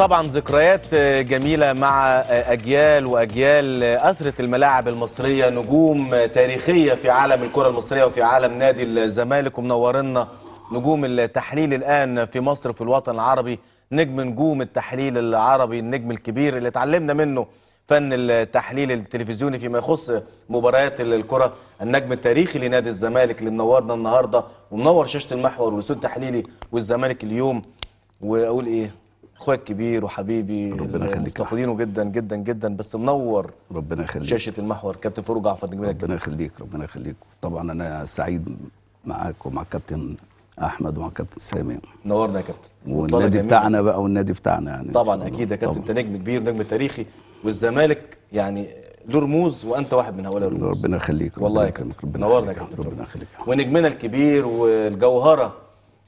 طبعا ذكريات جميلة مع أجيال وأجيال أثرت الملاعب المصرية نجوم تاريخية في عالم الكرة المصرية وفي عالم نادي الزمالك ومنورنا نجوم التحليل الآن في مصر في الوطن العربي. نجم نجوم التحليل العربي النجم الكبير اللي اتعلمنا منه فن التحليل التلفزيوني فيما يخص مباريات الكرة النجم التاريخي لنادي الزمالك اللي منورنا النهارده ومنور شاشة المحور والاستوديو التحليلي والزمالك اليوم. وأقول إيه؟ اخويا الكبير وحبيبي ربنا يخليك. مفتقدينه جدا جدا جدا بس منور ربنا يخليك. شاشة المحور. كابتن فاروق جعفر الكبير ربنا يخليك ربنا يخليك. طبعا أنا سعيد معاك ومع كابتن أحمد ومع كابتن سامي. نورنا يا كابتن. والنادي. بتاعنا بقى والنادي بتاعنا يعني. طبعا. أكيد يا كابتن. أنت. نجم كبير نجم تاريخي والزمالك يعني له رموز وأنت واحد من هؤلاء الرموز ربنا يخليك والله يا كابتن. ربنا نورنا يا كابتن. ربنا يخليك ونجمنا الكبير والجوهرة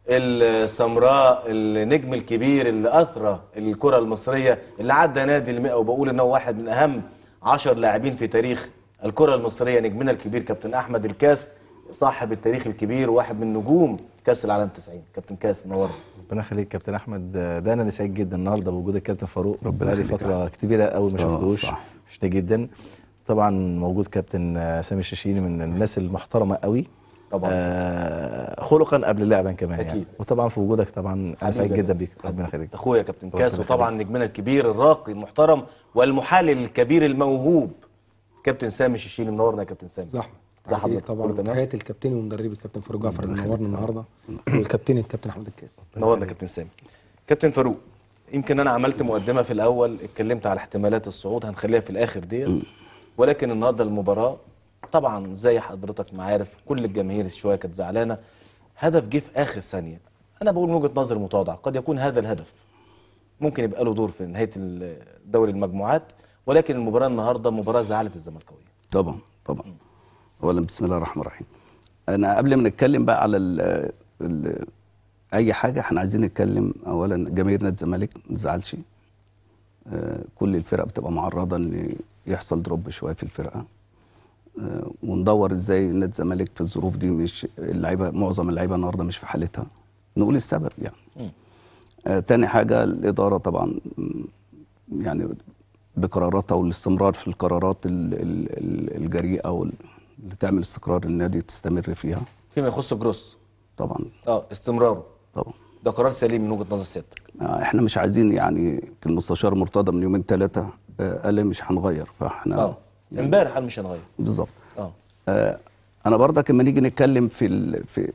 السمراء النجم الكبير اللي أثرى الكرة المصرية اللي عدى نادي المئة وبقول ان هو واحد من أهم عشر لاعبين في تاريخ الكرة المصرية نجمنا الكبير كابتن أحمد الكاس صاحب التاريخ الكبير وواحد من نجوم كأس العالم 90 كابتن كاس منورنا ربنا يخليك كابتن أحمد. ده أنا اللي سعيد جدا النهارده بوجود الكابتن فاروق. ربنا يا فترة كبيرة قوي ما شفتهوش صح. مشتاق جدا. طبعا موجود كابتن سامي الشاشيني من الناس المحترمة قوي طبعا. آه خلقا قبل لعبا كمان يعني. أكيد. وطبعا في وجودك طبعا أنا سعيد جدا. بيك ربنا يخليك. أخويا يا كابتن كاس وطبعا نجمنا الكبير الراقي المحترم والمحلل الكبير الموهوب كابتن سامي الشيشيني منورنا يا كابتن سامي. زحمه. كله طبعا؟ تحياتي الكابتن ومدربي الكابتن فاروق جعفر اللي منورنا النهارده. والكابتن الكابتن أحمد الكاس. منورنا يا كابتن سامي. كابتن فاروق يمكن أنا عملت مقدمة في الأول اتكلمت على احتمالات الصعود هنخليها في الآخر ديت. ولكن النهارده المباراة طبعا زي حضرتك ما عارف كل الجماهير شوية كانت زعلانة. هدف جه في آخر ثانية. أنا بقول من وجهة نظري متواضعة قد يكون هذا الهدف. ممكن يبقى له دور في نهاية دوري المجموعات ولكن المباراة النهارده مباراة زعلت الزملكاوية. طبعا طبعا. اولا بسم الله الرحمن الرحيم. أنا قبل ما نتكلم بقى على ال ال أي حاجة إحنا عايزين نتكلم اولا جماهير نادي الزمالك ما تزعلش. آه، كل الفرق بتبقى معرضة إن يحصل دروب شوية في الفرقة. وندور إزاي نادي الزمالك في الظروف دي مش اللعيبة معظم اللعيبة النهارده مش في حالتها. نقول السبب يعني. آه، تاني حاجة الإدارة طبعا يعني بقراراتها والاستمرار في القرارات ال- ال- ال- الجريئة اللي تعمل استقرار النادي تستمر فيها. فيما يخص جروس. طبعا. آه استمراره طبعا. ده قرار سليم من وجهة نظر سيادتك. آه، إحنا مش عايزين يعني المستشار مرتضى من يومين ثلاثة قال لي مش هنغير فإحنا آه. امبارح قال مش هنغير. بالظبط. آه. آه، أنا برضك لما نيجي نتكلم في ال... في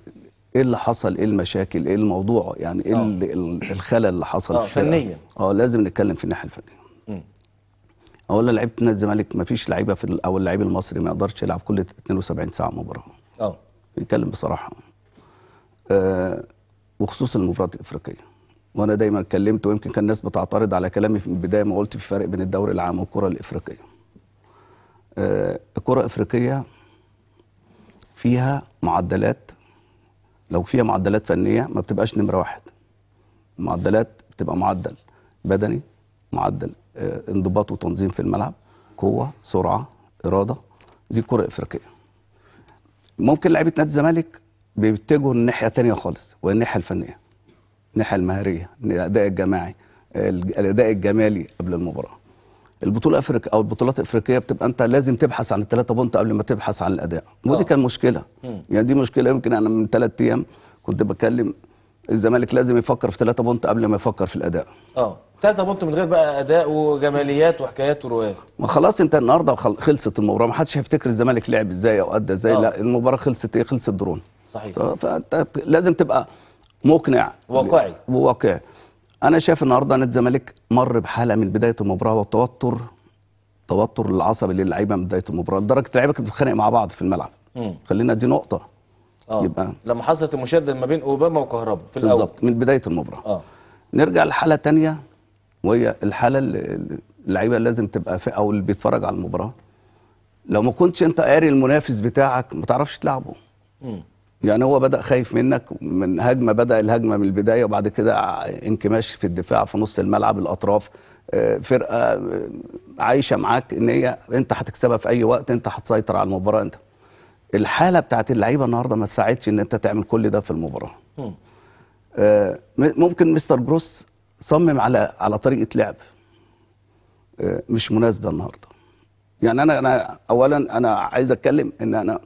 إيه اللي حصل إيه المشاكل إيه الموضوع يعني إيه آه. ال- ال- الخلل اللي حصل آه،. فنياً. آه لازم نتكلم في الناحية الفنية. أولا لعيبة نادي الزمالك ما فيش لعيبة في أو اللعيب المصري ما يقدرش يلعب كل 72 ساعة مباراة. آه. بيتكلم بصراحة. آه وخصوصا المباريات الإفريقية. وأنا دايما اتكلمت ويمكن كان الناس بتعترض على كلامي في البداية ما قلت في فرق بين الدوري العام والكرة الإفريقية. آه الكره الافريقيه فيها معدلات لو فيها معدلات فنية ما بتبقاش نمرة واحد. معدلات بتبقى معدل بدني معدل آه، انضباط وتنظيم في الملعب قوة سرعة إرادة. دي كرة إفريقية. ممكن لعيبة نادي الزمالك بيتجهوا لناحية تانية خالص وهي الناحية الفنية الناحية المهارية الأداء الجماعي ال- الأداء الجمالي قبل المباراة. البطولة الافريقيه أو البطولات الأفريقية بتبقى أنت لازم تبحث عن الثلاثه بونت قبل ما تبحث عن الأداء. ودي آه. كان مشكلة. يعني دي مشكلة يمكن أنا من ثلاث أيام كنت بكلم الزمالك لازم يفكر في ثلاثة point قبل ما يفكر في الأداء. آه. ثلاثة point من غير بقى أداء وجماليات وحكايات وروايات. ما خلاص انت النهارده خل- خلصت المباراة. ما حدش هيفتكر الزمالك لعب إزاي أو أدى إزاي. آه. لا المباراة خلصت إيه؟ خلصت draw. صحيح. فأنت لازم تبقى مقنع. واقعي. وواقعي أنا شايف النهارده نادي الزمالك مر بحالة من بداية المباراة والتوتر توتر العصبي للعيبة من بداية المباراة لدرجة اللعيبه كانت بتتخانق مع بعض في الملعب. مم. خلينا دي نقطة. آه. يبقى- لما حصلت المشادة ما بين أوباما وكهربا في الأول. بالظبط من بداية المباراة. آه. نرجع لحالة تانية وهي الحالة اللي اللعيبة لازم تبقى في أو اللي بيتفرج على المباراة. لو ما كنتش أنت قاري المنافس بتاعك ما تعرفش تلعبه. مم. يعني هو بدأ خايف منك من هجمة بدأ الهجمة من البداية وبعد كده انكماش في الدفاع في نص الملعب الأطراف. آه، فرقة آه، عايشة معاك إن هي أنت هتكسبها في أي وقت أنت هتسيطر على المباراة. أنت الحالة بتاعت اللعيبة النهارده ما تساعدش إن أنت تعمل كل ده في المباراة. آه، ممكن مستر جروس صمم على على طريقة لعب مش مناسبة النهارده. يعني أنا أنا اولا أنا عايز أتكلم إن أنا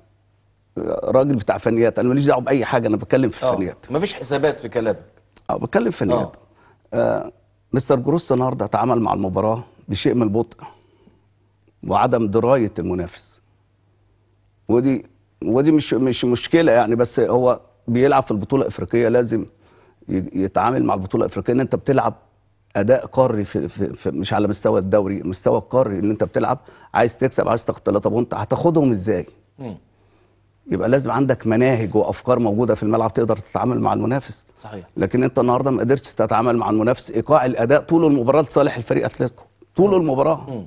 راجل بتاع فنيات. أنا ماليش دعوة بأي حاجة أنا بتكلم في آه. فنيات. مفيش حسابات في كلامك. آه بتكلم فنيات. آه. مستر جروس النهارده تعامل مع المباراة بشيء من البطء وعدم دراية المنافس. ودي ودي مش مش مشكلة يعني بس هو بيلعب في البطولة الأفريقية لازم يتعامل مع البطولة الأفريقية. إن أنت بتلعب أداء قاري في, في, في مش على مستوى الدوري المستوى القاري ان أنت بتلعب عايز تكسب عايز تاخد 3 بونت هتاخدهم إزاي؟ مم. يبقى لازم عندك مناهج وأفكار موجودة في الملعب تقدر تتعامل مع المنافس. صحيح. لكن أنت النهارده ما قدرتش تتعامل مع المنافس إيقاع الأداء طول المباراة لصالح الفريق أتلتيكو. طول المباراة. مم.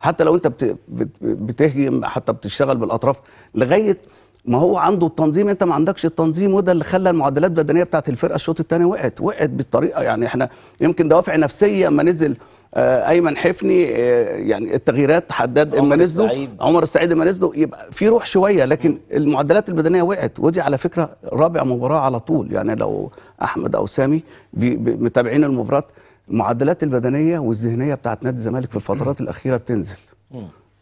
حتى لو أنت بت- بت- بتهجم حتى بتشتغل بالأطراف لغاية ما هو عنده التنظيم أنت ما عندكش التنظيم وده اللي خلى المعدلات البدنية بتاعت الفرقة الشوط الثاني وقعت. وقعت بالطريقة يعني إحنا يمكن دوافع نفسية اما نزل أيمن حفني آه، يعني التغييرات حداد اما عمر نزلوا السعيد. عمر السعيد اما نزلوا يبقى في روح شوية لكن المعدلات البدنية وقعت. ودي على فكرة رابع مباراة على طول. يعني لو أحمد أو سامي متابعين المباراة المعدلات البدنية والذهنية بتاعت نادي الزمالك في الفترات الأخيرة بتنزل.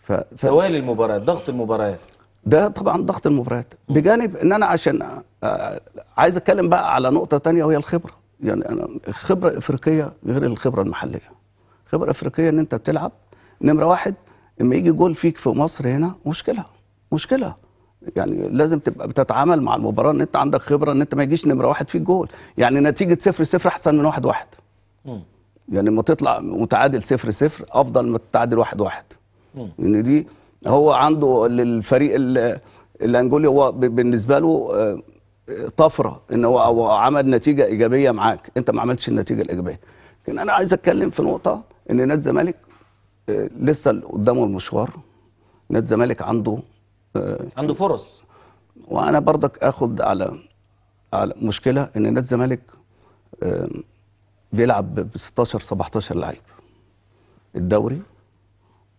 ف... ف... توالي المباريات ضغط المباريات. ده طبعا ضغط المباريات. بجانب إن أنا عشان آه، عايز أتكلم بقى على نقطة تانية وهي الخبرة. يعني أنا الخبرة الإفريقية غير الخبرة المحلية. الخبره الافريقيه إن أنت بتلعب. نمرة واحد اما يجي جول فيك في مصر هنا مشكلة مشكلة. يعني لازم تبقى بتتعامل مع المباراة إن أنت عندك خبرة إن أنت ما يجيش نمرة واحد فيك جول. يعني نتيجة صفر صفر أحسن من واحد واحد. مم. يعني لما تطلع متعادل صفر صفر أفضل ما تتعادل واحد واحد. مم. إن دي هو عنده للفريق ال- الأنجولي هو بالنسبة له آه، طفرة. إن هو عمل نتيجة إيجابية معاك. أنت ما عملتش النتيجة الإيجابية. لكن أنا عايز أتكلم في نقطة إن نادي الزمالك آه، لسه قدامه المشوار. نادي الزمالك عنده آه، عنده فرص. وأنا برضك آخد على على مشكلة إن نادي الزمالك آه، بيلعب ب 16 17 لعيب. الدوري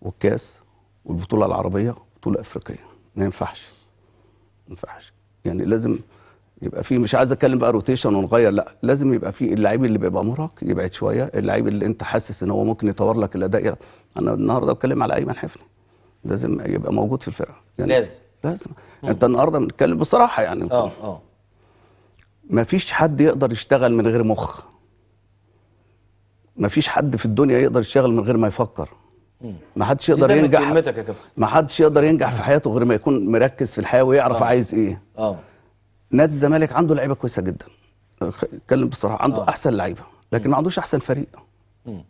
والكاس والبطولة العربية والبطوله الافريقيه ما ينفعش. ما ينفعش. يعني لازم يبقى في مش عايز أتكلم بقى روتيشن ونغير لا لازم يبقى في اللعيب اللي بيبقى مرهق يبعد شوية اللعيب اللي أنت حاسس إن هو ممكن يطور لك الأداء يلعب. أنا النهارده بتكلم على أيمن حفني. لازم يبقى موجود في الفرقة. لازم. لازم. أنت النهارده بنتكلم بصراحة يعني. آه آه. ما فيش حد يقدر يشتغل من غير مخ. ما فيش حد في الدنيا يقدر يشتغل من غير ما يفكر. ما حدش يقدر ينجح. ما حدش يقدر ينجح في حياته غير ما يكون مركز في الحياة ويعرف آه. عايز إيه. آه. نادي الزمالك عنده لعيبة كويسة جدا. اتكلم بصراحة عنده آه. أحسن لعيبة لكن ما عندوش أحسن فريق. مم.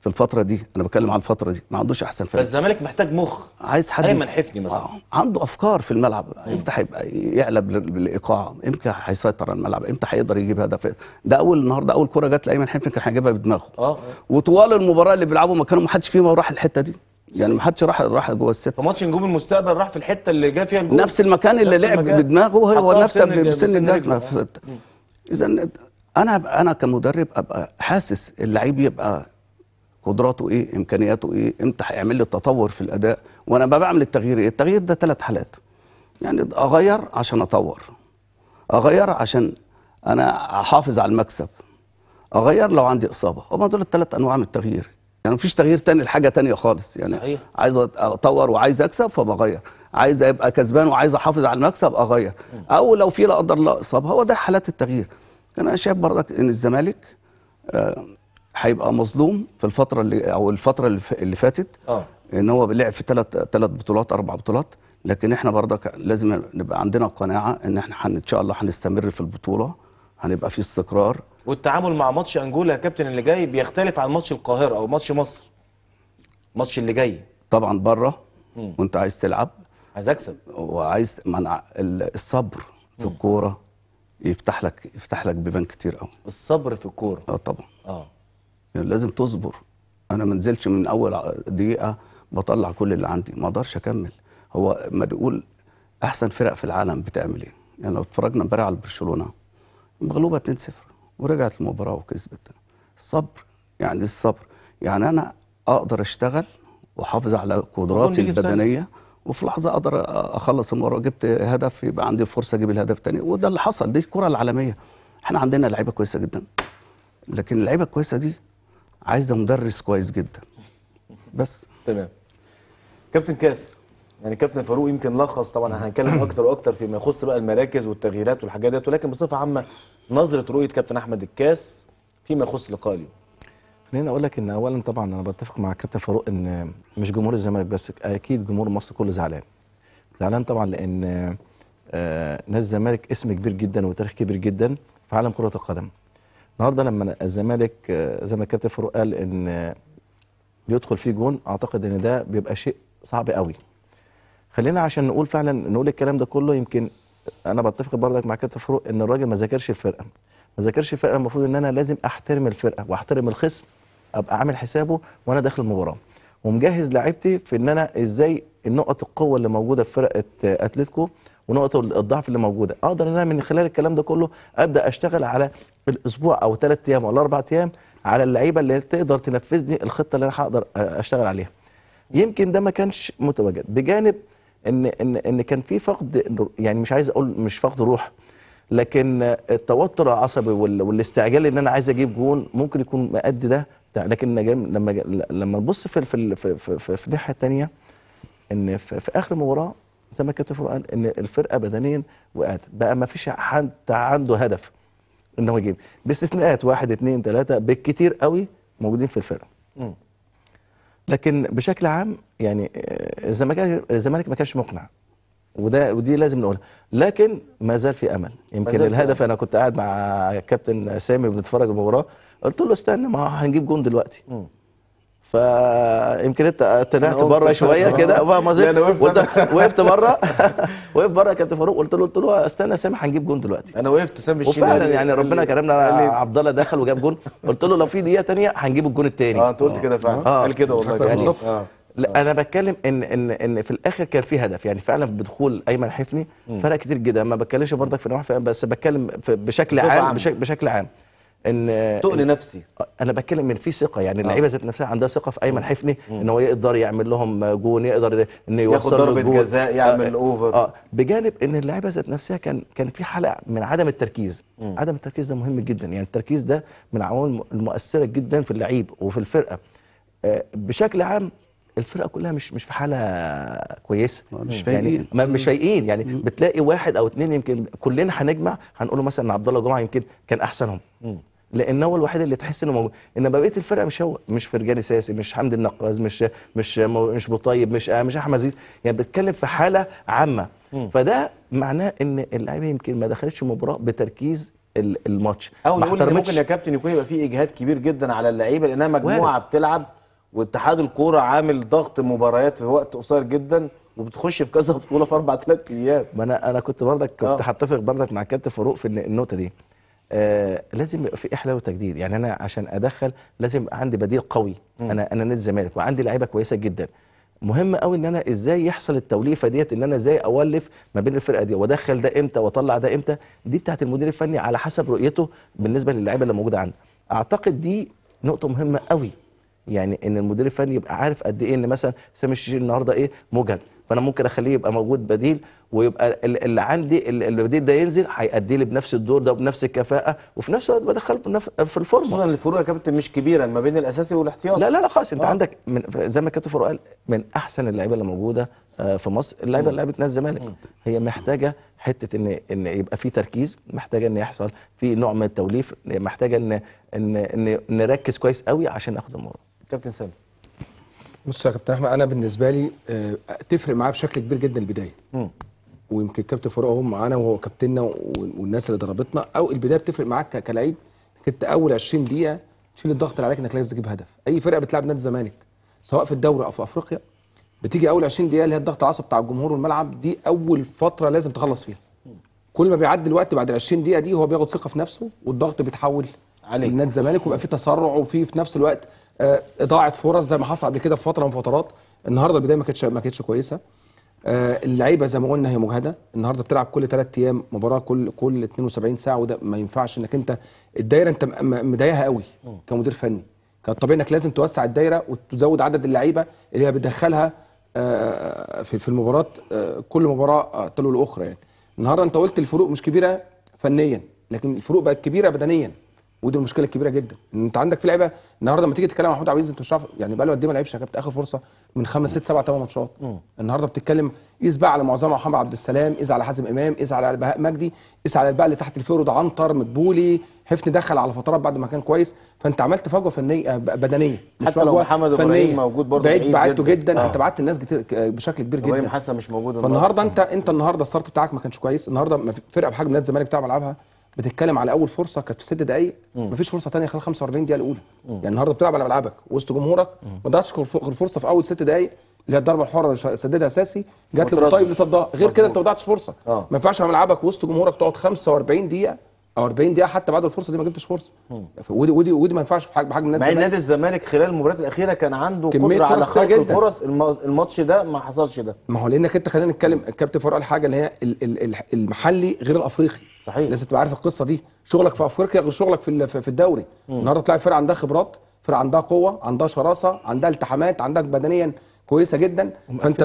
في الفترة دي أنا بتكلم عن الفترة دي ما عندوش أحسن فريق. فالزمالك محتاج مخ. عايز حد ايمن حفني مثلا. آه. عنده أفكار في الملعب. إمتى هيبقى بال- بالايقاع إمتى هيسيطر على الملعب؟ إمتى هيقدر يجيب هدف؟ ده أول النهارده أول كرة جت لأيمن حفني كان هيجيبها بدماغه. آه. وطوال المباراة اللي بيلعبوا مكانه ما حدش فيهم راح الحتة دي. يعني ما حدش راح راح جوه الست. في ماتش نجوم المستقبل راح في الحتة اللي جه فيها الجول نفس المكان اللي نفس لعب المكان. بدماغه هو حطها نفس بسن- الجزمه. اذا أنا أنا كمدرب أبقى حاسس اللعيب يبقى قدراته إيه إمكانياته إيه إمتى هيعمل لي التطور في الأداء وأنا بقى بعمل التغيير إيه؟ التغيير ده ثلاث حالات. يعني أغير عشان أطور. أغير عشان أنا أحافظ على المكسب. أغير لو عندي إصابة. هما دول الثلاث أنواع من التغيير. يعني مفيش تغيير تاني لحاجة تانية خالص. يعني صحيح. عايز أطور وعايز أكسب فبغير. عايز أبقى كسبان وعايز أحافظ على المكسب أغير. أو لو في لا قدر الله إصابة هو ده حالات التغيير. أنا شايف برضك إن الزمالك آه، هيبقى مظلوم في الفترة اللي أو الفترة اللي اللي فاتت. آه. إن هو لعب في ثلاث ثلاث بطولات أربع بطولات. لكن إحنا برضك لازم نبقى عندنا قناعة إن إحنا حن- إن شاء الله هنستمر في البطولة. هنبقى في استقرار. والتعامل مع ماتش انجولا يا كابتن اللي جاي بيختلف عن ماتش القاهرة أو ماتش مصر. الماتش اللي جاي. طبعا بره. وأنت عايز تلعب. عايز أكسب. وعايز منع ال- الصبر في الكورة يفتح لك يفتح لك بيبان كتير قوي الصبر في الكورة. آه طبعا. آه. يعني لازم تصبر. أنا ما نزلتش من أول دقيقة بطلع كل اللي عندي. ما أقدرش أكمل. هو ما نقول أحسن فرق في العالم بتعمل إيه. يعني لو اتفرجنا امبارح على برشلونة مغلوبة 2-0 ورجعت المباراة وكسبت. الصبر يعني الصبر؟ يعني أنا أقدر أشتغل وأحافظ على قدراتي. البدنية وفي لحظة أقدر أخلص المباراة جبت هدف يبقى عندي فرصه أجيب الهدف تاني. وده اللي حصل دي الكرة العالمية. إحنا عندنا لعيبة كويسة جدا. لكن اللعيبة الكويسة دي عايزة مدرس كويس جدا. بس. تمام. كابتن كاس. يعني كابتن فاروق يمكن لخص طبعا هنتكلم أكتر وأكتر فيما يخص بقى المراكز والتغييرات والحاجات ديت ولكن بصفة عامة نظرة رؤية كابتن أحمد الكاس فيما يخص لقاء اليوم. خليني أقول لك إن اولا طبعا أنا بتفق مع كابتن فاروق إن مش جمهور الزمالك بس أكيد جمهور مصر كله زعلان. زعلان طبعا لأن آه، نادي الزمالك اسم كبير جدا وتاريخ كبير جدا في عالم كرة القدم. النهارده لما الزمالك آه، زي ما الكابتن فاروق قال إن يدخل فيه جون أعتقد إن ده بيبقى شيء صعب قوي. خلينا عشان نقول فعلا نقول الكلام ده كله يمكن أنا بتفق برضك مع كابتن فاروق إن الراجل ما ذاكرش الفرقة. ما ذاكرش الفرقة المفروض إن أنا لازم أحترم الفرقة وأحترم الخصم أبقى عامل حسابه وأنا داخل المباراة. ومجهز لعيبتي في إن أنا إزاي النقط القوة اللي موجودة في فرقة أتلتيكو ونقط الضعف اللي موجودة. أقدر إن أنا من خلال الكلام ده كله أبدأ أشتغل على الأسبوع أو ثلاث أيام ولا أربع أيام على اللعيبة اللي تقدر تنفذ لي الخطة اللي أنا هقدر أشتغل عليها. يمكن ده ما كانش متواجد. بجانب إن إن إن كان في فقد يعني مش عايز أقول مش فقد روح لكن التوتر العصبي وال- والاستعجال إن أنا عايز أجيب جون ممكن يكون مؤدي ده لكن لما لما نبص في في في, في, في, الناحية الثانية إن في, في آخر مباراة زي ما الكابتن فاروق قال إن الفرقة بدنيا وقعت بقى ما فيش حد عنده هدف إن هو يجيب باستثناءات واحد اثنين ثلاثة بالكتير قوي موجودين في الفرقة. لكن بشكل عام يعني آه، الزمالك ما كانش مقنع. وده ودي لازم نقولها. لكن ما زال في أمل. يمكن الهدف أنا كنت قاعد مع كابتن سامي بنتفرج المباراة قلت له استنى ما هنجيب جون دلوقتي. مم. فيمكن انت طلعت بره شوية كده. فاهم قصدي؟ لا، أنا وقفت بره. وقفت بره يا كابتن فاروق. قلت له قلت له استنى يا سامي هنجيب جون دلوقتي. أنا وقفت سامي الشيني وفعلا يعني قال ربنا كرمنا عبد الله دخل وجاب جون. قلت له لو في دقيقة ثانية هنجيب الجون الثاني آه أنت قلت كده فعلا. آه. قال كده والله. صفر. آه. لا أنا بتكلم ان ان إن في الآخر كان في هدف. يعني فعلا بدخول أيمن حفني فرق كتير جدا. ما بتكلمش برضك في نواحي بس بتكلم بشكل عام. بشكل, بشكل عام. تقل نفسي أنا بتكلم ان في ثقة يعني اللعيبة ذات نفسها عندها ثقة في أيمن حفني إن هو يقدر يعمل لهم جون يقدر ان يوصل له الجون. جزاء، يعمل آه over. آه بجانب إن اللعيبة ذات نفسها كان كان في حلقة من عدم التركيز. عدم التركيز ده مهم جدا يعني التركيز ده من العوامل المؤثرة جدا في اللعيب وفي الفرقة. آه بشكل عام الفرقة كلها مش مش في حالة كويسة. مش يعني فايقين. ما مش فايقين. يعني بتلاقي واحد أو اتنين يمكن كلنا هنجمع هنقول مثلا إن عبد الله جمعة يمكن كان أحسنهم. لأن هو الوحيد اللي تحس إنه موجود. إنما بقية الفرقة مش هو مش فرجاني ساسي مش حمدي النقاز مش مش مش بطيب مش آه مش أحمد عزيز. يعني بتتكلم في حالة عامة. فده معناه إن اللعيبة يمكن ما دخلتش المباراه بتركيز ال- الماتش. أو نقول إن ممكن يا كابتن يكون يبقى في إجهاد كبير جدا على اللعيبة لأنها مجموعة وارد. بتلعب واتحاد الكورة عامل ضغط مباريات في وقت قصير جدا وبتخش في كذا بطولة في أربع ثلاث أيام. ما أنا أنا كنت برضك كنت آه. هتفق برضك مع كابتن فاروق في الن- النقطة دي. آه لازم يبقى في إحلال وتجديد. يعني أنا عشان أدخل لازم عندي بديل قوي. أنا أنا نادي الزمالك وعندي لعيبة كويسة جدا. مهم قوي إن أنا إزاي يحصل التوليفة ديت إن أنا إزاي أولف ما بين الفرقة دي وأدخل ده إمتى وأطلع ده إمتى. دي بتاعت المدير الفني على حسب رؤيته بالنسبة للعيبة اللي موجودة عنده أعتقد دي نقطة مهمة قوي يعني إن المدير الفني يبقى عارف قد إيه إن مثلا سامي الشيشي النهارده إيه؟ مجهد فانا ممكن اخليه يبقى موجود بديل ويبقى ال- اللي عندي ال- البديل ده ينزل هيأدي لي بنفس الدور ده وبنفس الكفاءة وفي نفس الوقت بدخله في الفورمة. خصوصا الفروق يا كابتن مش كبيرة ما بين الأساسي والاحتياطي. لا لا لا خالص. أنت آه. عندك من زي ما كابتن فاروق قال من أحسن اللعيبة اللي موجودة آه، في مصر اللعيبة اللي لعبت نادي الزمالك. هي محتاجة حتة ان إن يبقى في تركيز محتاجة إن يحصل في نوع من التوليف محتاجة ان ان ان نركز كويس قوي عشان ناخد الموضوع كابتن سامي. بص يا كابتن أحمد أنا بالنسبة لي آه، تفرق معايا بشكل كبير جدا البداية. ويمكن كابتن فاروق أهو معانا وهو كابتننا وال- والناس اللي ضربتنا. أو البداية بتفرق معاك ك- كلاعب انك انت أول 20 دقيقة تشيل الضغط اللي عليك إنك لازم تجيب هدف. أي فرقة بتلعب نادي الزمالك سواء في الدوري أو في أفريقيا بتيجي أول 20 دقيقة اللي هي الضغط العصبي بتاع الجمهور والملعب دي أول فترة لازم تخلص فيها. كل ما بيعدي الوقت بعد ال 20 دقيقة دي هو بياخد ثقة في نفسه والضغط بيتحول عليك. لنادي الزمالك ويبقى في تسرع وفي في نفس الوقت آه، اضاعه فرص زي ما حصل قبل كده في فترة من فترات. النهارده البداية ما كانتش ما كانتش كويسة. آه، اللعيبة زي ما قلنا هي مجهدة. النهارده بتلعب كل ثلاث أيام مباراة كل كل 72 ساعة وده ما ينفعش إنك انت الدايرة أنت مضايقها قوي كمدير فني. كان طبيعي إنك لازم توسع الدايرة وتزود عدد اللعيبة اللي هي بتدخلها آه، في في المباراة آه، كل مباراة آه، تلو الاخرى يعني. النهارده أنت قلت الفروق مش كبيرة فنيا لكن الفروق بقت كبيرة بدنيا. ودي المشكلة الكبيرة جدا. ان أنت عندك في لعيبه النهارده لما تيجي تتكلم عن محمود عبد العزيز أنت مش عارف يعني بقى له قد إيه ما لعبش يا كابتن آخر فرصة من خمس ست سبع ثمان ماتشات. النهارده بتتكلم قيس بقى على معظمها محمد عبد السلام قيس على حازم إمام قيس على بهاء مجدي قيس على بقى اللي تحت ال forward عنتر مدبولي حفني دخل على فترات بعد ما كان كويس. فأنت عملت فجوة فنية آه، بدنية مش حتى لو محمد فنية. إبراهيم موجود برضه بعيد بعيد بعدته جدا. جدا. آه. أنت بعدت الناس كتير بشكل كبير إبراهيم جدا. حسن مش موجود فالنهاردة انت أنت النهارده ال start بتاعك ما كانش كويس. النهارده فرقة بحجم نادي الزمالك ملعبها بتتكلم على أول فرصة كانت في ست دقائق مفيش فرصة ثانية خلال 45 دقيقة الأولى. يعني النهارده بتلعب على ملعبك وسط جمهورك ما ضيعتش غير فرصة في أول ست دقائق اللي هي الضربة الحرة اللي سددها أساسي جات. للمطيب اللي صدها غير كده أنت ما ضيعتش فرصة. آه. ما ينفعش على ملعبك وسط جمهورك تقعد 45 دقيقة أو 40 دقيقة حتى بعد الفرصة دي ما جبتش فرصة. ودي ودي ودي ما ينفعش في حجم بحجم نادي مع إن الزمالك نادي الزمالك خلال المباريات الأخيرة كان عنده قدرة على خلق. الفرص. الم- الماتش ده ما حصلش ده. ما هو لأنك أنت خلينا نتكلم الكابتن فاروق قال حاجة اللي هي ال- ال- ال- المحلي غير الأفريقي. صحيح. لازم تبقى عارف القصة دي. شغلك في أفريقيا غير شغلك في في الدوري. النهارده تلاقي فرقة عندها خبرات فرقة عندها قوة عندها شراسة عندها التحامات عندك بدنيا كويسة جدا. فأنت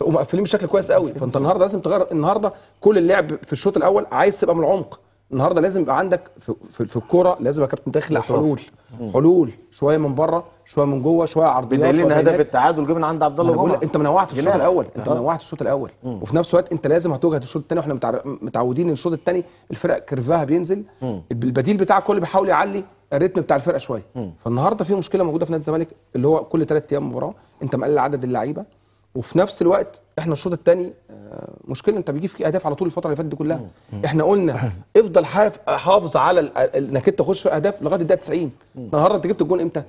ومقفلين بشكل كويس قوي. فأنت النهارده لازم تغير النهارده كل اللعب في الشوط الأول عايز تبقى من العمق. النهارده لازم يبقى عندك في, في, في الكوره لازم يا كابتن تخلق حلول. حلول. شوية من بره شوية من جوه شوية عرضيات بدليل ان هدف. التعادل جه من عند عبد الله جمعة. أنت منوعت في الشوط. الأول. أنت أها. منوعت في الشوط الأول. وفي نفس الوقت أنت لازم هتواجه الشوط الثاني وإحنا متع- متعودين إن الشوط الثاني الفرق كيرفها بينزل. البديل بتاعك كله بيحاول يعلي الريتم بتاع الفرقة شوية. فالنهارده في مشكلة موجودة في نادي الزمالك اللي هو كل ثلاث أيام مباراة أنت مقلل عدد اللعيبة. وفي نفس الوقت إحنا الشوط الثاني مشكلة انت بيجي فيك اهداف على طول الفترة اللي فاتت دي كلها. إحنا قلنا افضل حاف- حافظ على انك انت تخش في اهداف لغاية الدقيقة 90 النهارده انت جبت الجون إمتى؟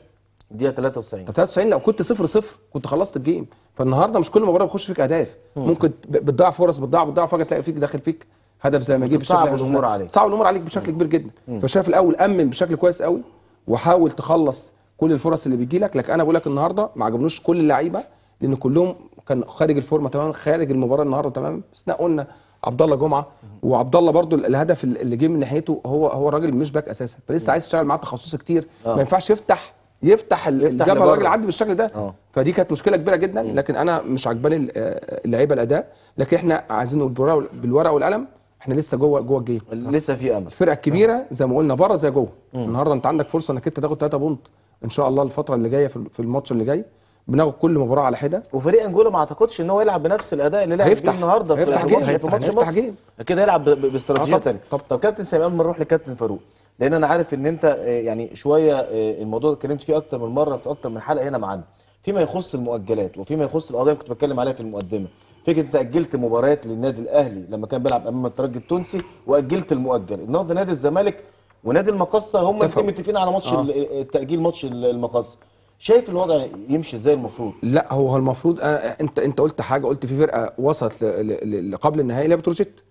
دقيقة 93 طب 93 لو كنت 0 0 كنت خلصت الجيم. فالنهارده مش كل مباراه بيخش فيك اهداف. ممكن بتضيع فرص بتضيع بتضيع فجأة تلاقي فيك داخل فيك هدف زي ما جه بشكل- الأمور عليك. صعب الأمور عليك بشكل كبير جدا. فشايف الأول أمن بشكل كويس قوي وحاول تخلص كل الفرص اللي بيجي لك لكن أنا بقول لك النهارده ما عجبنوش كل اللعيبة لأن كلهم كان خارج الفورمة تماما خارج المباراة النهارده تماما. باستثناء قلنا عبد الله جمعة وعبد الله برده الهدف اللي جه من ناحيته هو هو الراجل مش باك أساسا. فلسه عايز تشتغل معاه تخصصي كتير. ما ينفعش يفتح يفتح ال- يفتح الجبهة. الراجل عدي بالشكل ده. آه. فدي كانت مشكلة كبيرة جدا. لكن أنا مش عجباني آه، اللعيبة الأداء. لكن إحنا عايزين نقول بالورقة وال- بالورقة والقلم إحنا لسه جوه جوه ال game. لسه في أمل. الفرقة الكبيرة زي ما قلنا بره زي جوه. النهارده انت عندك فرصة انك انت تاخد 3 point. إن شاء الله الفترة اللي جاية في الماتش اللي جاي. بناخد كل مباراه على حدة وفريق انجولا ما اعتقدش ان هو يلعب بنفس الأداء اللي لعب بيه. النهارده هيفتح في game. هيفتح- هيفتح game. كده يلعب باستراتيجية آه طب- ثانية طب. طب كابتن سامي قبل ما نروح لكابتن فاروق لأن أنا عارف إن أنت آه، يعني شوية آه، الموضوع ده اتكلمت فيه أكتر من مرة في أكتر من حلقة هنا معانا فيما يخص المؤجلات وفيما يخص القضية اللي كنت بتكلم عليها في المقدمة فكرة أنت أجلت مباريات للنادي الأهلي لما كان بيلعب أمام الترجي التونسي وأجلت المؤجل النهارده نادي الزمالك ونادي المقصه هم. الاثنين متفقين على ماتش ال- التاجيل ماتش المقصه شايف الوضع يمشي إزاي المفروض؟ لا هو المفروض أنا انت انت قلت حاجة قلت في فرقة وصلت ل- ل- ل- قبل النهائي اللي بتروجيت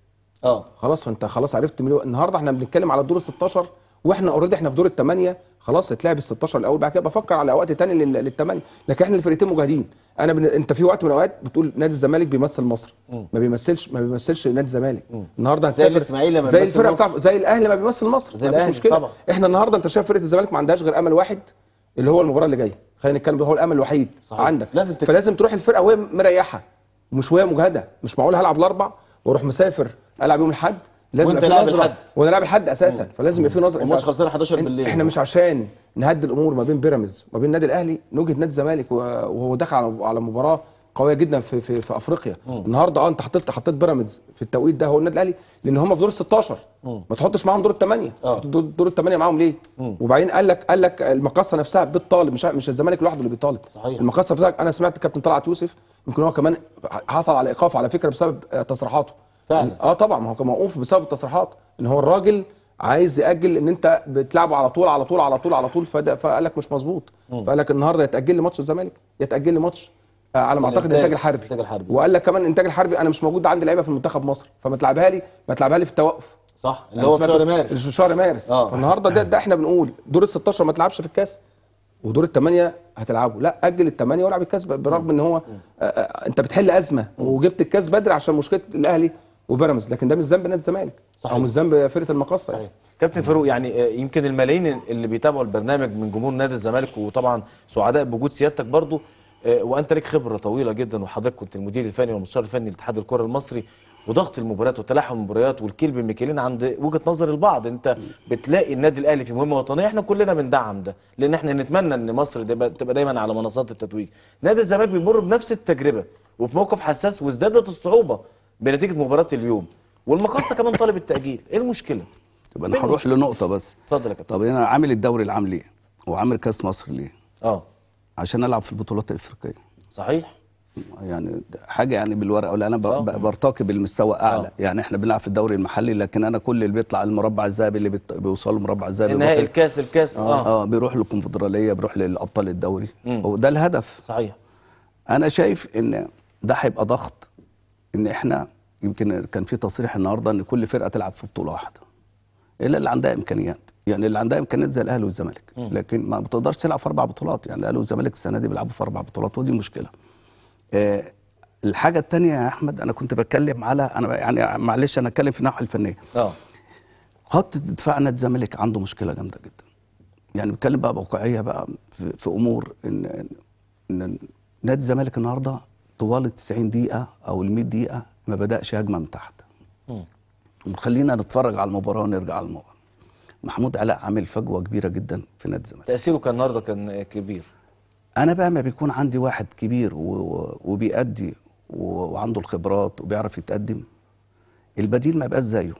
آه. خلاص فانت خلاص عرفت النهارده إحنا بنتكلم على الدور ال 16 وإحنا already إحنا في دور الثمانيه خلاص اتلعب ال 16 الأول بعد كده بفكر على وقت تاني لل- للثمانيه لكن إحنا الفرقتين مجاهدين. أنا بن... انت في وقت من الاوقات بتقول نادي الزمالك بيمثل مصر. ما بيمثلش ما بيمثلش نادي الزمالك. النهارده زي هتسافر الإسماعيلي لما زي الفرقة. بتاع زي الأهلي ما بيمثل مصر. زي ما فيش مشكلة. طبعا. إحنا النهارده انت شايف فرقة الزمالك ما عندهاش غير أمل واحد. اللي هو المباراة اللي جاية. خلينا نتكلم هو الأمل الوحيد صحيح. عندك. لازم تكسب. فلازم تروح الفرقة وهي مريحة. مش وهي مجهدة. مش معقول هلعب الأربع وأروح مسافر ألعب يوم الأحد؟ لازم يبقى في نظرة. وأنا لاعب الحد أساسا. فلازم يبقى في نظرة. والماتش أنت- خلصان 11 إن- بالليل. إحنا مش عشان نهدي الأمور ما بين بيراميدز وما بين النادي الأهلي نوجد نادي الزمالك وهو داخل على على مباراة قوية جدا في في, في أفريقيا. النهارده آه أنت حطيت حطيت بيراميدز في التوقيت ده هو النادي الأهلي لأن هم في دور ال 16 ما تحطش معاهم دور الثمانيه آه. دور, الثمانيه معاهم ليه؟ وبعدين قال لك قال لك المقصه نفسها بتطالب مش مش الزمالك لوحده اللي بيطالب. صحيح. المقصه نفسها أنا سمعت الكابتن طلعت يوسف يمكن هو كمان حصل على ايقاف على فكرة بسبب تصريحاته. فعلا. آه طبعا ما هو كان موقوف بسبب التصريحات إن هو الراجل عايز يأجل إن أنت بتلعبه على طول على طول على طول على طول فقال لك مش مظبوط. فقال لك النهارده يتأجل لي ماتش الزمالك يتأجل لي ماتش على ما أعتقد الانتاج الحربي. الإنتاج الحربي. وقال لك كمان الانتاج الحربي أنا مش موجود عندي لعيبة في المنتخب مصر فما تلعبها لي ما تلعبها لي في التوقف. صح اللي هو في شهر مارس. في شهر مارس. آه. فالنهاردة ده, ده إحنا بنقول دور ال 16 ما تلعبش في الكاس ودور الثمانيه هتلعبه. لا أجل الثمانيه والعب الكاس برغم إن هو آه، آه، أنت بتحل أزمة وجبت الكاس بدري عشان مشكلة الأهلي وبيراميدز لكن ده مش ذنب نادي الزمالك صحيح. أو مش ذنب فرقة المقصه صحيح. كابتن فاروق يعني آه، يمكن الملايين اللي بيتابعوا البرنامج من جمهور نادي الزمالك وطبعا سعداء بوجود سيادتك برضو آه، وأنت لك خبرة طويلة جدا وحضرتك كنت المدير الفني والمستشار الفني لاتحاد الكرة المصري وضغط المباريات وتلاحم المباريات والكيل بالمكيالين عند وجهة نظر البعض. أنت بتلاقي النادي الأهلي في مهمة وطنية. إحنا كلنا بندعم ده لأن إحنا نتمنى إن مصر تبقى دايما على منصات التتويج. نادي الزمالك بيمر بنفس التجربة وفي موقف حساس وازدادت الصعوبة بنتيجة مباراة اليوم. والمقصه كمان طالب التأجيل. إيه المشكلة؟ فين أنا هروح لنقطة بس. اتفضل يا كابتن. طب أنا عامل الدوري العام ليه؟ وعامل كأس مصر ليه؟ آه. عشان ألعب في البطولات الأفريقية. صحيح. يعني حاجة يعني بالورقة ولا أنا ب- آه. ب- برتقي بالمستوى أعلى. آه. يعني إحنا بنلعب في الدوري المحلي لكن أنا كل اللي بيطلع المربع الذهبي اللي بيوصل المربع الذهبي بيروح- الكاس الكاس. آه, آه, آه بيروح للكونفدرالية بيروح للأبطال الدوري. وده الهدف. صحيح. أنا شايف إن ده هيبقى ضغط إن إحنا يمكن كان في تصريح النهارده إن كل فرقة تلعب في بطولة واحدة إلا اللي عندها إمكانيات. يعني اللي عندها إمكانيات زي الأهلي والزمالك. لكن ما بتقدرش تلعب في أربع بطولات. يعني الأهلي والزمالك السنة دي بيلعبوا في أربع بطولات ودي مشكله آه الحاجة الثانية يا أحمد أنا كنت بتكلم على أنا يعني معلش أنا أتكلم في الناحية الفنية. آه. خط دفاع نادي الزمالك عنده مشكلة جامدة جدا. يعني بتكلم بقى بواقعية بقى في, في أمور إن إن نادي الزمالك النهارده طوال ال 90 دقيقة أو ال 100 دقيقة ما بدأش هجمه من تحت. مم. وخلينا نتفرج على المباراة ونرجع على المباراه محمود علاء عامل فجوة كبيرة جدا في نادي الزمالك. تأثيره كان النهارده كان كبير. أنا بقى ما بيكون عندي واحد كبير وبيأدي وعنده الخبرات وبيعرف يتقدم البديل ما يبقاش زيه.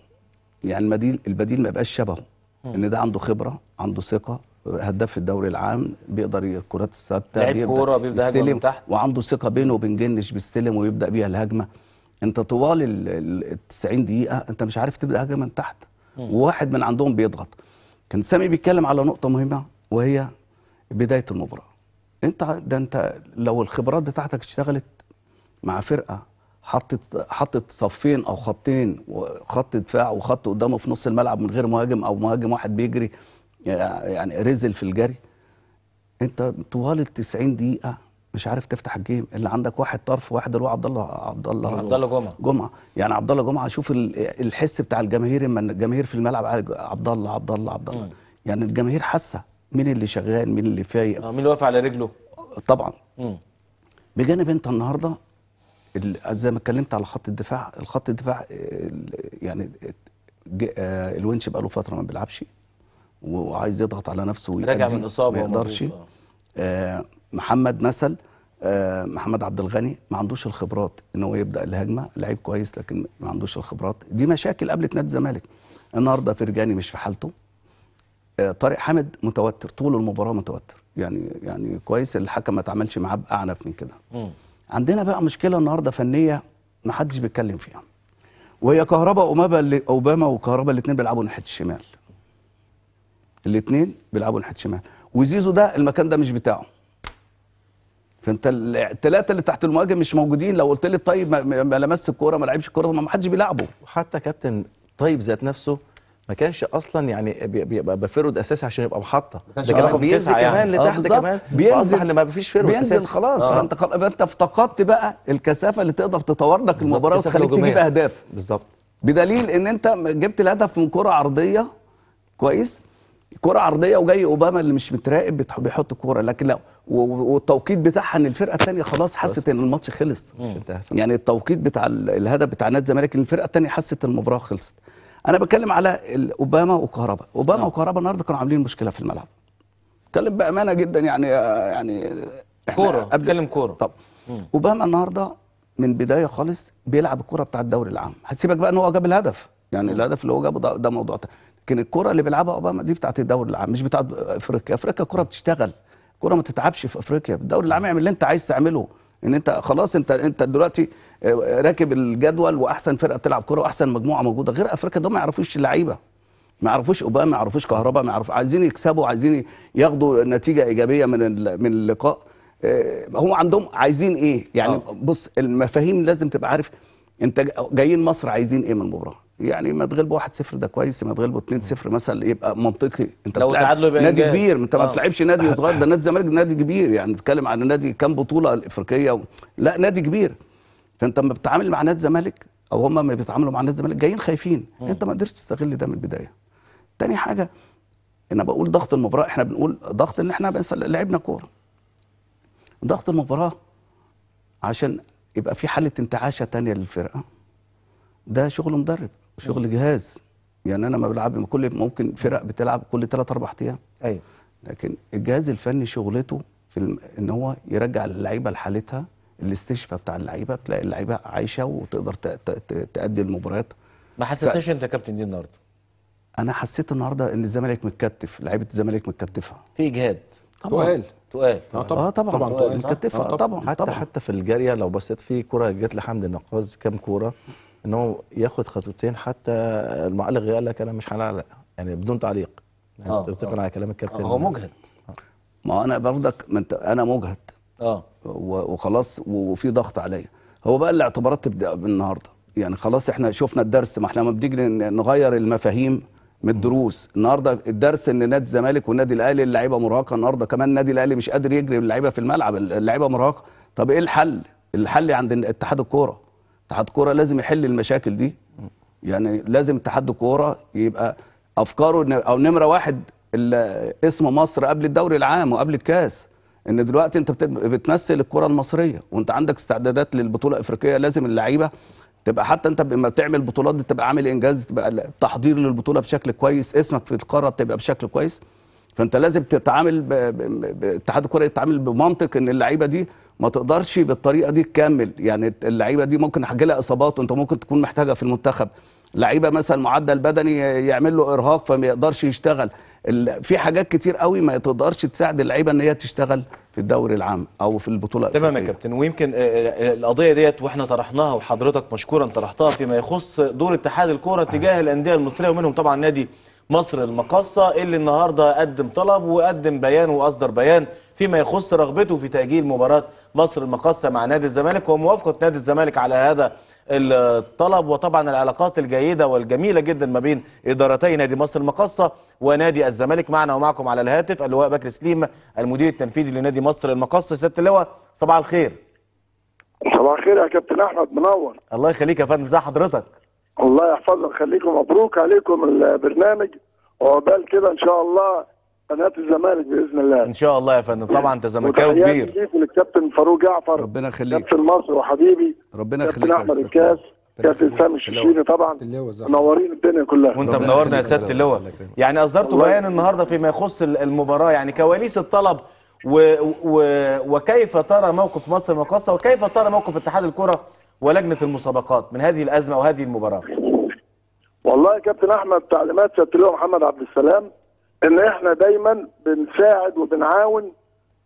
يعني البديل البديل ما يبقاش شبهه. إن ده عنده خبرة عنده ثقة هداف في الدوري العام بيقدر الكرات الثابتة لعيب هجمة من يستلم، تحت. وعنده ثقة بينه وبين جنش بيستلم ويبدأ بيها الهجمة. أنت طوال ال- ال ال 90 دقيقة أنت مش عارف تبدأ هجمة من تحت. وواحد من عندهم بيضغط. كان سامي بيتكلم على نقطة مهمة وهي بداية المباراة. انت ده انت لو الخبرات بتاعتك اشتغلت مع فرقة حطت حطت صفين أو خطين وخط دفاع وخط قدامه في نص الملعب من غير مهاجم أو مهاجم واحد بيجري يعني رزل في الجري انت طوال ال 90 دقيقة مش عارف تفتح الجيم. اللي عندك واحد طرف واحد اللي هو عبد الله عبد الله. عبد الله جمعة. جمعة. يعني عبد الله جمعة شوف ال- الحس بتاع الجماهير اما الجماهير في الملعب عبد الله عبد الله عبد الله. يعني الجماهير حاسة مين اللي شغال مين اللي فايق. آه مين اللي واقف على رجله. طبعا. مم. بجانب انت النهارده ال- زي ما اتكلمت على خط الدفاع الخط الدفاع ال- يعني آه، الونش بقاله فترة ما بيلعبش وعايز يضغط على نفسه راجع من إصابة ما يقدرش. آه، محمد مثل آه، محمد عبد الغني ما عندوش الخبرات إن هو يبدأ الهجمة لعيب كويس لكن ما عندوش الخبرات. دي مشاكل قابلت نادي الزمالك. النهارده فرجاني مش في حالته. آه، طارق حامد متوتر طول المباراة متوتر. يعني يعني كويس الحكم ما تعاملش معاه بأعنف من كده. عندنا بقى مشكلة النهارده فنية ما حدش بيتكلم فيها. وهي كهربا اوباما اللي أوباما وكهربا الاثنين بيلعبوا ناحية الشمال. الاثنين بيلعبوا ناحية الشمال. وزيزو ده المكان ده مش بتاعه. فانت الثلاثه اللي تحت المهاجم مش موجودين لو قلت لي طيب ما- ما ما لمس الكورة ما لعبش الكورة ما حدش بيلعبه وحتى كابتن طيب ذات نفسه ما كانش أصلا يعني بي- بيبقى بفرد أساسي عشان يبقى محطه كانش ده كمان رقم بينزل تسعة يعني. كمان آه لتحت بالظبط. كمان بينزل إن ما فيش فرد بينزل أساسي. خلاص آه. أنت خل... أنت افتقدت بقى الكثافة اللي تقدر تطور لك المباراة وتخليك تجيب. أهداف بالظبط بدليل إن أنت جبت الهدف من كرة عرضية كويس كرة عرضية وجاي أوباما اللي مش متراقب بيحط الكوره لكن لا والتوقيت بتاعها إن الفرقة الثانية خلاص حست إن الماتش خلص. يعني التوقيت بتاع ال- الهدف بتاع نادي الزمالك إن الفرقة الثانية حست إن المباراة خلصت. أنا بتكلم على أوباما وكهربا. أوباما نعم. وكهربا النهارده كانوا عاملين مشكلة في الملعب. اتكلم بأمانة جدا يعني يعني كورة. اتكلم كورة. طب أوباما النهارده من بداية خالص بيلعب الكره بتاع الدوري العام. هسيبك بقى إن هو جاب الهدف. يعني الهدف اللي هو جابه ده, ده موضوع تاني. لكن الكرة اللي بيلعبها أوباما دي بتاعت الدوري العام مش بتاعت أفريقيا. أفريقيا الكره بتشتغل. الكرة ما تتعبش في أفريقيا. الدوري العام اعمل اللي انت عايز تعمله. إن انت خلاص انت انت دلوقتي آه، راكب الجدول وأحسن فرقة بتلعب كرة وأحسن مجموعة موجودة. غير أفريقيا دول ما يعرفوش اللعيبة. ما يعرفوش أوباما ما يعرفوش كهربا ما يعرفوا عايزين يكسبوا عايزين ياخدوا نتيجة إيجابية من من اللقاء. آه، هم عندهم عايزين إيه؟ يعني آه. بص المفاهيم لازم تبقى عارف انت جا- جايين مصر عايزين إيه من المباراه يعني ما تغلبوا 1-0 ده كويس ما تغلبوا 2-0 مثلا يبقى منطقي. انت لو تعادلوا يبقى نادي. كبير انت ما آه. بتلعبش نادي صغير ده نادي الزمالك نادي كبير. يعني بتتكلم عن نادي كام بطولة الإفريقية و... لا نادي كبير. فانت لما بتتعامل مع نادي الزمالك أو هم ما بيتعاملوا مع نادي الزمالك جايين خايفين. انت ما قدرتش تستغل ده من البداية. تاني حاجة أنا بقول ضغط المباراة إحنا بنقول ضغط ان إحنا لعبنا كورة. ضغط المباراة عشان يبقى في حالة انتعاشة تانية للفرقة. ده شغل مدرب. شغل جهاز. يعني أنا ما بلعب كل ممكن فرق بتلعب كل 3 4 أيام. أيوه. لكن الجهاز الفني شغلته في الم... إن هو يرجع اللعيبة لحالتها الاستشفاء بتاع اللعيبة تلاقي اللعيبة عايشة وتقدر ت... ت... ت... تأدي المباريات. ما حسيتش أنت يا كابتن دي النهارده؟ أنا حسيت النهارده إن الزمالك متكتف لعيبة الزمالك متكتفة. في إجهاد. تقال تقال آه طبعا. آه طبعا. طبعا. طبعا تقال. متكتفة. آه آه طبعا. حتى طبعا حتى في الجارية لو بصيت في كرة جت لحمدي النقاز كام كوره إن هو ياخد خطوتين حتى المعلق قال لك أنا مش هنعلق يعني بدون تعليق. يعني آه، تتفق على كلام الكابتن هو مجهد. ما هو أنا برضك ما أنت أنا مجهد. آه. وخلاص وفي ضغط عليا. هو بقى الاعتبارات تبدا بالنهاردة. يعني خلاص إحنا شفنا الدرس ما إحنا لما بنيجي نغير المفاهيم من الدروس. النهارده الدرس إن نادي الزمالك والنادي الأهلي اللعيبة مرهقة. النهارده كمان النادي الأهلي مش قادر يجري اللعيبة في الملعب اللعيبة مرهقة. طب إيه الحل؟ الحل عند اتحاد الكورة. اتحاد الكوره لازم يحل المشاكل دي. يعني لازم اتحاد الكوره يبقى أفكاره أو نمرة واحد اسم مصر قبل الدوري العام وقبل الكاس. إن دلوقتي أنت بت- بتمثل الكره المصرية وأنت عندك استعدادات للبطولة الافريقيه لازم اللعيبة تبقى حتى أنت لما بتعمل بطولات تبقى عامل إنجاز تبقى التحضير للبطولة بشكل كويس اسمك في القارة تبقى بشكل كويس. فأنت لازم تتعامل اتحاد الكره يتعامل بمنطق إن اللعيبة دي ما تقدرش بالطريقة دي تكمل. يعني اللعيبة دي ممكن يحجي لها إصابات وأنت ممكن تكون محتاجها في المنتخب. لعيبة مثلا معدل بدني يعمل له إرهاق فما يقدرش يشتغل. في حاجات كتير قوي ما تقدرش تساعد اللعيبة إن هي تشتغل في الدوري العام أو في البطولة تمام يا. كابتن. ويمكن آه، آه، القضية ديت وإحنا طرحناها وحضرتك مشكورا طرحتها فيما يخص دور اتحاد الكورة تجاه الأندية المصرية ومنهم طبعا نادي مصر المقاصة اللي النهارده قدم طلب وقدم بيان وأصدر بيان فيما يخص رغبته في تأجيل مباراة مصر المقاصة مع نادي الزمالك. وموافقه نادي الزمالك على هذا الطلب؟ وطبعا العلاقات الجيدة والجميلة جدا ما بين إدارتي نادي مصر المقاصة ونادي الزمالك. معنا ومعكم على الهاتف اللواء بكر سليم المدير التنفيذي لنادي مصر المقاصة. سياده اللواء صباح الخير. صباح الخير يا كابتن أحمد منور. الله يخليك يا فندم ازي حضرتك؟ الله يحفظك خليكم مبروك عليكم البرنامج. وعقبال كده إن شاء الله قناة الزمالك بإذن الله. إن شاء الله يا فندم. طبعا أنت زملكاوي كبير. ليكم للكابتن فاروق جعفر ربنا يخليك. كابتن مصر وحبيبي ربنا كابتن يخليك يا أحمد. الكاس كابتن سامي الششيري طبعا. منورين الدنيا كلها. وأنت منورنا يا. سياده اللواء يعني اصدرتوا بيان النهارده فيما يخص ال- المباراة. يعني كواليس الطلب و... و... وكيف ترى موقف مصر المقاصه وكيف ترى موقف اتحاد الكرة ولجنة المسابقات من هذه الأزمة وهذه المباراة؟ والله يا كابتن أحمد تعليمات سيادة اللواء محمد عبد السلام. إن إحنا دايما بنساعد وبنعاون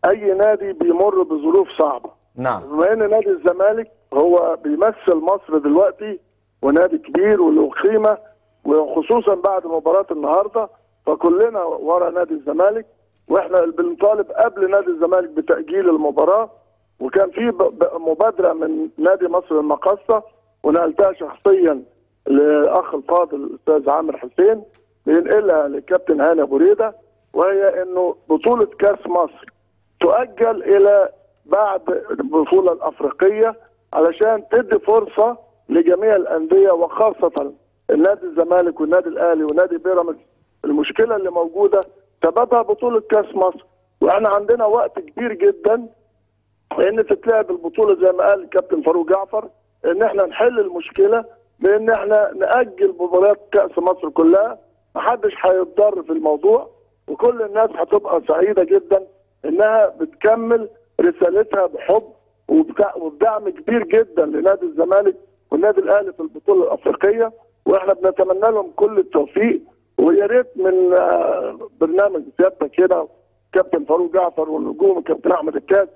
أي نادي بيمر بظروف صعبة. نعم. بما إن نادي الزمالك هو بيمثل مصر دلوقتي ونادي كبير وله قيمة وخصوصا بعد مباراة النهارده فكلنا ورا نادي الزمالك وإحنا بنطالب قبل نادي الزمالك بتأجيل المباراة وكان في مبادرة من نادي مصر المقاصة ونقلتها شخصيا لأخ الفاضل الأستاذ عامر حسين. بينقلها للكابتن هاني أبو ريدة وهي إنه بطولة كأس مصر تؤجل إلى بعد البطولة الأفريقية علشان تدي فرصة لجميع الأندية وخاصة النادي الزمالك والنادي الأهلي ونادي بيراميدز. المشكلة اللي موجودة سببها بطولة كأس مصر. وإحنا عندنا وقت كبير جدا إن تتلعب البطولة زي ما قال الكابتن فاروق جعفر إن إحنا نحل المشكلة بإن إحنا نأجل مباريات كأس مصر كلها. محدش هيتضر في الموضوع وكل الناس هتبقى سعيدة جدا إنها بتكمل رسالتها بحب وبدعم كبير جدا لنادي الزمالك والنادي الأهلي في البطولة الأفريقية وإحنا بنتمنى لهم كل التوفيق ويا ريت من آه، برنامج سيادتك هنا كابتن فاروق جعفر والنجوم كابتن أحمد الكاس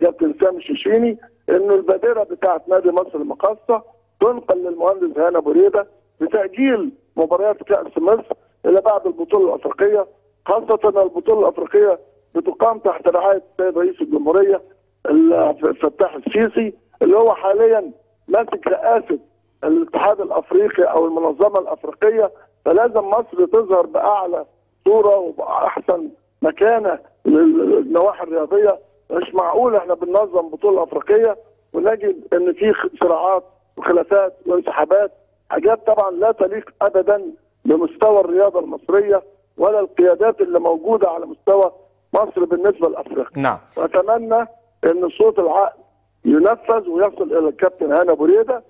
كابتن سامي الشيشيني إنه البادرة بتاعت نادي مصر المقاصة تنقل للمهندس هاني ابو ريده بتأجيل مباريات كأس مصر إلى بعد البطولة الأفريقية خاصة البطولة الأفريقية بتقام تحت رعاية السيد رئيس الجمهورية الفتاح السيسي اللي هو حاليا ماسك رئاسة الاتحاد الأفريقي أو المنظمة الأفريقية. فلازم مصر تظهر بأعلى صورة وبأحسن مكانة للنواحي الرياضية. مش معقول إحنا بننظم بطولة أفريقية ونجد إن في صراعات وخلافات وانسحابات. حاجات طبعا لا تليق ابدا بمستوى الرياضة المصرية ولا القيادات اللي موجودة على مستوى مصر بالنسبة لأفريقيا. نعم. وأتمنى إن صوت العقل ينفذ ويصل إلى الكابتن هاني أبو ريدة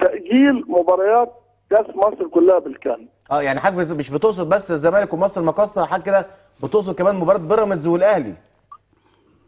تاجيل مباريات كأس مصر كلها بالكامل. آه يعني حضرتك مش بتقصد بس الزمالك ومصر المقاصة حاجة كده بتقصد كمان مباراة بيراميدز والأهلي؟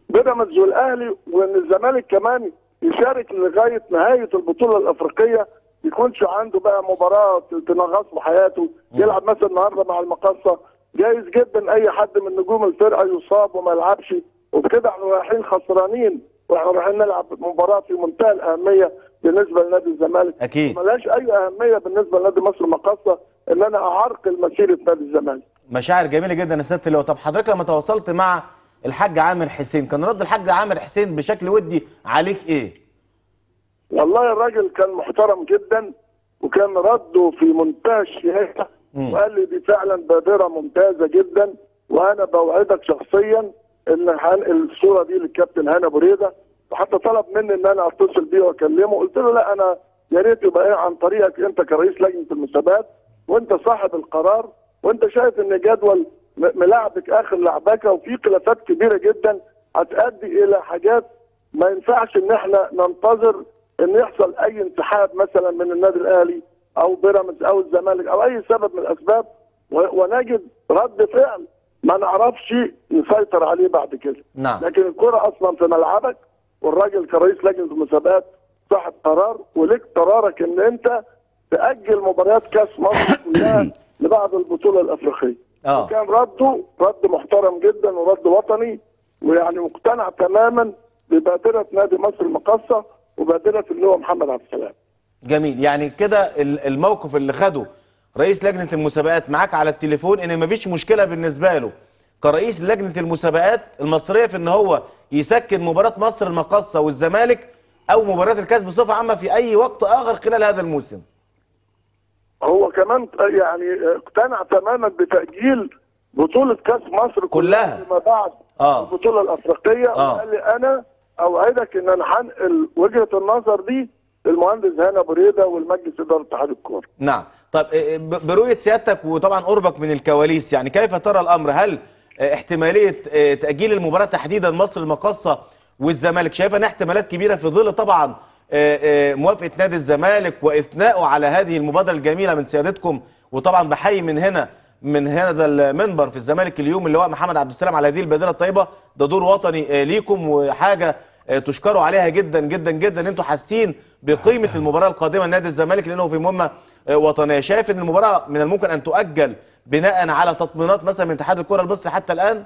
بيراميدز والأهلي وإن الزمالك كمان يشارك لغاية نهاية البطولة الأفريقية يكونش عنده بقى مباراة تنغص له حياته يلعب مثلا النهارده مع المقاصه جايز جدا أي حد من نجوم الفرقة يصاب وما يلعبش وبكده إحنا رايحين خسرانين وإحنا رايحين نلعب مباراة في منتهى الأهمية بالنسبة لنادي الزمالك. أكيد. ملهاش أي أهمية بالنسبة لنادي مصر المقاصه إن أنا أعرقل مسيرة نادي الزمالك. مشاعر جميلة جدا يا سياده اللواء طب حضرتك لما تواصلت مع الحاج عامر حسين كان رد الحاج عامر حسين بشكل ودي عليك إيه؟ والله الراجل كان محترم جدا وكان رده في منتهى الشياكه مم. وقال لي دي فعلا بادرة ممتازة جدا وأنا بوعدك شخصيا إن الصورة دي للكابتن هاني أبو ريدة وحتى طلب مني إن أنا أتصل بيه وأكلمه قلت له لا أنا يا ريت يبقى إيه عن طريقك أنت كرئيس لجنة المسابقات وأنت صاحب القرار وأنت شايف إن جدول م- ملاعبك آخر لعبكه وفي خلافات كبيرة جدا هتؤدي إلى حاجات ما ينفعش إن إحنا ننتظر إن يحصل أي انسحاب مثلا من النادي الأهلي أو بيراميدز أو الزمالك أو أي سبب من الأسباب ونجد رد فعل ما نعرفش نسيطر عليه بعد كده. نعم. لكن الكرة أصلا في ملعبك والراجل كرئيس لجنة المسابقات صاحب قرار ولك قرارك إن أنت تأجل مباريات كأس مصر كلها لبعد البطولة الأفريقية. آه. وكان رده رد محترم جدا ورد وطني ويعني مقتنع تماما ببادرة نادي مصر المقاصة وبادره اللي هو محمد عبد السلام جميل يعني كده ال- الموقف اللي خده رئيس لجنة المسابقات معاك على التليفون إن مفيش مشكلة بالنسبة له كرئيس لجنة المسابقات المصرية في إن هو يسكن مباراة مصر المقاصة والزمالك أو مباراة الكاس بصفة عامة في أي وقت آخر خلال هذا الموسم هو كمان يعني اقتنع تماما بتأجيل بطولة كأس مصر كلها. فيما بعد آه. البطولة الأفريقية آه. وقال لي أنا أوعدك إن أنا هنقل وجهة النظر دي للمهندس هاني ابو ريده والمجلس إدارة اتحاد الكورة. نعم. طب إيه، ب- برؤية سيادتك وطبعا قربك من الكواليس يعني كيف ترى الأمر؟ هل آه، احتمالية تأجيل المباراة تحديدا مصر المقاصة والزمالك؟ شايفة إنها احتمالات كبيرة في ظل طبعا موافقة نادي الزمالك واثنائه على هذه المبادرة الجميلة من سيادتكم وطبعا بحيي من هنا من هذا المنبر في الزمالك اليوم اللي هو محمد عبد السلام على هذه البادرة الطيبة. ده دور وطني ليكم وحاجة تشكروا عليها جدا جدا جدا. ان أنتوا حاسين بقيمة المباراة القادمة لنادي الزمالك لأنه في مهمة آه، وطنية. شايف إن المباراة من الممكن أن تؤجل بناء على تطمينات مثلا من اتحاد الكرة المصري حتى الآن؟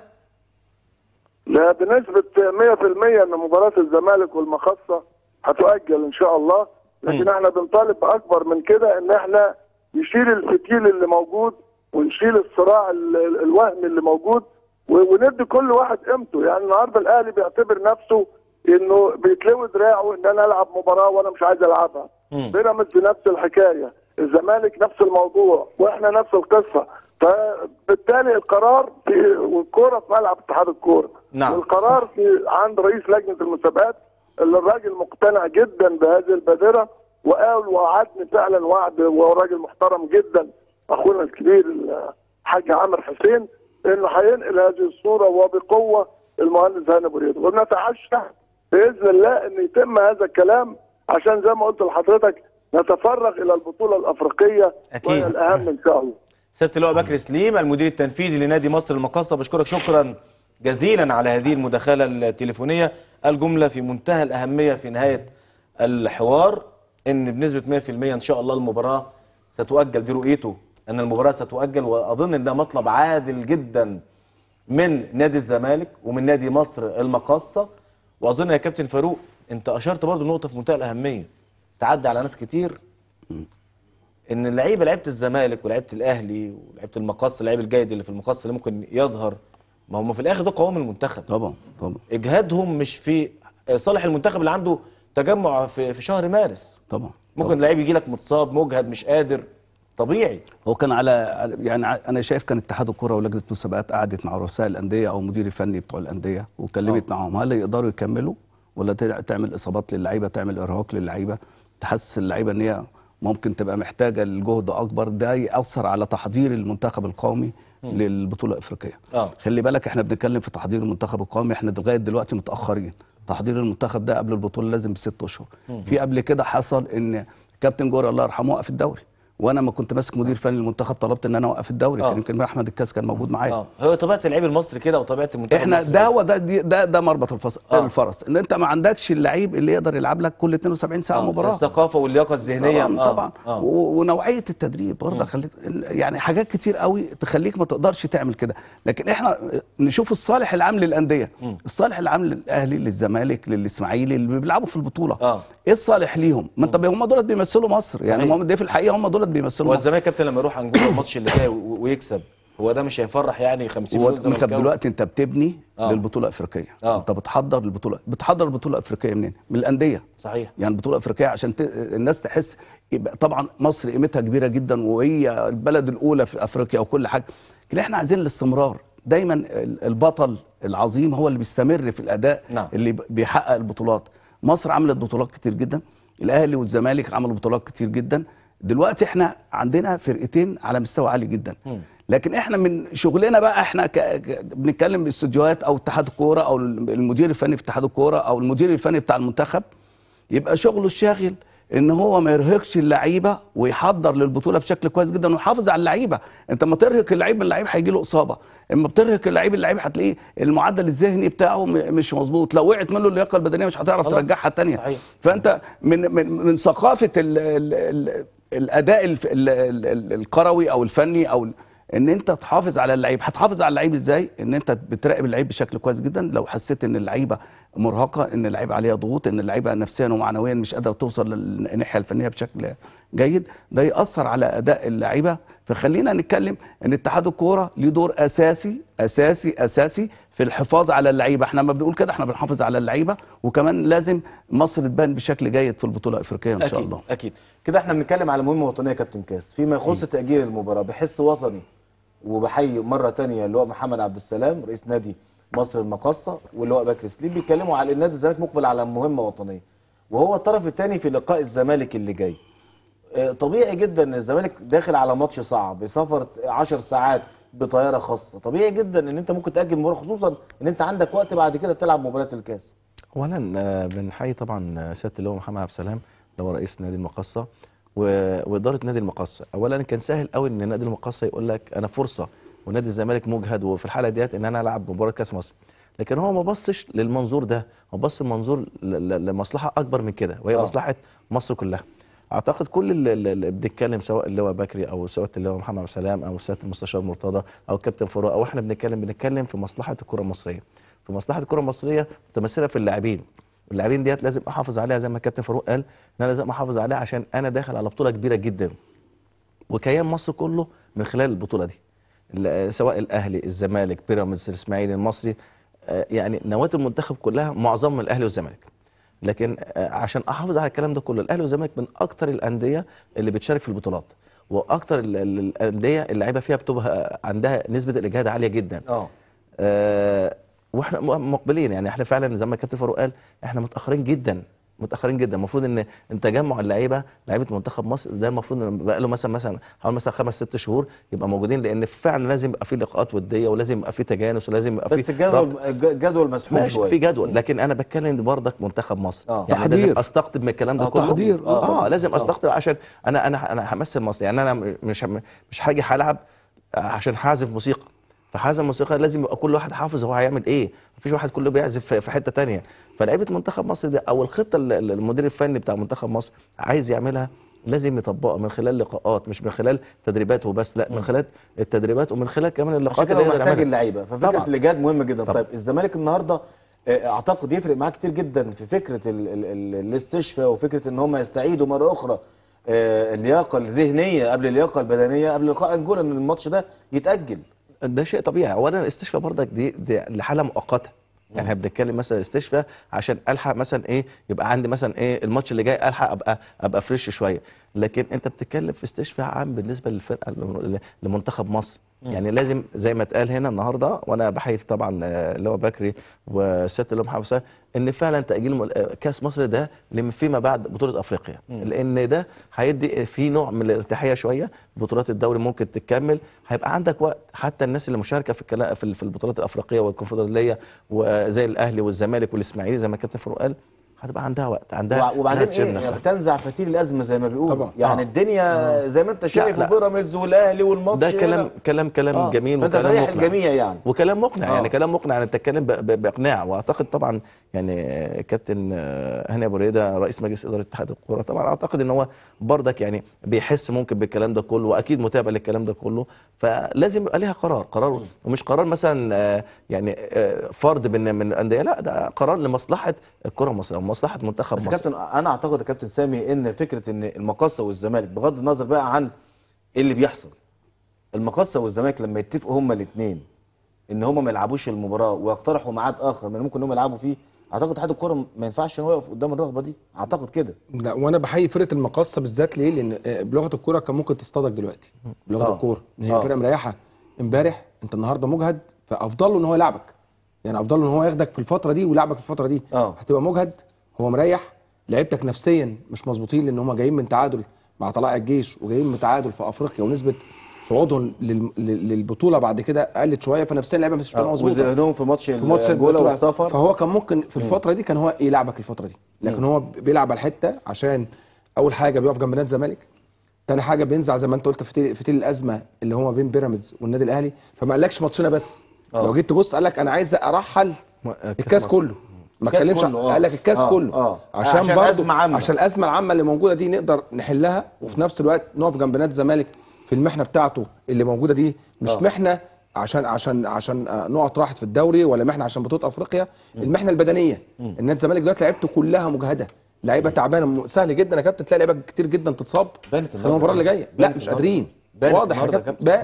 لا بنسبة 100% إن مباراة الزمالك والمخصه هتؤجل إن شاء الله. لكن. إحنا بنطالب باكبر من كده إن إحنا نشيل الفتيل اللي موجود ونشيل الصراع ال- ال- الوهمي اللي موجود وندي كل واحد قيمته. يعني النهارده الأهلي بيعتبر نفسه إنه بيتلوي دراعه إن أنا ألعب مباراة وأنا مش عايز ألعبها. بيراميدز نفس الحكاية. الزمالك نفس الموضوع وإحنا نفس القصة. فبالتالي القرار في والكوره في ملعب اتحاد الكورة. نعم. والقرار في عند رئيس لجنة المسابقات اللي الراجل مقتنع جدا بهذه البادرة وقال وعدني فعلا وعد وهو راجل محترم جدا أخونا الكبير الحاج عامر حسين إنه هينقل هذه الصورة وبقوة المهندس هاني ابو ونتعشى بإذن الله إن يتم هذا الكلام عشان زي ما قلت لحضرتك نتفرغ إلى البطولة الأفريقية أكيد. وهي الأهم إن شاء الله. سياده اللواء بكر سليم المدير التنفيذي لنادي مصر المقاصة بشكرك شكرا جزيلا على هذه المداخلة التليفونية. الجملة في منتهى الأهمية في نهاية الحوار إن بنسبة 100% إن شاء الله المباراة ستؤجل دي رؤيته إن المباراة ستؤجل وأظن إن ده مطلب عادل جدا من نادي الزمالك ومن نادي مصر المقاصة. وأظن يا كابتن فاروق أنت أشرت برضو نقطة في منتهى الأهمية. تعدي على ناس كتير. إن اللعيبة لعيبة الزمالك ولعيبة الأهلي ولعيبة المقص اللعيب الجيد اللي في المقص اللي ممكن يظهر. ما هم في الآخر ده قوام المنتخب. طبعا طبعا. إجهادهم مش في صالح المنتخب اللي عنده تجمع في في شهر مارس. طبعا ممكن لعيب يجي لك متصاب مجهد مش قادر. طبيعي. هو كان على يعني أنا شايف كان اتحاد الكره ولجنة المسابقات قعدت مع رؤساء الأندية أو مدير الفني بتوع الأندية وكلمت معاهم. هل يقدروا يكملوا ولا تع- تعمل إصابات للعيبة تعمل إرهاق للعيبة تحسس اللعيبة إن هي ممكن تبقى محتاجة لجهد أكبر؟ ده يأثر على تحضير المنتخب القومي للبطولة الأفريقية. آه. خلي بالك إحنا بنتكلم في تحضير المنتخب القومي إحنا لغاية دلوقتي متأخرين. تحضير المنتخب ده قبل البطولة لازم بست أشهر. في قبل كده حصل إن كابتن جوري الله يرحمه وقف الدوري. وأنا ما كنت ماسك مدير فني للمنتخب طلبت إن أنا أوقف الدوري آه. كان يمكن أحمد الكاس كان موجود معايا. آه. هو طبيعة اللعيب المصري كده وطبيعة المنتخب إحنا المصري ده. هو ده ده ده مربط الفرس آه. الفرس. إن أنت ما عندكش اللعيب اللي يقدر يلعب لك كل 72 ساعة آه، مباراة. الثقافة واللياقة الذهنية. طبعا آه، طبعا. آه. ونوعية التدريب برضه خليت يعني حاجات كتير قوي تخليك ما تقدرش تعمل كده. لكن إحنا نشوف الصالح العام للأندية. الصالح العام للأهلي للزمالك للإسماعيلي اللي بيلعبوا في البطولة. آه. إيه الصالح ليهم؟ ما انت هم دولت بيمثلوا مصر. يعني صحيح. هم دي في الحقيقة هم دولت بيمثلوا هو مصر. الزمالك كابتن لما يروح انجولا الماتش اللي جاي ويكسب هو ده مش هيفرح يعني 50 هو مليون انت دلوقتي انت بتبني آه. للبطولة الأفريقية. آه. انت بتحضر للبطولة. بتحضر البطولة الأفريقية منين؟ من الأندية. صحيح. يعني البطولة الأفريقية عشان ت... الناس تحس طبعا مصر قيمتها كبيرة جدا وهي البلد الأولى في أفريقيا وكل حاجة. لكن إحنا عايزين الاستمرار. دايما ال- البطل العظيم هو اللي بيستمر في الأداء نعم. اللي بيحقق البطولات. مصر عملت بطولات كتير جدا. الأهلي والزمالك عملوا بطولات كتير جدا. دلوقتي إحنا عندنا فرقتين على مستوى عالي جدا. لكن إحنا من شغلنا بقى إحنا ك... ك... بنتكلم باستوديوهات أو اتحاد الكورة أو المدير الفني في اتحاد الكورة أو المدير الفني بتاع المنتخب يبقى شغله الشاغل ان هو ما يرهقش اللعيبة ويحضر للبطولة بشكل كويس جدا ويحافظ على اللعيبة انت ما ترهق اللعيب اللعيب هيجي له إصابة اما بترهق اللعيب اللعيب هتلاقيه المعدل الذهني بتاعه مش مظبوط لو وقعت منه اللياقة البدنية مش هتعرف. ترجعها تانية صحيح. فانت من من من ثقافة ال ال ال الأداء الف ال ال ال الكروي أو الفني أو إن أنت تحافظ على اللعيب. هتحافظ على اللعيب إزاي؟ إن أنت بتراقب اللعيب بشكل كويس جدا. لو حسيت إن اللعيبة مرهقة إن اللعيبه عليها ضغوط إن اللعيبة نفسيا ومعنويا مش قادرة توصل للناحية الفنية بشكل جيد ده يأثر على أداء اللعيبة. فخلينا نتكلم إن اتحاد الكورة ليه دور أساسي أساسي أساسي في الحفاظ على اللعيبة. إحنا لما بنقول كده إحنا بنحافظ على اللعيبة وكمان لازم مصر تبان بشكل جيد في البطولة الأفريقية إن شاء أكيد الله. أكيد. كده إحنا بنتكلم على مهمة وطنية يا كابتن كاس. فيما يخص تاجيل المباراة بحس وطني وبحيي مرة تانية اللواء محمد عبد السلام رئيس نادي مصر المقاصة واللواء بكر سليم بيتكلموا على إن نادي الزمالك مقبل على مهمة وطنية؟ وهو الطرف الثاني في لقاء الزمالك اللي جاي. آه، طبيعي جدا إن الزمالك داخل على ماتش صعب سفر 10 ساعات بطيارة خاصة. طبيعي جدا إن أنت ممكن تأجل المباراه خصوصا إن أنت عندك وقت بعد كده تلعب مباراة الكاس. اولا آه، بنحيي طبعا آه، سيادة اللواء محمد عبد السلام اللي هو رئيس نادي المقصه وإدارة نادي المقصه اولا كان سهل قوي إن نادي المقصه يقول لك أنا فرصة ونادي الزمالك مجهد وفي الحالة ديت إن أنا ألعب مباراة كاس مصر. لكن هو ما بصش للمنظور ده هو بص المنظور لمصلحة أكبر من كده وهي آه. مصلحة مصر كلها. أعتقد كل اللي- بنتكلم سواء اللواء بكري أو سواء اللواء محمد عبد السلام أو سيادة المستشار مرتضى أو كابتن فاروق أو إحنا بنتكلم بنتكلم في مصلحة الكرة المصرية. في مصلحة الكرة المصرية متمثلة في اللاعبين. اللاعبين ديت لازم أحافظ عليها زي ما الكابتن فاروق قال إن أنا لازم أحافظ عليها عشان أنا داخل على بطولة كبيرة جدا. وكيان مصر كله من خلال البطولة دي. سواء الأهلي الزمالك بيراميدز الإسماعيلي المصري آه، يعني نواه المنتخب كلها معظمهم الأهلي والزمالك. لكن آه، عشان أحافظ على الكلام ده كله الأهلي والزمالك من أكتر الأندية اللي بتشارك في البطولات وأكتر ال- ال- الأندية اللعيبة فيها بتبقى عندها نسبة الإجهاد عالية جدا. آه. آه، وإحنا مقبلين يعني إحنا فعلا زي ما الكابتن فاروق قال إحنا متأخرين جدا. متأخرين جدا المفروض إن إن تجمع اللعيبة لعيبة منتخب مصر ده المفروض إن بقى له مثلا مثلا حوالي مثلا خمس ست شهور يبقى موجودين لأن فعلا لازم يبقى في لقاءات ودية ولازم يبقى في تجانس ولازم يبقى في بس الجدول. الجدول مسحوب ماشي شوية في جدول لكن أنا بتكلم برضك منتخب مصر آه. يعني تحضير. لازم أستقطب من الكلام ده آه، كله تحضير. آه، آه, طبعاً. آه لازم آه. أستقطب عشان أنا أنا أنا همثل مصر يعني أنا مش مش هاجي هلعب عشان هعزف موسيقى فحازم الموسيقى لازم يبقى كل واحد حافظ هو هيعمل إيه مفيش واحد كله بيعزف في- في حتة تانية فلعيبة منتخب مصر ده أو الخطة اللي المدير الفني بتاع منتخب مصر عايز يعملها لازم يطبقها من خلال لقاءات مش من خلال تدريبات وبس لا من خلال التدريبات ومن خلال كمان اللقاءات اللي هو محتاج اللعيبة. ففكرة. الايجاد مهمه جدا. طبعاً. طيب الزمالك النهارده آه، أعتقد يفرق معاه كتير جدا في فكرة ال ال ال الاستشفاء وفكرة إن هم يستعيدوا مرة أخرى آه، اللياقة الذهنية قبل اللياقة البدنية قبل لقاء أنجولا إن الماتش ده يتأجل. ده شيء طبيعي. اولا الاستشفاء برضك دي, دي لحالة مؤقتة. يعني إحنا بنتكلم مثلا استشفاء عشان ألحق مثلا إيه يبقى عندي مثلا إيه الماتش اللي جاي ألحق ابقى أبقى فريش شوية. لكن أنت بتتكلم في استشفاء عام بالنسبة للفرقة لمنتخب مصر. يعني لازم زي ما اتقال هنا النهارده وأنا بحيي طبعا آه، اللي هو بكري وسياده اللي هو محمد إن فعلا تأجيل آه، كأس مصر ده فيما بعد بطولة أفريقيا. لأن ده هيدي في نوع من الارتياحيه شوية. بطولات الدوري ممكن تكمل. هيبقى عندك وقت. حتى الناس اللي مشاركة في الكلا- في البطولات الأفريقية والكونفدرالية وزي الأهلي والزمالك والإسماعيلي زي ما الكابتن فاروق قال هتبقى عندها وقت عندها وبع- وبعدين إيه. يعني بتنزع فتيل الأزمة زي ما بيقولوا طبعا. يعني آه. الدنيا زي ما أنت شايف. بيراميدز والأهلي والماتش ده. كلام كلام كلام آه. جميل وكلام تريح مقنع الجميع يعني وكلام مقنع آه. يعني كلام مقنع أنت تتكلم ب- ب- بإقناع وأعتقد طبعا يعني آه، كابتن آه، هاني أبو ريدة رئيس مجلس إدارة اتحاد الكورة طبعا أعتقد إن هو بردك يعني بيحس ممكن بالكلام ده كله وأكيد متابع للكلام ده كله فلازم يبقى ليها قرار قرار ومش قرار مثلا آه، يعني آه، فرد من من الأندية لا ده قرار لمصلحة الكرة المصرية ومصلحة منتخب بس مصر. كابتن أنا أعتقد يا كابتن سامي إن فكرة إن المقصه والزمالك بغض النظر بقى عن إيه اللي بيحصل المقصه والزمالك لما يتفقوا هما الاثنين إن هما ما يلعبوش المباراة ويقترحوا ميعاد آخر من ممكن إنهم يلعبوا فيه أعتقد اتحاد الكورة ما ينفعش إن هو يقف قدام الرغبة دي أعتقد كده لا وأنا بحيي فرقة المقصه بالذات ليه؟ لأن آه، بلغة الكورة كان ممكن تصطادك دلوقتي بلغة آه. الكورة هي آه. فرقة مريحة إمبارح أنت النهارده مجهد فافضل له إن هو يلعبك يعني افضل له إن هو ياخدك في الفترة دي ويلعبك في الفترة دي آه. هتبقى مجهد هو مريح لعيبتك نفسيا مش مظبوطين لأن هم جايين من تعادل مع طلائع الجيش وجايين من تعادل في أفريقيا ونسبة صعودهم لل- لل- للبطولة بعد كده قلت شوية فنفسيا اللعيبة مش آه، مظبوطه وذهنهم في ماتش في ماتش الجولة. والسفر فهو كان ممكن في الفترة دي كان هو يلعبك الفترة دي لكن هو بيلعب على الحتة عشان أول حاجة بيقف جنب نادي الزمالك تاني حاجة بينزع زي ما أنت قلت فتيل, فتيل الأزمة اللي هو بين بيراميدز والنادي الأهلي فما قالكش ماتشنا بس آه. لو جيت تبص قال لك أنا عايز أرحل آه، الكاس. كله ما اتكلمش آه. قال لك الكاس آه، كله آه. عشان, عشان برضه. عشان الأزمة العامة اللي موجودة دي نقدر نحلها وفي نفس الوقت نقف جنب نادي الزمالك في المحنة بتاعته اللي موجودة دي مش آه. محنة عشان عشان عشان آه، نقط راحت في الدوري ولا محنة عشان بطولة أفريقيا. المحنة البدنية. النادي الزمالك دلوقتي لعيبته كلها مجهدة. لعيبة تعبانة سهل جدا يا كابتن تلاقي لعيبة كتير جدا تتصاب بانت المباراة اللي. جاية. لا مش. قادرين. واضح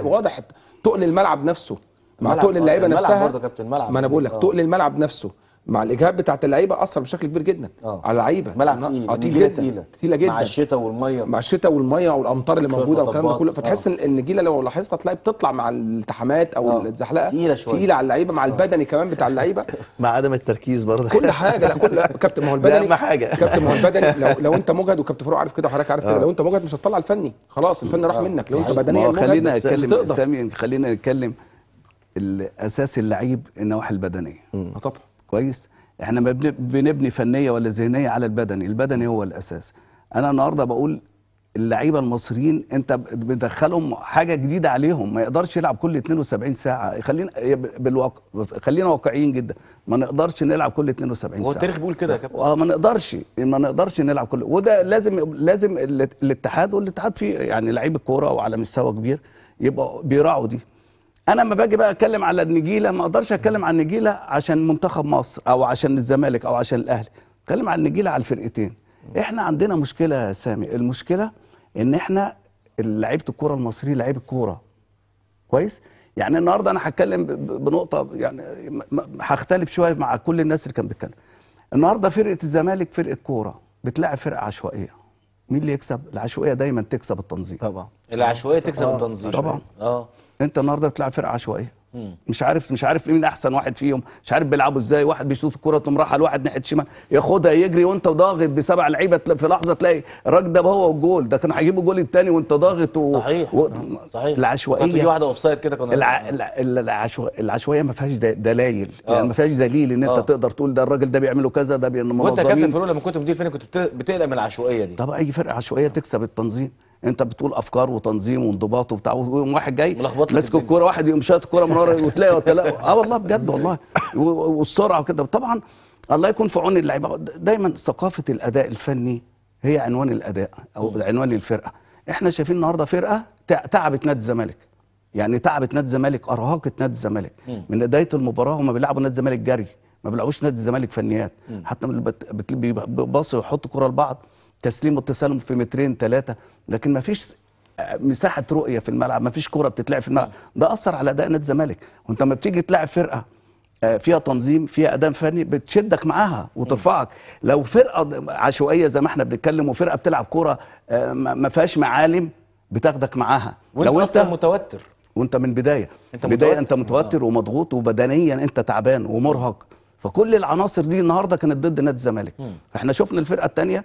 واضح. تقل الملعب نفسه. مع تقل اللعيبة نفسها. ما أنا بقول لك آه. تقل الملعب نفسه. مع الإجهاد بتاعت اللعيبه أثر بشكل كبير جدا آه. على اللعيبة. ملعب آه، تقيل آه، جدا. تقيلة. جدا. مع الشتاء والمية. مع الشتاء والمية والأمطار اللي موجودة والكلام ده. كله فتحس آه. إن النجيله لو لاحظت هتلاقي بتطلع مع الالتحامات أو آه. الزحلقة. تقيلة شوية. تقيلة على اللعيبة مع البدني كمان بتاع اللعيبة. مع عدم التركيز برضه. كل حاجة لا كل كابتن ما هو البدني أهم حاجة. كابتن ما هو البدني لو لو أنت مجهد وكابتن فاروق عارف كده وحضرتك عارف كده لو أنت مجهد مش هتطلع الفني. خلاص الفني راح منك. لو أنت. بدنيا خلينا نتكلم. سامي خلينا نتكلم الأساس اللعيب النواحي البدنية. آه طبعا. كويس؟ إحنا ما بن- بنبني فنية ولا ذهنية على البدني البدني هو الأساس. أنا النهارده بقول اللعيبة المصريين أنت بتدخلهم حاجة جديدة عليهم ما يقدرش يلعب كل 72 ساعة خلينا بالواقع خلينا واقعيين جدا. ما نقدرش نلعب كل 72 هو ساعة. التاريخ بيقول كده يا كابتن. آه ما نقدرش ما نقدرش نلعب كل وده لازم لازم ال- الاتحاد والاتحاد فيه يعني لعيب الكورة وعلى مستوى كبير يبقى بيراعوا دي. أنا لما باجي بقى أتكلم على النجيلة ما أقدرش أتكلم عن النجيلة عشان منتخب مصر أو عشان الزمالك أو عشان الأهلي. أتكلم عن النجيلة على الفرقتين. إحنا عندنا مشكلة يا سامي. المشكلة إن إحنا لعيبة الكورة المصريين لعيبه كوره كويس؟ يعني النهارده أنا هتكلم بنقطة يعني م- م- هختلف شوية مع كل الناس اللي كانت بتتكلم. النهارده فرقة الزمالك فرقة كورة. بتلاعب فرقة عشوائية. مين اللي يكسب؟ العشوائية دايما تكسب التنظيم. طبعا. العشوائية تكسب آه، التنظيم. طبعا. آه. انت النهارده بتلعب فرقة عشوائية. مش عارف مش عارف مين أحسن واحد فيهم. مش عارف بيلعبوا إزاي. واحد بيشوط الكرة تقوم رايحة لواحد ناحية شمال. ياخدها يجري وأنت ضاغط بسبع لعيبة. في لحظة تلاقي الراجل ده هو والجول. ده كانوا هيجيبوا الجول الثاني وأنت ضاغط و... صحيح و... صحيح. كان في العشوائيه واحدة offside كده كنا الع... الع... العشو... العشوائية ما فيهاش د- دلايل آه. يعني ما فيهاش دليل إن أنت آه. تقدر تقول ده الراجل ده بيعملوا كذا ده بيعملوا وأنت كابتن فاروق لما كنت مدير فني كنت بت- بتقلق من العشوائية دي. طب أي فرقة عشوائية تكسب التنظيم. انت بتقول افكار وتنظيم وانضباط وبتاع ويقوم واحد جاي ماسك. الكورة واحد يقوم شايط الكورة من ورا وتلاقي وتلاقي آه والله بجد والله. والسرعة وكده. طبعا الله يكون في عون اللعيبة. دايما ثقافة الأداء الفني هي عنوان الأداء أو عنوان الفرقة. إحنا شايفين النهارده فرقة تع- تعبت نادي الزمالك. يعني تعبت نادي الزمالك أرهقت نادي الزمالك. من بداية المباراة هم بيلعبوا نادي الزمالك جري ما بيلعبوش نادي الزمالك فنيات. حتى بيبصوا يحطوا كره لبعض. تسليم والتسلم في مترين ثلاثة لكن ما فيش مساحة رؤية في الملعب ما فيش كره بتتلعب في الملعب. ده أثر على أداء نادي الزمالك. وأنت لما بتيجي تلعب فرقة آه، فيها تنظيم فيها أداء فني بتشدك معاها وترفعك. لو فرقة عشوائية زي ما إحنا بنتكلم وفرقة بتلعب كورة آه، ما فيهاش معالم بتاخدك معاها. وأنت لو أصلا متوتر. وأنت من بداية. أنت بداية متوتر. أنت متوتر ومضغوط وبدنيا أنت تعبان ومرهق. فكل العناصر دي النهارده كانت ضد نادي الزمالك. فإحنا شفنا الفرقة الثانية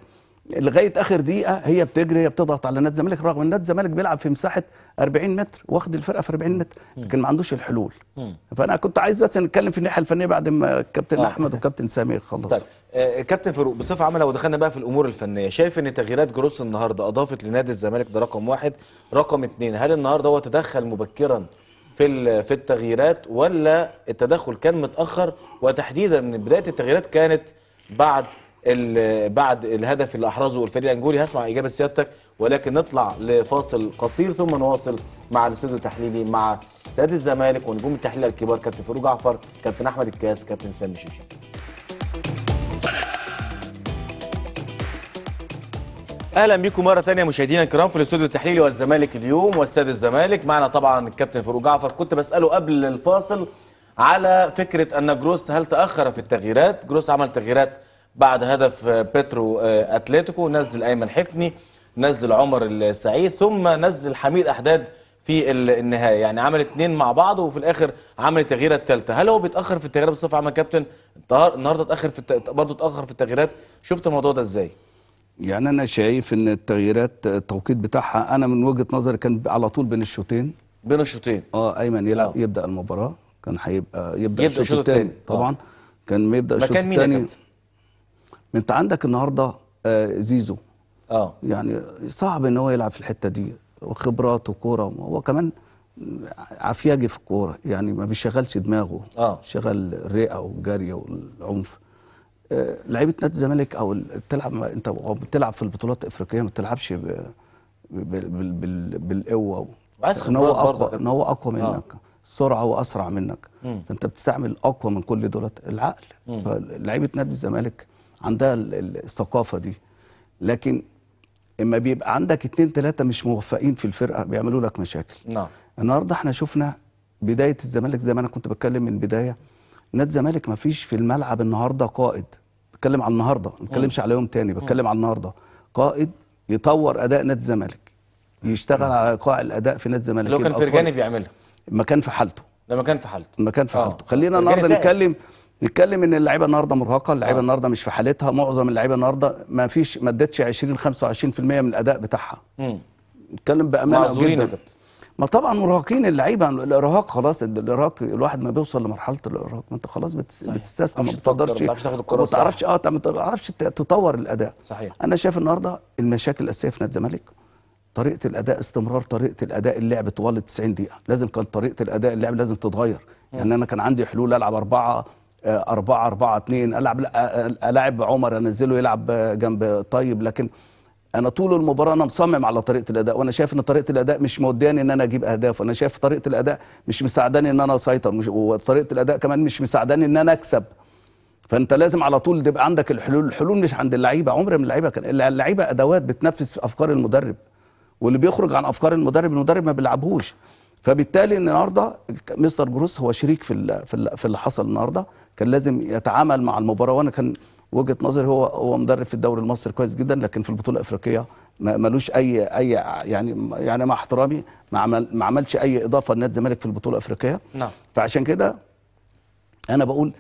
لغاية آخر دقيقة هي بتجري هي بتضغط على نادي الزمالك رغم إن نادي الزمالك بيلعب في مساحة 40 متر واخد الفرقة في 40 متر لكن ما عندوش الحلول. فأنا كنت عايز بس نتكلم في الناحية الفنية بعد ما الكابتن آه. أحمد والكابتن سامي يخلصوا طيب. آه، كابتن فاروق بصفة عامة لو دخلنا بقى في الأمور الفنية شايف إن تغييرات جروس النهارده أضافت لنادي الزمالك ده رقم واحد رقم اتنين هل النهارده هو تدخل مبكرا في في التغييرات ولا التدخل كان متأخر وتحديدا إن بداية التغييرات كانت بعد بعد الهدف اللي أحرزه الفريق الأنجولي. هسمع إجابة سيادتك ولكن نطلع لفاصل قصير ثم نواصل مع الاستوديو التحليلي مع سيد الزمالك ونجوم التحليل الكبار كابتن فاروق جعفر كابتن أحمد الكاس كابتن سامي شيشي أهلا بيكم مرة ثانية مشاهدينا الكرام في الاستوديو التحليلي والزمالك اليوم واستاد الزمالك. معنا طبعا الكابتن فاروق جعفر. كنت بسأله قبل الفاصل على فكرة أن جروس هل تأخر في التغييرات؟ جروس عمل تغييرات بعد هدف بيترو أتلتيكو نزل أيمن حفني نزل عمر السعيد ثم نزل حميد أحداد في ال- النهايه يعني عمل اتنين مع بعض وفي الآخر عمل التغييره الثالثه هل هو بيتأخر في التغييرات؟ بصفة عامة كابتن النهار- النهارده اتأخر في الت... برضه اتأخر في التغييرات. شفت الموضوع ده إزاي؟ يعني أنا شايف إن التغييرات التوقيت بتاعها أنا من وجهة نظري كان على طول بين الشوطين. بين الشوطين. آه أيمن يلعب آه. يبدأ المباراة. كان هيبقى يبدأ, يبدأ الشوط الثاني. طبعا. كان ما يبدأ الشوط مكان مين يا الثاني انت عندك النهارده آه زيزو. آه. يعني صعب إن هو يلعب في الحتة دي وخبرات وكوره هو كمان عفياجي في الكورة. يعني ما بيشغلش دماغه. آه. شغل الرئه والجري والعنف. آه، لعيبة نادي الزمالك أو بتلعب أنت بتلعب في البطولات الإفريقية ما بتلعبش ب- بال- بال- بال- بالقوة. إن هو خبرات يا اقوى. إن هو أقوى منك. سرعة وأسرع منك. مم. فأنت بتستعمل أقوى من كل دولت العقل. مم. فلعيبة نادي الزمالك عندها ال- ال- الثقافة دي. لكن إما بيبقى عندك اتنين تلاتة مش موفقين في الفرقة بيعملوا لك مشاكل. نعم. النهارده إحنا شفنا بداية الزمالك زي ما أنا كنت بتكلم من البداية نادي الزمالك ما فيش في الملعب النهارده قائد. بتكلم على النهارده ما بتكلمش على يوم تاني بتكلم على النهارده. قائد يطور أداء نادي الزمالك. يشتغل على إيقاع الأداء في نادي الزمالك. هو كان فرجاني. بيعملها مكان في حالته. لما كان في حالته. المكان في آه. حالته. خلينا النهارده. نتكلم نتكلم إن اللعيبة النهارده مرهقة اللعيبة آه. النهارده مش في حالتها. معظم اللعيبة النهارده ما فيش ما ادتش 20 25% من الأداء بتاعها. امم نتكلم بأمانة جدا. ما طبعا مرهقين اللعيبة. الإرهاق خلاص الإرهاق الواحد ما بيوصل لمرحلة الإرهاق. ما انت خلاص بتس... بتستسلم ما بتقدرش ما بتعرفش آه ما بتعرفش تطور الأداء. صحيح. أنا شايف النهارده المشاكل الأساسية في نادي الزمالك طريقة الأداء استمرار طريقة الأداء اللعب طوال ال 90 دقيقة. لازم كانت طريقة الأداء اللعب لازم تتغير. يعني أنا كان عندي حلول ألعب أربعة آه، أربعة أربعة اتنين. ألعب لا، آه، ألاعب عمر أنزله يلعب جنب طيب. لكن أنا طول المباراة أنا مصمم على طريقة الأداء وأنا شايف إن طريقة الأداء مش موداني إن أنا أجيب أهداف أنا شايف طريقة الأداء مش مساعداني إن أنا أسيطر مش وطريقة الأداء كمان مش مساعداني إن أنا أكسب. فأنت لازم على طول تبقى عندك الحلول. الحلول مش عند اللعيبة عمر من اللعيبة كان اللعيبة أدوات بتنفذ أفكار المدرب واللي بيخرج عن أفكار المدرب المدرب ما بيلعبهوش. فبالتالي النهارده مستر جروس هو شريك في في اللي حصل النهارده. كان لازم يتعامل مع المباراة وأنا كان وجهة نظري هو هو مدرب في الدوري المصري كويس جدا لكن في البطولة الأفريقية ملوش أي أي يعني يعني مع احترامي ما عمل ما عملش أي إضافة لنادي الزمالك في البطولة الأفريقية. نعم. فعشان كده أنا بقول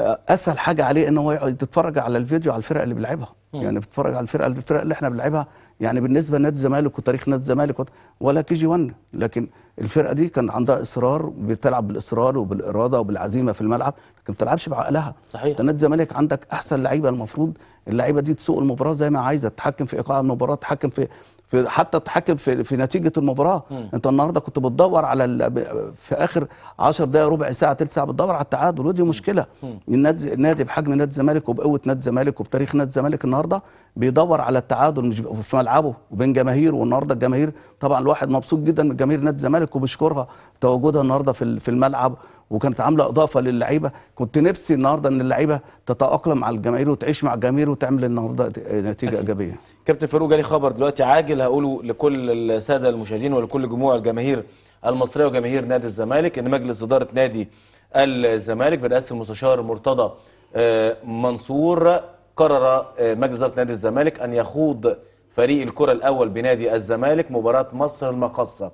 آه، أسهل حاجة عليه إن هو يقعد يتفرج على الفيديو على الفرق اللي بيلعبها. يعني بيتفرج على الفرق الفرق اللي إحنا بنلعبها. يعني بالنسبة لنادي الزمالك وتاريخ نادي الزمالك ولا كي جي 1 لكن الفرقة دي كان عندها إصرار بتلعب بالإصرار وبالإرادة وبالعزيمة في الملعب. ما بتلعبش بعقلها. صحيح. انت نادي الزمالك عندك أحسن لعيبة المفروض. اللعيبة دي تسوق المباراة زي ما عايزة تتحكم في إيقاع المباراة تتحكم في في حتى تتحكم في في نتيجة المباراة. أنت النهارده كنت بتدور على ال- في آخر 10 دقائق ربع ساعة ثلث ساعة بتدور على التعادل ودي مشكلة. النادي النادي بحجم نادي الزمالك وبقوة نادي الزمالك وبتاريخ نادي الزمالك النهارده بيدور على التعادل مش في ملعبه وبين جماهير والنهارده الجماهير طبعا الواحد مبسوط جدا من جماهير نادي الزمالك وبيشكرها تواجدها النهارده في في الملعب وكانت عاملة إضافة للعيبة. كنت نفسي النهارده إن اللعيبة تتأقلم مع الجماهير وتعيش مع الجماهير وتعمل النهارده نتيجة إيجابية. كابتن فاروق جالي خبر دلوقتي عاجل هقوله لكل السادة المشاهدين ولكل جموع الجماهير المصرية وجماهير نادي الزمالك إن مجلس إدارة نادي الزمالك برئاسه المستشار مرتضى آه، منصور قرر آه، مجلس إدارة نادي الزمالك أن يخوض فريق الكرة الأول بنادي الزمالك مباراة مصر المقصة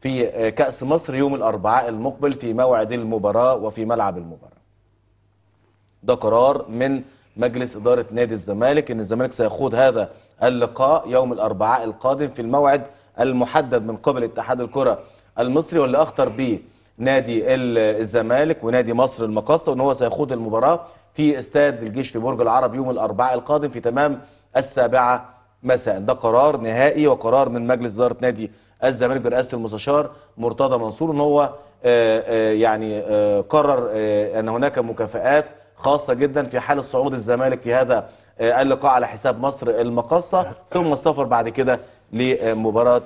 في آه، كأس مصر يوم الأربعاء المقبل في موعد المباراة وفي ملعب المباراة. ده قرار من مجلس إدارة نادي الزمالك إن الزمالك سيخوض هذا اللقاء يوم الأربعاء القادم في الموعد المحدد من قبل اتحاد الكرة المصري واللي أخطر به نادي ال- الزمالك ونادي مصر المقاصة وإن هو سيخوض المباراة في استاد الجيش في برج العرب يوم الأربعاء القادم في تمام السابعة مساء. ده قرار نهائي وقرار من مجلس إدارة نادي الزمالك برئاسة المستشار مرتضى منصور إن هو آه، آه، يعني آه، قرر أن هناك مكافآت خاصة جدا في حال صعود الزمالك في هذا اللقاء على حساب مصر المقاصة. ثم السفر بعد كده لمباراة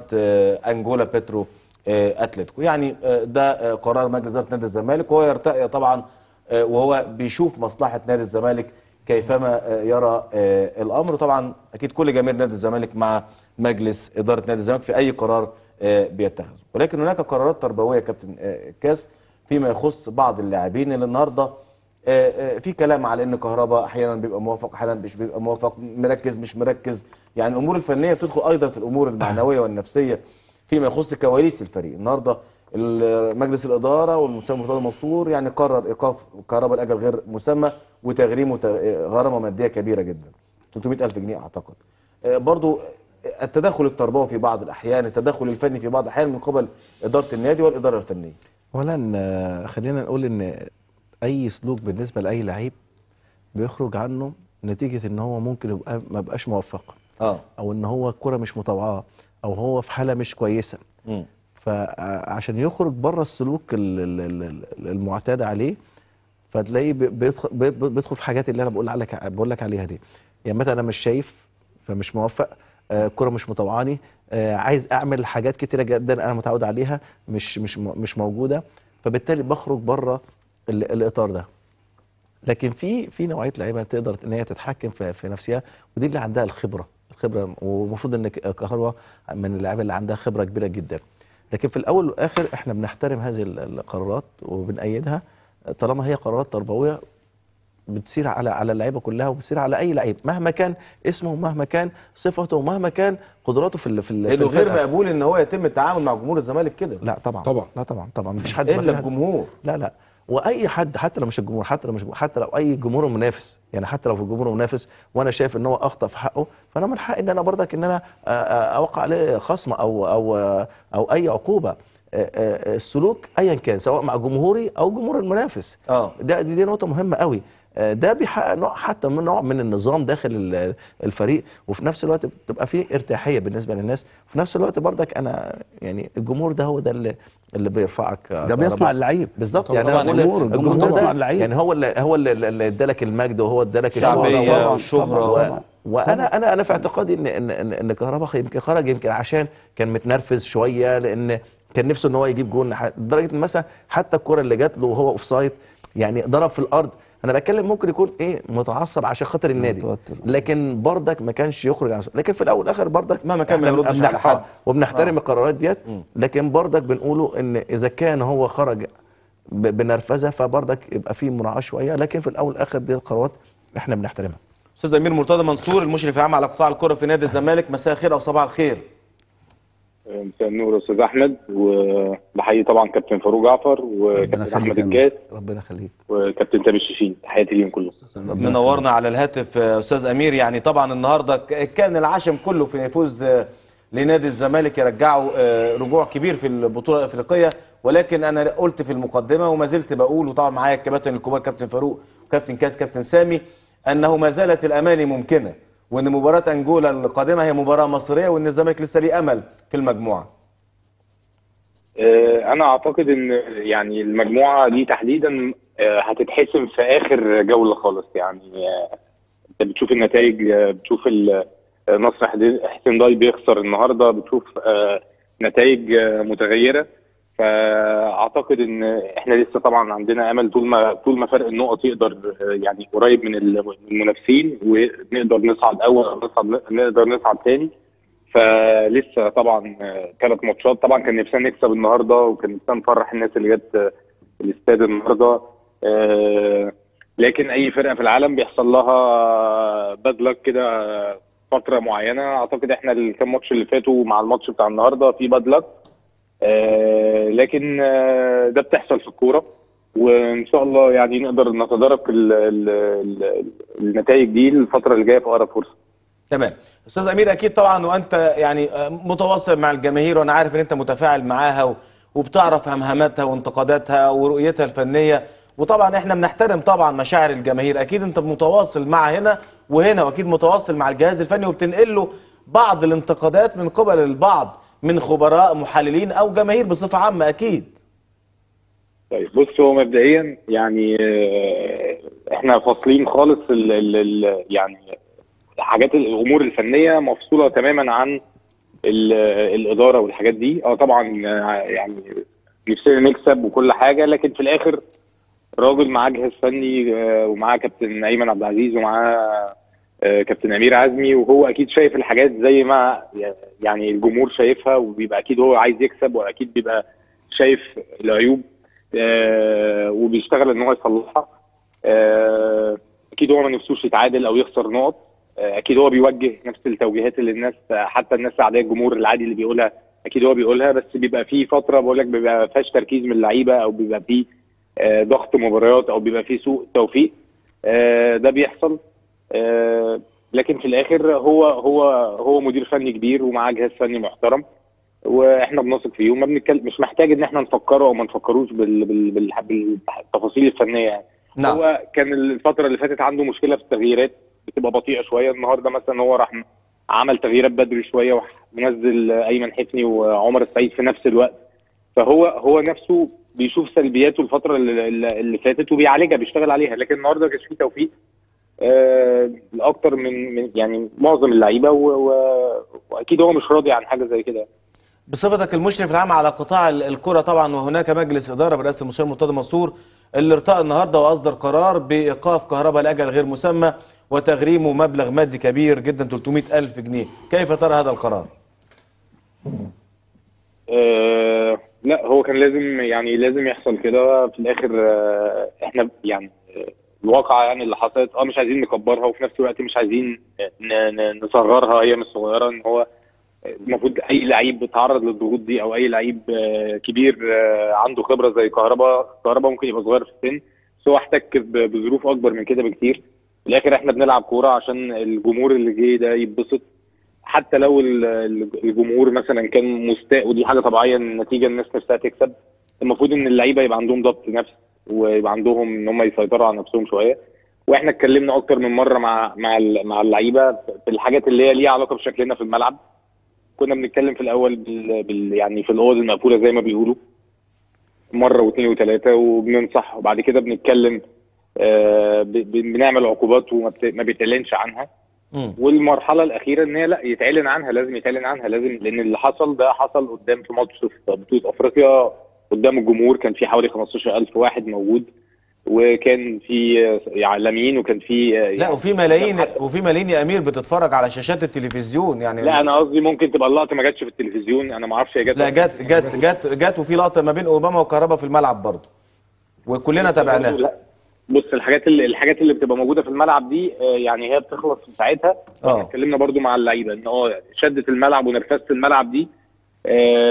أنجولا بيترو. آه، أتلتيكو. يعني آه، ده آه، قرار مجلس إدارة نادي الزمالك. وهو يرتقي طبعا آه، وهو بيشوف مصلحة نادي الزمالك كيفما آه، يرى آه، الأمر. طبعا أكيد كل جماهير نادي الزمالك مع مجلس إدارة نادي الزمالك في أي قرار آه، بيتخذه. ولكن هناك قرارات تربوية كابتن آه، كاس فيما يخص بعض اللاعبين اللي النهارده آه، آه، في كلام على إن كهربا أحيانا بيبقى موافق أحيانا مش بيبقى موافق مركز مش مركز. يعني الأمور الفنية بتدخل أيضا في الأمور المعنوية والنفسية. فيما يخص كواليس الفريق. النهارده ال- مجلس الإدارة والمستشار مرتضى منصور يعني قرر إيقاف كهربا لأجل غير مسمى وتغريمه غرامة مادية كبيرة جدا. 300 ألف جنيه أعتقد. آه، برضو التدخل التربوي في بعض الأحيان التدخل الفني في بعض الأحيان من قبل إدارة النادي والإدارة الفنية. اولا آه، خلينا نقول إن أي سلوك بالنسبة لأي لعيب بيخرج عنه نتيجة إن هو ممكن يبقى ما بقاش موفق. آه. أو إن هو الكره مش مطوعاه أو هو في حالة مش كويسة. مم. فعشان يخرج بره السلوك ال- ال- ال- ال- المعتاد عليه فتلاقيه بي- بيدخل بي- بي- بيدخل في حاجات اللي أنا بقول لك بقول لك عليها دي. يعني مثلا أنا مش شايف فمش موفق آه، الكرة مش مطوعاني آه، عايز أعمل حاجات كتيرة جدا أنا متعود عليها مش مش م- مش موجودة فبالتالي بخرج بره ال- الإطار ده. لكن في في نوعية لعيبة تقدر إن هي تتحكم في, في نفسها ودي اللي عندها الخبرة. الخبره والمفروض ان كهربا من اللعيبة اللي عندها خبرة كبيرة جدا. لكن في الأول والآخر إحنا بنحترم هذه ال- القرارات وبنأيدها. طالما هي قرارات تربوية بتسير على على اللعيبة كلها وبتسير على أي لعيب مهما كان اسمه ومهما كان صفته ومهما كان قدراته في ال- في ال- غير. مقبول إن هو يتم التعامل مع جمهور الزمالك كده. لا طبعا. طبعا. لا طبعا. طبعا. مفيش حد إلا الجمهور. لا لا. وأي حد حتى لو مش الجمهور حتى لو مش حتى لو أي جمهور منافس يعني حتى لو في الجمهور منافس وأنا شايف إن هو أخطأ في حقه فأنا من حقي إن أنا برضك إن أنا أوقع عليه خصم أو أو أو أي عقوبة. السلوك ايا كان سواء مع جمهوري أو جمهور المنافس. آه. ده دي, دي نقطة مهمة قوي ده بيحقق نوع حتى من نوع من النظام داخل ال- الفريق وفي نفس الوقت بتبقى فيه ارتياحية بالنسبة للناس وفي نفس الوقت برضك أنا يعني الجمهور ده هو ده اللي اللي بيرفعك آه، ده بيصنع. اللعيب بالظبط. يعني طبعاً الجمهور- الجمهور بيصنع ده اللعيب. يعني هو اللي هو اللي ادالك المجد وهو ادالك شعبية الشهرة و- والشهرة. و- طبعاً. وأنا أنا أنا في اعتقادي ان ان ان, إن كهربا يمكن خرج يمكن عشان كان متنرفز شوية لأن كان نفسه إن هو يجيب جون لح- لدرجة إن مثلا حتى الكرة اللي جات له وهو offside يعني ضرب في الأرض أنا بتكلم ممكن يكون إيه متعصب عشان خاطر النادي. متوتر. لكن برضك ما كانش يخرج عن لكن في الأول والآخر برضك مهما كان ما يردش على حد. وبنحترم القرارات ديت لكن برضك بنقوله إن إذا كان هو خرج بنرفزة فبرضك يبقى في مراعاه شوية. لكن في الأول والآخر دي القرارات إحنا بنحترمها. أستاذ أمير مرتضى منصور المشرف العام على قطاع الكرة في نادي الزمالك مساء الخير أو صباح الخير. مساء النور يا أستاذ أحمد وبحيي طبعا كابتن فاروق جعفر وكابتن أحمد الجاز ربنا يخليك. وكابتن تامر الشيشين تحياتي ليهم كلهم. منورنا على الهاتف أستاذ أمير يعني طبعا النهارده كان العشم كله في فوز آه، لنادي الزمالك يرجعوا آه، رجوع كبير في البطولة الأفريقية. ولكن أنا قلت في المقدمة وما زلت بقول وطبعا معايا الكباتن الكبار كابتن فاروق وكابتن كاس كابتن سامي أنه ما زالت الأماني ممكنة. وإن مباراة انجولا القادمة هي مباراة مصريه وإن الزمالك لسه ليه أمل في المجموعة. آه، أنا أعتقد إن يعني المجموعة دي تحديدا آه، هتتحسم في آخر جولة خالص. يعني آه، أنت بتشوف النتائج بتشوف نصر حسين داي بيخسر النهارده بتشوف نتائج متغيرة. فأعتقد إن إحنا لسه طبعا عندنا أمل طول ما طول ما فرق النقط يقدر آه، يعني قريب من ال- المنافسين ونقدر نصعد أول نصعد نقدر نصعد تاني. فلسه طبعا ثلاث ماتشات. طبعا كان نفسنا نكسب النهارده وكان نفسنا نفرح الناس اللي جت آه، الاستاد النهارده. آه، لكن أي فرقة في العالم بيحصل لها باد كده فترة معينة. أعتقد إحنا الكام ماتش اللي فاتوا مع الماتش بتاع النهارده في باد آه، لكن آه، ده بتحصل في الكورة وإن شاء الله يعني نقدر نتدارك ال- ال- ال- النتائج دي الفترة اللي جاية في أقرب فرصة. تمام. أستاذ أمير أكيد طبعا وأنت يعني آه، متواصل مع الجماهير وأنا عارف إن أنت متفاعل معاها وبتعرف همهماتها وانتقاداتها ورؤيتها الفنية. وطبعا إحنا بنحترم طبعا مشاعر الجماهير. أكيد أنت متواصل مع هنا وهنا وأكيد متواصل مع الجهاز الفني وبتنقل له بعض الانتقادات من قبل البعض. من خبراء محللين أو جماهير بصفة عامة أكيد. طيب بص هو مبدئيا يعني آه، إحنا فاصلين خالص ال ال ال يعني حاجات الأمور الفنية مفصولة تماما عن ال- الإدارة والحاجات دي. آه طبعا آه، يعني نفسنا نكسب وكل حاجة لكن في الآخر راجل معاه جهاز فني آه، ومعاه كابتن أيمن عبد العزيز ومعاه كابتن أمير عزمي وهو أكيد شايف الحاجات زي ما يعني الجمهور شايفها وبيبقى أكيد هو عايز يكسب وأكيد بيبقى شايف العيوب آه، وبيشتغل إن هو يصلحها. آه، أكيد هو ما نفسوش يتعادل أو يخسر نقط. آه، أكيد هو بيوجه نفس التوجيهات اللي الناس حتى الناس العادية الجمهور العادي اللي بيقولها أكيد هو بيقولها بس بيبقى في فترة بقول لك بيبقى فيهاش تركيز من اللعيبة أو بيبقى في آه، ضغط مباريات أو بيبقى في سوء توفيق. آه، ده بيحصل. آه، لكن في الآخر هو هو هو مدير فني كبير ومعاه جهاز فني محترم وإحنا بنثق فيه وما بنتكلم مش محتاج إن إحنا نفكره أو ما نفكروش بال... بال... بال... بالتفاصيل الفنية يعني. نعم. هو كان الفترة اللي فاتت عنده مشكلة في التغييرات بتبقى بطيئة شوية. النهارده مثلا هو راح عمل تغييرات بدري شوية وراح منزل أيمن حفني وعمر السعيد في نفس الوقت. فهو هو نفسه بيشوف سلبياته الفترة اللي, اللي فاتت وبيعالجها بيشتغل عليها. لكن النهارده ما كانش فيه توفيق آه، لاكتر من من يعني معظم اللعيبة. وأكيد هو مش راضي عن حاجة زي كده بصفتك المشرف العام على قطاع ال- الكرة طبعا وهناك مجلس إدارة برئاسة المستشار مرتضى منصور اللي ارتأى النهارده وأصدر قرار بإيقاف كهرباء لأجل غير مسمى وتغريمه مبلغ مادي كبير جدا 300 ألف جنيه كيف ترى هذا القرار؟ آه لا هو كان لازم يعني لازم يحصل كده في الآخر آه إحنا يعني آه، الواقعة يعني اللي حصلت آه مش عايزين نكبرها وفي نفس الوقت مش عايزين نصغرها هي مش صغيرة إن هو المفروض أي لعيب بيتعرض للضغوط دي أو أي لعيب آه، كبير آه، عنده خبرة زي كهربا كهربا ممكن يبقى صغير في السن بس هو احتك بظروف أكبر من كده بكتير. في الآخر إحنا بنلعب كورة عشان الجمهور اللي جاي ده يتبسط. حتى لو ال- ال- الجمهور مثلا كان مستاء ودي حاجة طبيعية النتيجة الناس نفسها تكسب المفروض إن اللعيبة يبقى عندهم ضبط نفس ويبقى عندهم إن هم يسيطروا على نفسهم شوية. وإحنا اتكلمنا أكتر من مرة مع مع مع اللعيبة في الحاجات اللي هي ليها علاقة بشكلنا في الملعب. كنا بنتكلم في الأول بال, بال يعني في الأوض المقفولة زي ما بيقولوا. مرة واثنين وثلاثة وبننصح. وبعد كده بنتكلم آه ب- بنعمل عقوبات وما بت- ما بيتعلنش عنها. والمرحلة الأخيرة إن هي لأ يتعلن عنها لازم يتعلن عنها لازم لأن اللي حصل ده حصل قدام في ماتش في بطولة أفريقيا قدام الجمهور كان في حوالي 15000 واحد موجود وكان في آه، اعلاميين وكان في آه، لا وفي ملايين وفي ملايين يا أمير بتتفرج على شاشات التلفزيون يعني لا أنا قصدي ممكن تبقى اللقطة ما جاتش في التلفزيون أنا ما أعرفش هي جت لا جت جت جت جت وفي لقطة ما بين أوباما وكهربا في الملعب برضه وكلنا تابعناها. بص الحاجات اللي الحاجات اللي بتبقى موجودة في الملعب دي آه، يعني هي بتخلص في ساعتها. آه. اتكلمنا برضو مع اللعيبة إن آه شدة الملعب ونرفزة الملعب دي آه،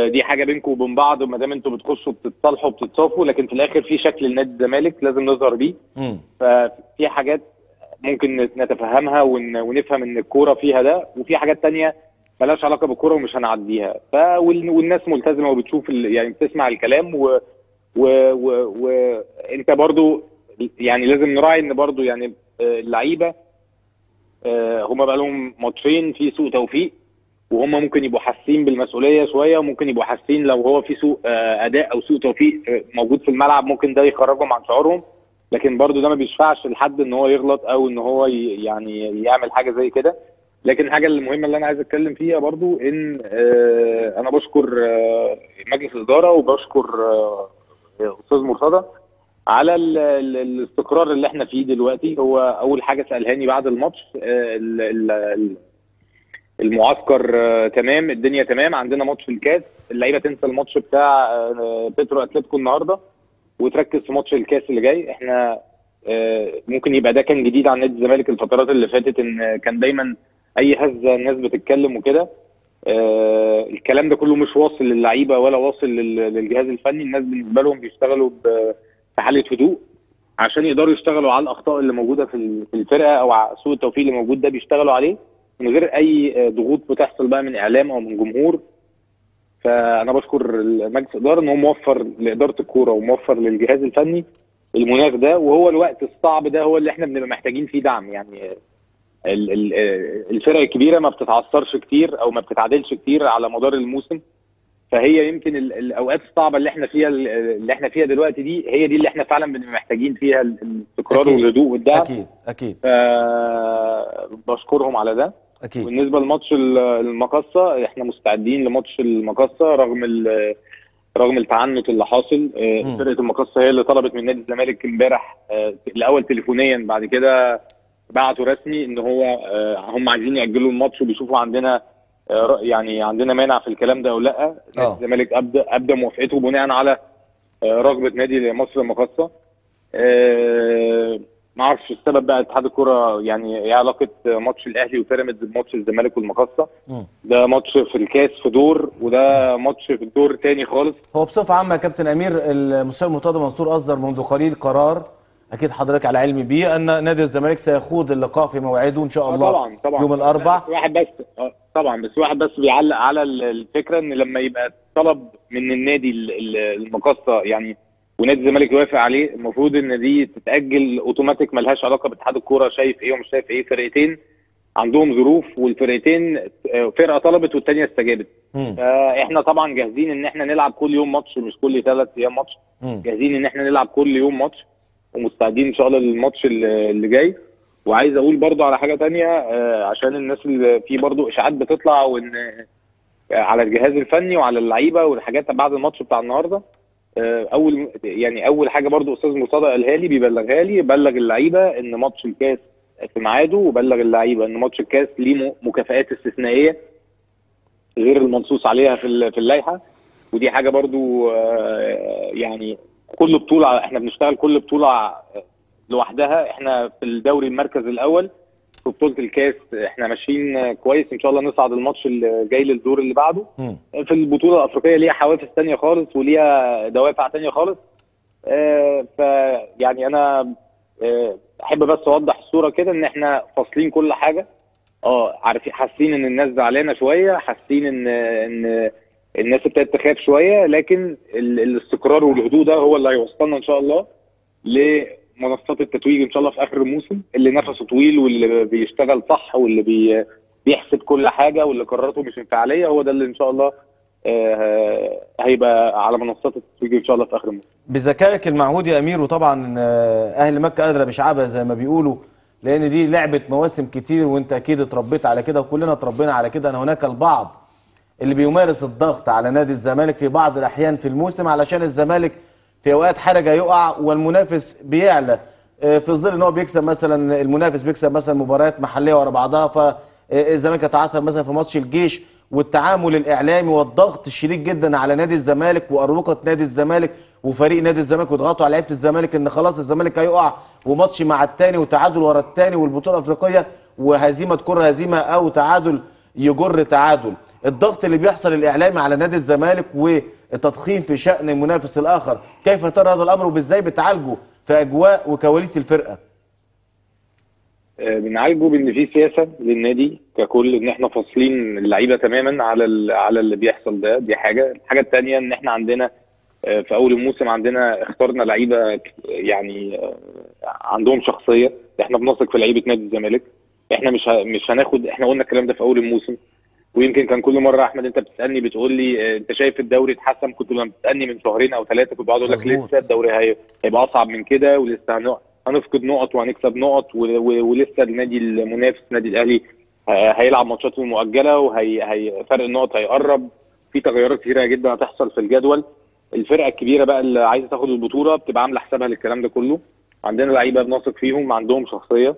دي حاجة بينكم وبين بعض وما دام أنتوا بتخشوا بتتصالحوا بتتصافوا لكن في الآخر في شكل لنادي الزمالك لازم نظهر بيه. ففي حاجات ممكن نتفهمها ون- ونفهم إن الكورة فيها ده وفي حاجات تانية ملهاش علاقة بالكورة ومش هنعديها. ف وال- والناس ملتزمة وبتشوف يعني بتسمع الكلام و و و وانت برضو يعني لازم نراعي إن برضو يعني آه، اللعيبة آه، هما بقى لهم ماتشين في سوء توفيق. وهم ممكن يبقوا حاسين بالمسؤولية شوية وممكن يبقوا حاسين لو هو في سوء آه، أداء أو سوء توفيق آه، موجود في الملعب ممكن ده يخرجهم عن شعورهم. لكن برضو ده ما بيشفعش لحد إن هو يغلط أو إن هو يعني يعمل حاجة زي كده. لكن الحاجة المهمة اللي أنا عايز أتكلم فيها برضو إن آه، أنا بشكر مجلس الإدارة وبشكر أستاذ مرتضى على ال- ال- الاستقرار اللي إحنا فيه دلوقتي. هو أول حاجة سألهاني بعد الماتش ال- ال- ال- المعسكر آه، تمام الدنيا تمام عندنا ماتش الكاس اللعيبة تنسى الماتش بتاع آه، بيترو أتلتيكو النهارده وتركز في ماتش الكاس اللي جاي. إحنا آه، ممكن يبقى ده كان جديد عن نادي الزمالك الفترات اللي فاتت إن كان دايما أي هزة الناس بتتكلم وكده. الكلام ده كله مش واصل للعيبة ولا واصل لل- للجهاز الفني. الناس بالنسبة لهم بيشتغلوا ب- في حالة هدوء عشان يقدروا يشتغلوا على الأخطاء اللي موجودة في ال- في الفرقة أو سوء التوفيق اللي موجود ده بيشتغلوا عليه. من غير أي ضغوط بتحصل بقى من إعلام أو من جمهور. فأنا بشكر مجلس الإدارة إن هو موفر لإدارة الكورة وموفر للجهاز الفني المناخ ده وهو الوقت الصعب ده هو اللي إحنا بنبقى محتاجين فيه دعم. يعني ال- ال- الفرق الكبيرة ما بتتعثرش كتير أو ما بتتعادلش كتير على مدار الموسم. فهي يمكن ال- الأوقات الصعبة اللي إحنا فيها اللي إحنا فيها دلوقتي دي هي دي اللي إحنا فعلا بنبقى محتاجين فيها ال- الاستقرار. والهدوء والدعم. أكيد. أكيد. بشكرهم على ده. أكيد بالنسبة لماتش ال- المقصه إحنا مستعدين لماتش المقصه رغم ال- رغم التعنت اللي حاصل آه،. فرقة المقصه هي اللي طلبت من نادي الزمالك امبارح آه، الأول تليفونيا بعد كده بعتوا رسمي إن هو آه، هم عايزين يأجلوا الماتش وبيشوفوا عندنا يعني عندنا مانع في الكلام ده أو لأ نادي. الزمالك ابدا أبدأ موافقته بناء على رغبة نادي مصر المقاصة آه، ما أعرفش السبب بقى اتحاد الكره يعني إيه علاقة ماتش الأهلي وبيراميدز بماتش الزمالك والمقاصة. مم. ده ماتش في الكاس في دور وده ماتش في الدور تاني خالص. هو بصفة عامة يا كابتن أمير المستشار المرتضى منصور أصدر منذ قليل قرار أكيد حضرتك على علم بيه أن نادي الزمالك سيخوض اللقاء في موعده إن شاء آه الله طبعا طبعا. يوم الأربع. بس واحد بس آه طبعا بس واحد بس بيعلق على ال- الفكرة إن لما يبقى طلب من النادي ال- ال- المقاصة يعني ونادي الزمالك يوافق عليه. المفروض إن دي تتأجل اوتوماتيك ملهاش علاقة باتحاد الكورة شايف إيه ومش شايف إيه. فرقتين عندهم ظروف والفرقتين آه، فرقة طلبت والثانيه استجابت. مم. فاحنا طبعا جاهزين إن إحنا نلعب كل يوم ماتش مش كل ثلاث أيام ماتش. مم. جاهزين إن إحنا نلعب كل يوم ماتش ومستعدين إن شاء الله للماتش اللي جاي. وعايز أقول برضو على حاجة تانية آه، عشان الناس اللي في برضو إشاعات بتطلع وإن آه، على الجهاز الفني وعلى اللعيبة والحاجات بعد الماتش بتاع النهارده. آه، أول يعني أول حاجة برضو أستاذ مرتضى قالها لي بيبلغها لي بلغ اللعيبة إن ماتش الكاس في ميعاده وبلغ اللعيبة إن ماتش الكاس ليه م- مكافآت استثنائية غير المنصوص عليها في في اللائحة. ودي حاجة برضو آه، يعني كل بطولة إحنا بنشتغل كل بطولة لوحدها. إحنا في الدوري المركز الأول في بطوله الكاس إحنا ماشيين كويس إن شاء الله نصعد الماتش اللي جاي للدور اللي بعده. مم. في البطولة الأفريقية ليها حوافز تانية خالص وليها دوافع تانية خالص. آه، فيعني أنا آه، أحب بس أوضح الصورة كده إن إحنا فاصلين كل حاجة. آه عارفين حاسين إن الناس زعلانة شوية حاسين إن إن الناس ابتدت تخاف شوية لكن ال- الاستقرار والهدوء ده هو اللي هيوصلنا إن شاء الله لمنصات التتويج إن شاء الله في آخر الموسم اللي نفسه طويل واللي بيشتغل صح واللي بي بيحسب كل حاجة واللي قراراته مش انفعالية هو ده اللي إن شاء الله آه، هيبقى على منصات التتويج إن شاء الله في آخر الموسم. بذكائك المعهود يا أمير وطبعا آه، أهل مكة أدرى بشعبها زي ما بيقولوا لأن دي لعبة مواسم كتير وأنت أكيد اتربيت على كده وكلنا اتربينا على كده أن هناك البعض اللي بيمارس الضغط على نادي الزمالك في بعض الأحيان في الموسم علشان الزمالك في أوقات حرجة يقع والمنافس بيعلى. آه، في ظل إن هو بيكسب مثلا المنافس بيكسب مثلا مباريات محلية ورا بعضها فالزمالك يتعثر مثلا في ماتش الجيش والتعامل الإعلامي والضغط الشديد جدا على نادي الزمالك واروقه نادي الزمالك وفريق نادي الزمالك ويضغطوا على لعيبة الزمالك إن خلاص الزمالك هيقع وماتش مع الثاني وتعادل ورا الثاني والبطولة الافريقيه وهزيمة تكر هزيمة أو تعادل يجر تعادل. الضغط اللي بيحصل الإعلامي على نادي الزمالك والتضخيم في شأن المنافس الآخر. كيف ترى هذا الأمر وازاي بتعالجه في أجواء وكواليس الفرقة؟ آه، بنعالجه بإن في سياسة للنادي ككل إن إحنا فاصلين اللعيبة تماما على على اللي بيحصل ده. دي حاجة. الحاجة الثانية إن إحنا عندنا آه، في أول الموسم عندنا اخترنا لعيبة يعني آه، عندهم شخصية. إحنا بنثق في لعيبة نادي الزمالك. إحنا مش مش هناخد إحنا قلنا الكلام ده في أول الموسم. ويمكن كان كل مرة أحمد أنت بتسألني بتقول لي آه، أنت شايف الدوري اتحسن؟ كنت لما بتسألني من شهرين أو ثلاثة كنت بقعد أقول لك. لسه الدوري هي- هيبقى أصعب من كده ولسه هنفقد نقط وهنكسب نقط ولسه النادي المنافس النادي الأهلي آه، هيلعب ماتشاته المؤجله وهي هي فرق النقط هيقرب. في تغيرات كتيرة جدا هتحصل في الجدول. الفرقة الكبيرة بقى اللي عايزة تاخد البطولة بتبقى عاملة حسابها للكلام ده كله. عندنا لعيبة بنثق فيهم عندهم شخصية.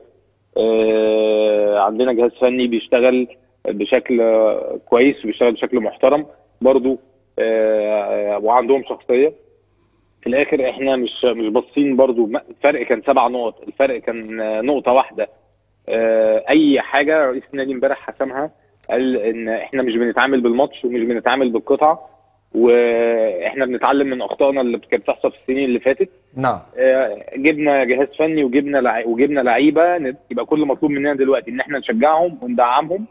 آه، عندنا جهاز فني بيشتغل. بشكل آه، كويس وبيشتغل بشكل محترم برضو آه، وعندهم شخصية. في الآخر إحنا مش مش باصين برضو الفرق كان سبع نقط الفرق كان آه، نقطة واحدة. آه، أي حاجة رئيس النادي امبارح حسمها قال إن إحنا مش بنتعامل بالماتش ومش بنتعامل بالقطعه وإحنا بنتعلم من أخطائنا اللي كانت بتحصل في السنين اللي فاتت. نعم. آه، جبنا جهاز فني وجبنا لع... وجبنا لعيبة يبقى كل مطلوب مننا دلوقتي إن إحنا نشجعهم وندعمهم.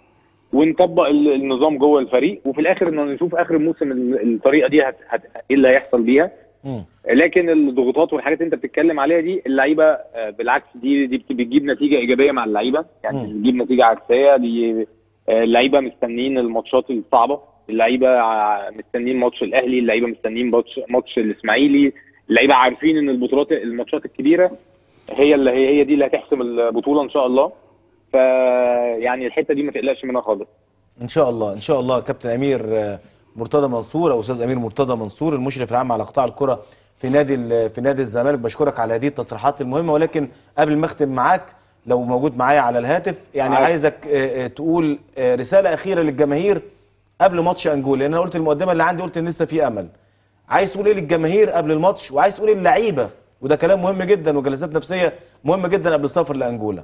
ونطبق ال- النظام جوه الفريق وفي الآخر ان نشوف آخر الموسم ال- الطريقة دي هت... هت... إيه اللي هيحصل بيها. لكن الضغوطات والحاجات اللي أنت بتتكلم عليها دي اللعيبة آه، بالعكس دي دي بت- بتجيب نتيجة إيجابية مع اللعيبة. يعني. بتجيب نتيجة عكسية. دي آه، اللعيبة مستنيين الماتشات الصعبة. اللعيبة ع- مستنيين ماتش الأهلي. اللعيبة مستنيين ماتش ماتش الإسماعيلي. اللعيبة عارفين إن البطولات الماتشات الكبيرة هي اللي هي هي دي اللي هتحسم البطولة إن شاء الله. ف يعني الحتة دي ما تقلقش منها خالص. إن شاء الله إن شاء الله كابتن أمير آه، مرتضى منصور أو أستاذ أمير مرتضى منصور المشرف العام على قطاع الكرة في نادي في نادي الزمالك بشكرك على هذه التصريحات المهمة. ولكن قبل ما أختم معاك لو موجود معايا على الهاتف يعني معاك. عايزك آه، آه، تقول رسالة أخيرة للجماهير قبل ماتش انجولا لأن أنا قلت المقدمة اللي عندي قلت إن لسه في أمل. عايز تقول إيه للجماهير قبل الماتش؟ وعايز تقول إيه للعيبة؟ وده كلام مهم جدا وجلسات نفسية مهمة جدا قبل السفر لأنجولا.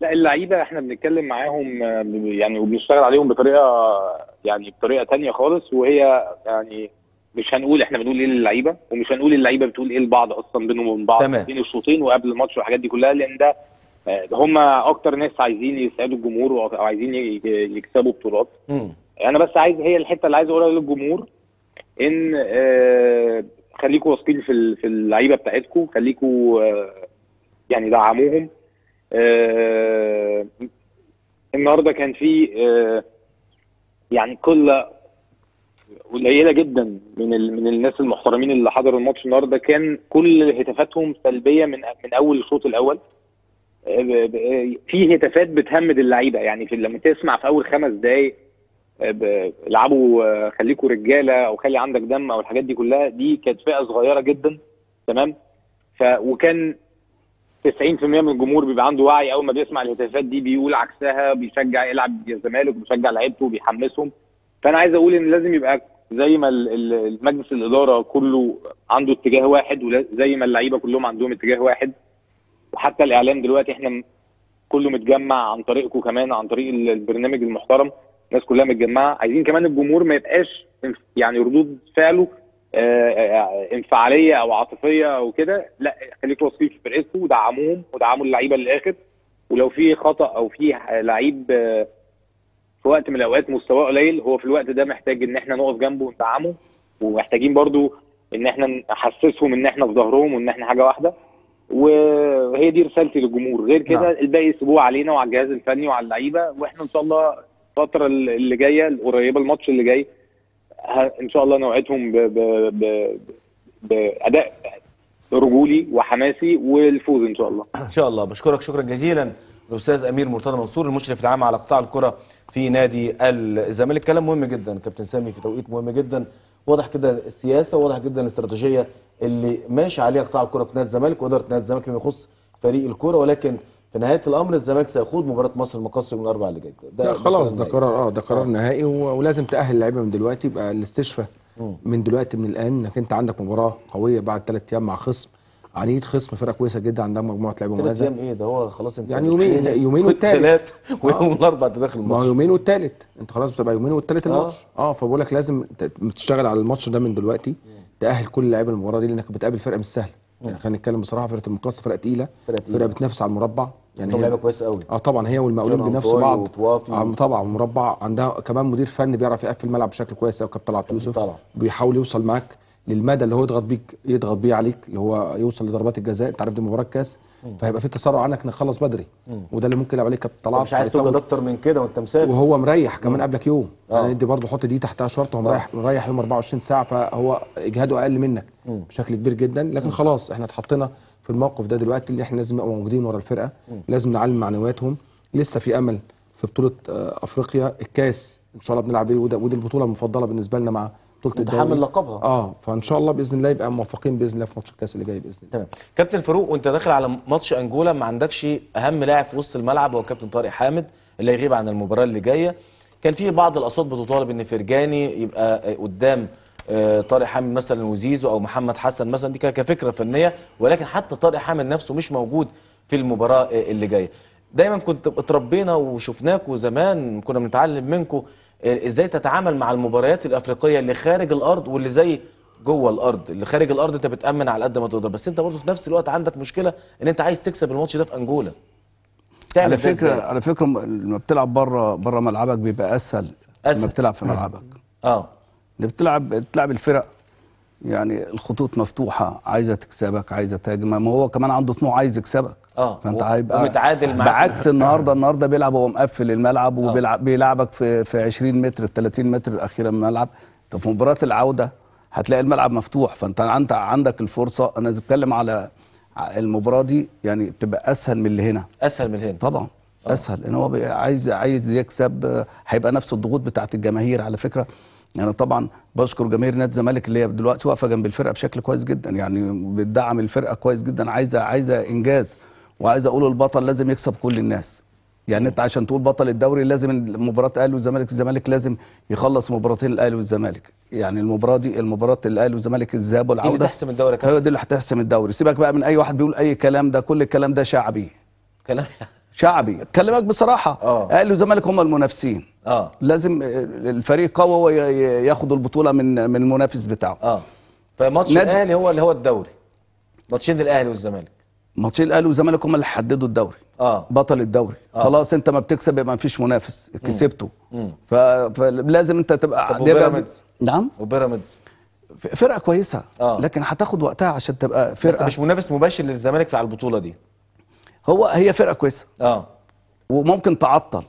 لا اللعيبة إحنا بنتكلم معاهم آه، يعني وبنشتغل عليهم بطريقة يعني بطريقة تانية خالص وهي يعني مش هنقول إحنا بنقول إيه للعيبة ومش هنقول اللعيبة بتقول إيه لبعض أصلا بينهم وبين بعض. بين الشوطين وقبل الماتش والحاجات دي كلها لأن ده هم أكتر ناس عايزين يسعدوا الجمهور أو عايزين يكسبوا بطولات. أنا بس عايز هي الحتة اللي عايز أقولها للجمهور إن آه، خليكوا واثقين في في اللعيبة بتاعتكم خليكوا آه، يعني دعموهم آه، النهارده كان في آه، يعني كل قليلة جدا من ال- من الناس المحترمين اللي حضروا الماتش النهارده كان كل هتافاتهم سلبية من من أول الشوط الأول. آه، في هتافات بتهمد اللعيبة يعني في لما تسمع في أول خمس دقائق العبوا آه، خليكوا رجالة أو خلي عندك دم أو الحاجات دي كلها دي كانت فئة صغيرة جدا تمام؟ ف وكان 90% من الجمهور بيبقى عنده وعي أول ما بيسمع الهتافات دي بيقول عكسها بيشجع يلعب الزمالك وبيشجع لعيبته وبيحمسهم. فأنا عايز أقول إن لازم يبقى زي ما مجلس الإدارة كله عنده اتجاه واحد وزي ما اللعيبة كلهم عندهم اتجاه واحد. وحتى الإعلام دلوقتي إحنا كله متجمع عن طريقكم كمان عن طريق ال- البرنامج المحترم. الناس كلها متجمعة. عايزين كمان الجمهور ما يبقاش يعني ردود فعله انفعالية أو عاطفية أو كده لا خليكم واثقين في فرقتكم ودعموهم ودعموا اللعيبة للآخر. ولو في خطأ أو في لعيب آه، في وقت من الأوقات مستواه قليل هو في الوقت ده محتاج إن إحنا نقف جنبه وندعمه. ومحتاجين برضو إن إحنا نحسسهم إن إحنا في ظهرهم وإن إحنا حاجة واحدة. وهي دي رسالتي للجمهور. غير كده نعم. الباقي يسيبوه علينا وعلى الجهاز الفني وعلى اللعيبة. وإحنا إن شاء الله الفترة اللي جاية القريبة الماتش اللي جاي إن شاء الله نوعدهم ب... ب... ب... بأداء رجولي وحماسي والفوز إن شاء الله. إن شاء الله. بشكرك شكرا جزيلا الاستاذ أمير مرتضى منصور المشرف العام على قطاع الكرة في نادي الزمالك. كلام مهم جدا كابتن سامي في توقيت مهم جدا. واضح كده السياسة وواضح جدا الاستراتيجية اللي ماشي عليها قطاع الكرة في نادي الزمالك وإدارة نادي الزمالك فيما يخص فريق الكرة. ولكن في نهاية الأمر الزمالك سيخوض مباراة مصر المقصه يوم الأربعاء اللي جاي. ده خلاص ده قرار آه ده قرار نهائي و- ولازم تأهل اللعيبه من دلوقتي. يبقى الاستشفاء من دلوقتي من الآن إنك أنت عندك مباراة قوية بعد ثلاث أيام مع خصم. عنيد خصم فرقة كويسة جدا عندها مجموعة لعيبة ثلاث مميزة. أيام إيه؟ ده هو خلاص انت يعني يومين- يومين والتالت. ثلاث ويوم الأربعاء انت داخل ما هو الماتش. يومين والتالت. أنت خلاص بتبقى يومين والتالت آه. الماتش. آه فبقول لك لازم تشتغل على الماتش ده من دلوقتي. تأهل كل اللعيبه المباراة دي لأنك بتقابل فرقة مش سهلة. يعني خلينا نتكلم بصراحة فرقة المقص فرقة تقيلة. فرقة. فرقة بتنافس على المربع. يعني هي- لعيبه كويسة قوي. آه طبعا هي والمقاولين أنطوي بعض. وفوافي. آه طبعا مربع. عندها كمان مدير فني بيعرف يقفل الملعب بشكل كويس قوي كابتن طلعت يوسف. بيحاول يوصل معاك للمدى اللي هو يضغط بيك يضغط بيه عليك اللي هو يوصل لضربات الجزاء. أنت عارف دي مباراة كاس فهيبقى في تسرع عنك إنك تخلص بدري. وده اللي ممكن يلعب عليك كابتن طلعت. مش عايز. تقعد أكتر من كده وأنت مسافر. وهو مريح كمان قبلك يوم. آه. يعني ندي برضه حط دي تحتها شرط هو مريح مريح يوم 24 ساعة فهو إجهاده أقل منك بشكل كبير جدا. لكن خلاص إحنا اتحطينا في الموقف ده دلوقتي اللي إحنا لازم نبقى موجودين ورا الفرقة لازم نعلم معنوياتهم. لسه في أمل في بطولة آه، أفريقيا الكاس. إن شاء الله بنلعب إيه؟ وده ودي البطولة المفضلة بالنسبة لنا مع بطولة أنت الدوري. حامل لقبها. آه فإن شاء الله بإذن الله يبقى موفقين بإذن الله في ماتش الكاس اللي جاي بإذن الله. تمام. كابتن فاروق وأنت داخل على ماتش أنجولا ما عندكش أهم لاعب في وسط الملعب هو كابتن طارق حامد اللي هيغيب عن المباراة اللي جاية. كان في بعض الأصوات بتطالب إن فرجاني يبقى آه، قدام طارق حامد مثلا وزيزو أو محمد حسن مثلا دي كفكرة فنية ولكن حتى طارق حامد نفسه مش موجود في المباراة آه، اللي جاية. دايما كنت اتربينا وشفناكوا زمان كنا بنتعلم منكم آه، إزاي تتعامل مع المباريات الأفريقية اللي خارج الأرض واللي زي جوه الأرض. اللي خارج الأرض أنت بتأمن على قد ما تقدر. بس أنت برضه في نفس الوقت عندك مشكلة إن أنت عايز تكسب الماتش ده في أنجولا. على فكرة؟ على فكرة لما بتلعب بره بره ملعبك بيبقى أسهل أسهل. لما بتلعب في ملعبك. آه. اللي بتلعب بتلعب الفرق. يعني الخطوط مفتوحة عايزة تكسبك عايزة تهاجم. ما هو كمان عنده طموح عايز يكسبك. آه فأنت و- هيبقى ومتعادل معاك. بعكس النهارده النهارده بيلعب هو مقفل الملعب وبيلعب بيلعبك في في 20 متر في 30 متر الاخيره من الملعب. طب في مباراة العودة هتلاقي الملعب مفتوح. فأنت انت عندك الفرصة. أنا بتكلم على المباراة دي يعني بتبقى أسهل من اللي هنا. أسهل من هنا. طبعا أسهل. إن هو عايز عايز يكسب آه، هيبقى نفس الضغوط بتاعت الجماهير على فكرة. يعني طبعا بشكر جماهير نادي الزمالك اللي هي دلوقتي واقفة جنب الفرقة بشكل كويس جدا يعني بتدعم الفرقة كويس جدا عايزه عايزة إنجاز وعايزة أقول البطل لازم يكسب كل الناس. يعني أنت عشان تقول بطل الدوري لازم مباراة الأهلي والزمالك الزمالك لازم يخلص مباراتين الأهلي والزمالك. يعني المباراة دي المباراة الأهلي والزمالك الذهاب دي اللي والعوده تحسم الدوري كابتن. هي دي اللي هتحسم الدوري. سيبك بقى من أي واحد بيقول أي كلام ده كل الكلام ده شعبي. كلام شعبي. أكلمك بصراحة. آه. أهلي وزمالك هم المنافسين. آه. لازم الفريق قوي هو ياخد البطولة من من المنافس بتاعه. آه. فماتش نادي- الأهلي هو اللي هو الدوري. ماتشين الأهلي والزمالك. ماتشين الأهلي والزمالك هم اللي حددوا الدوري. آه. بطل الدوري. آه. خلاص انت ما بتكسب يبقى ما فيش منافس كسبته. ف... فلازم انت تبقى طب وبيراميدز؟ نعم؟ وبيراميدز. فرقة كويسة. آه. لكن هتاخد وقتها عشان تبقى بس فرقه مش منافس مباشر للزمالك في على البطولة دي. هو هي فرقة كويسة. آه. وممكن تعطل.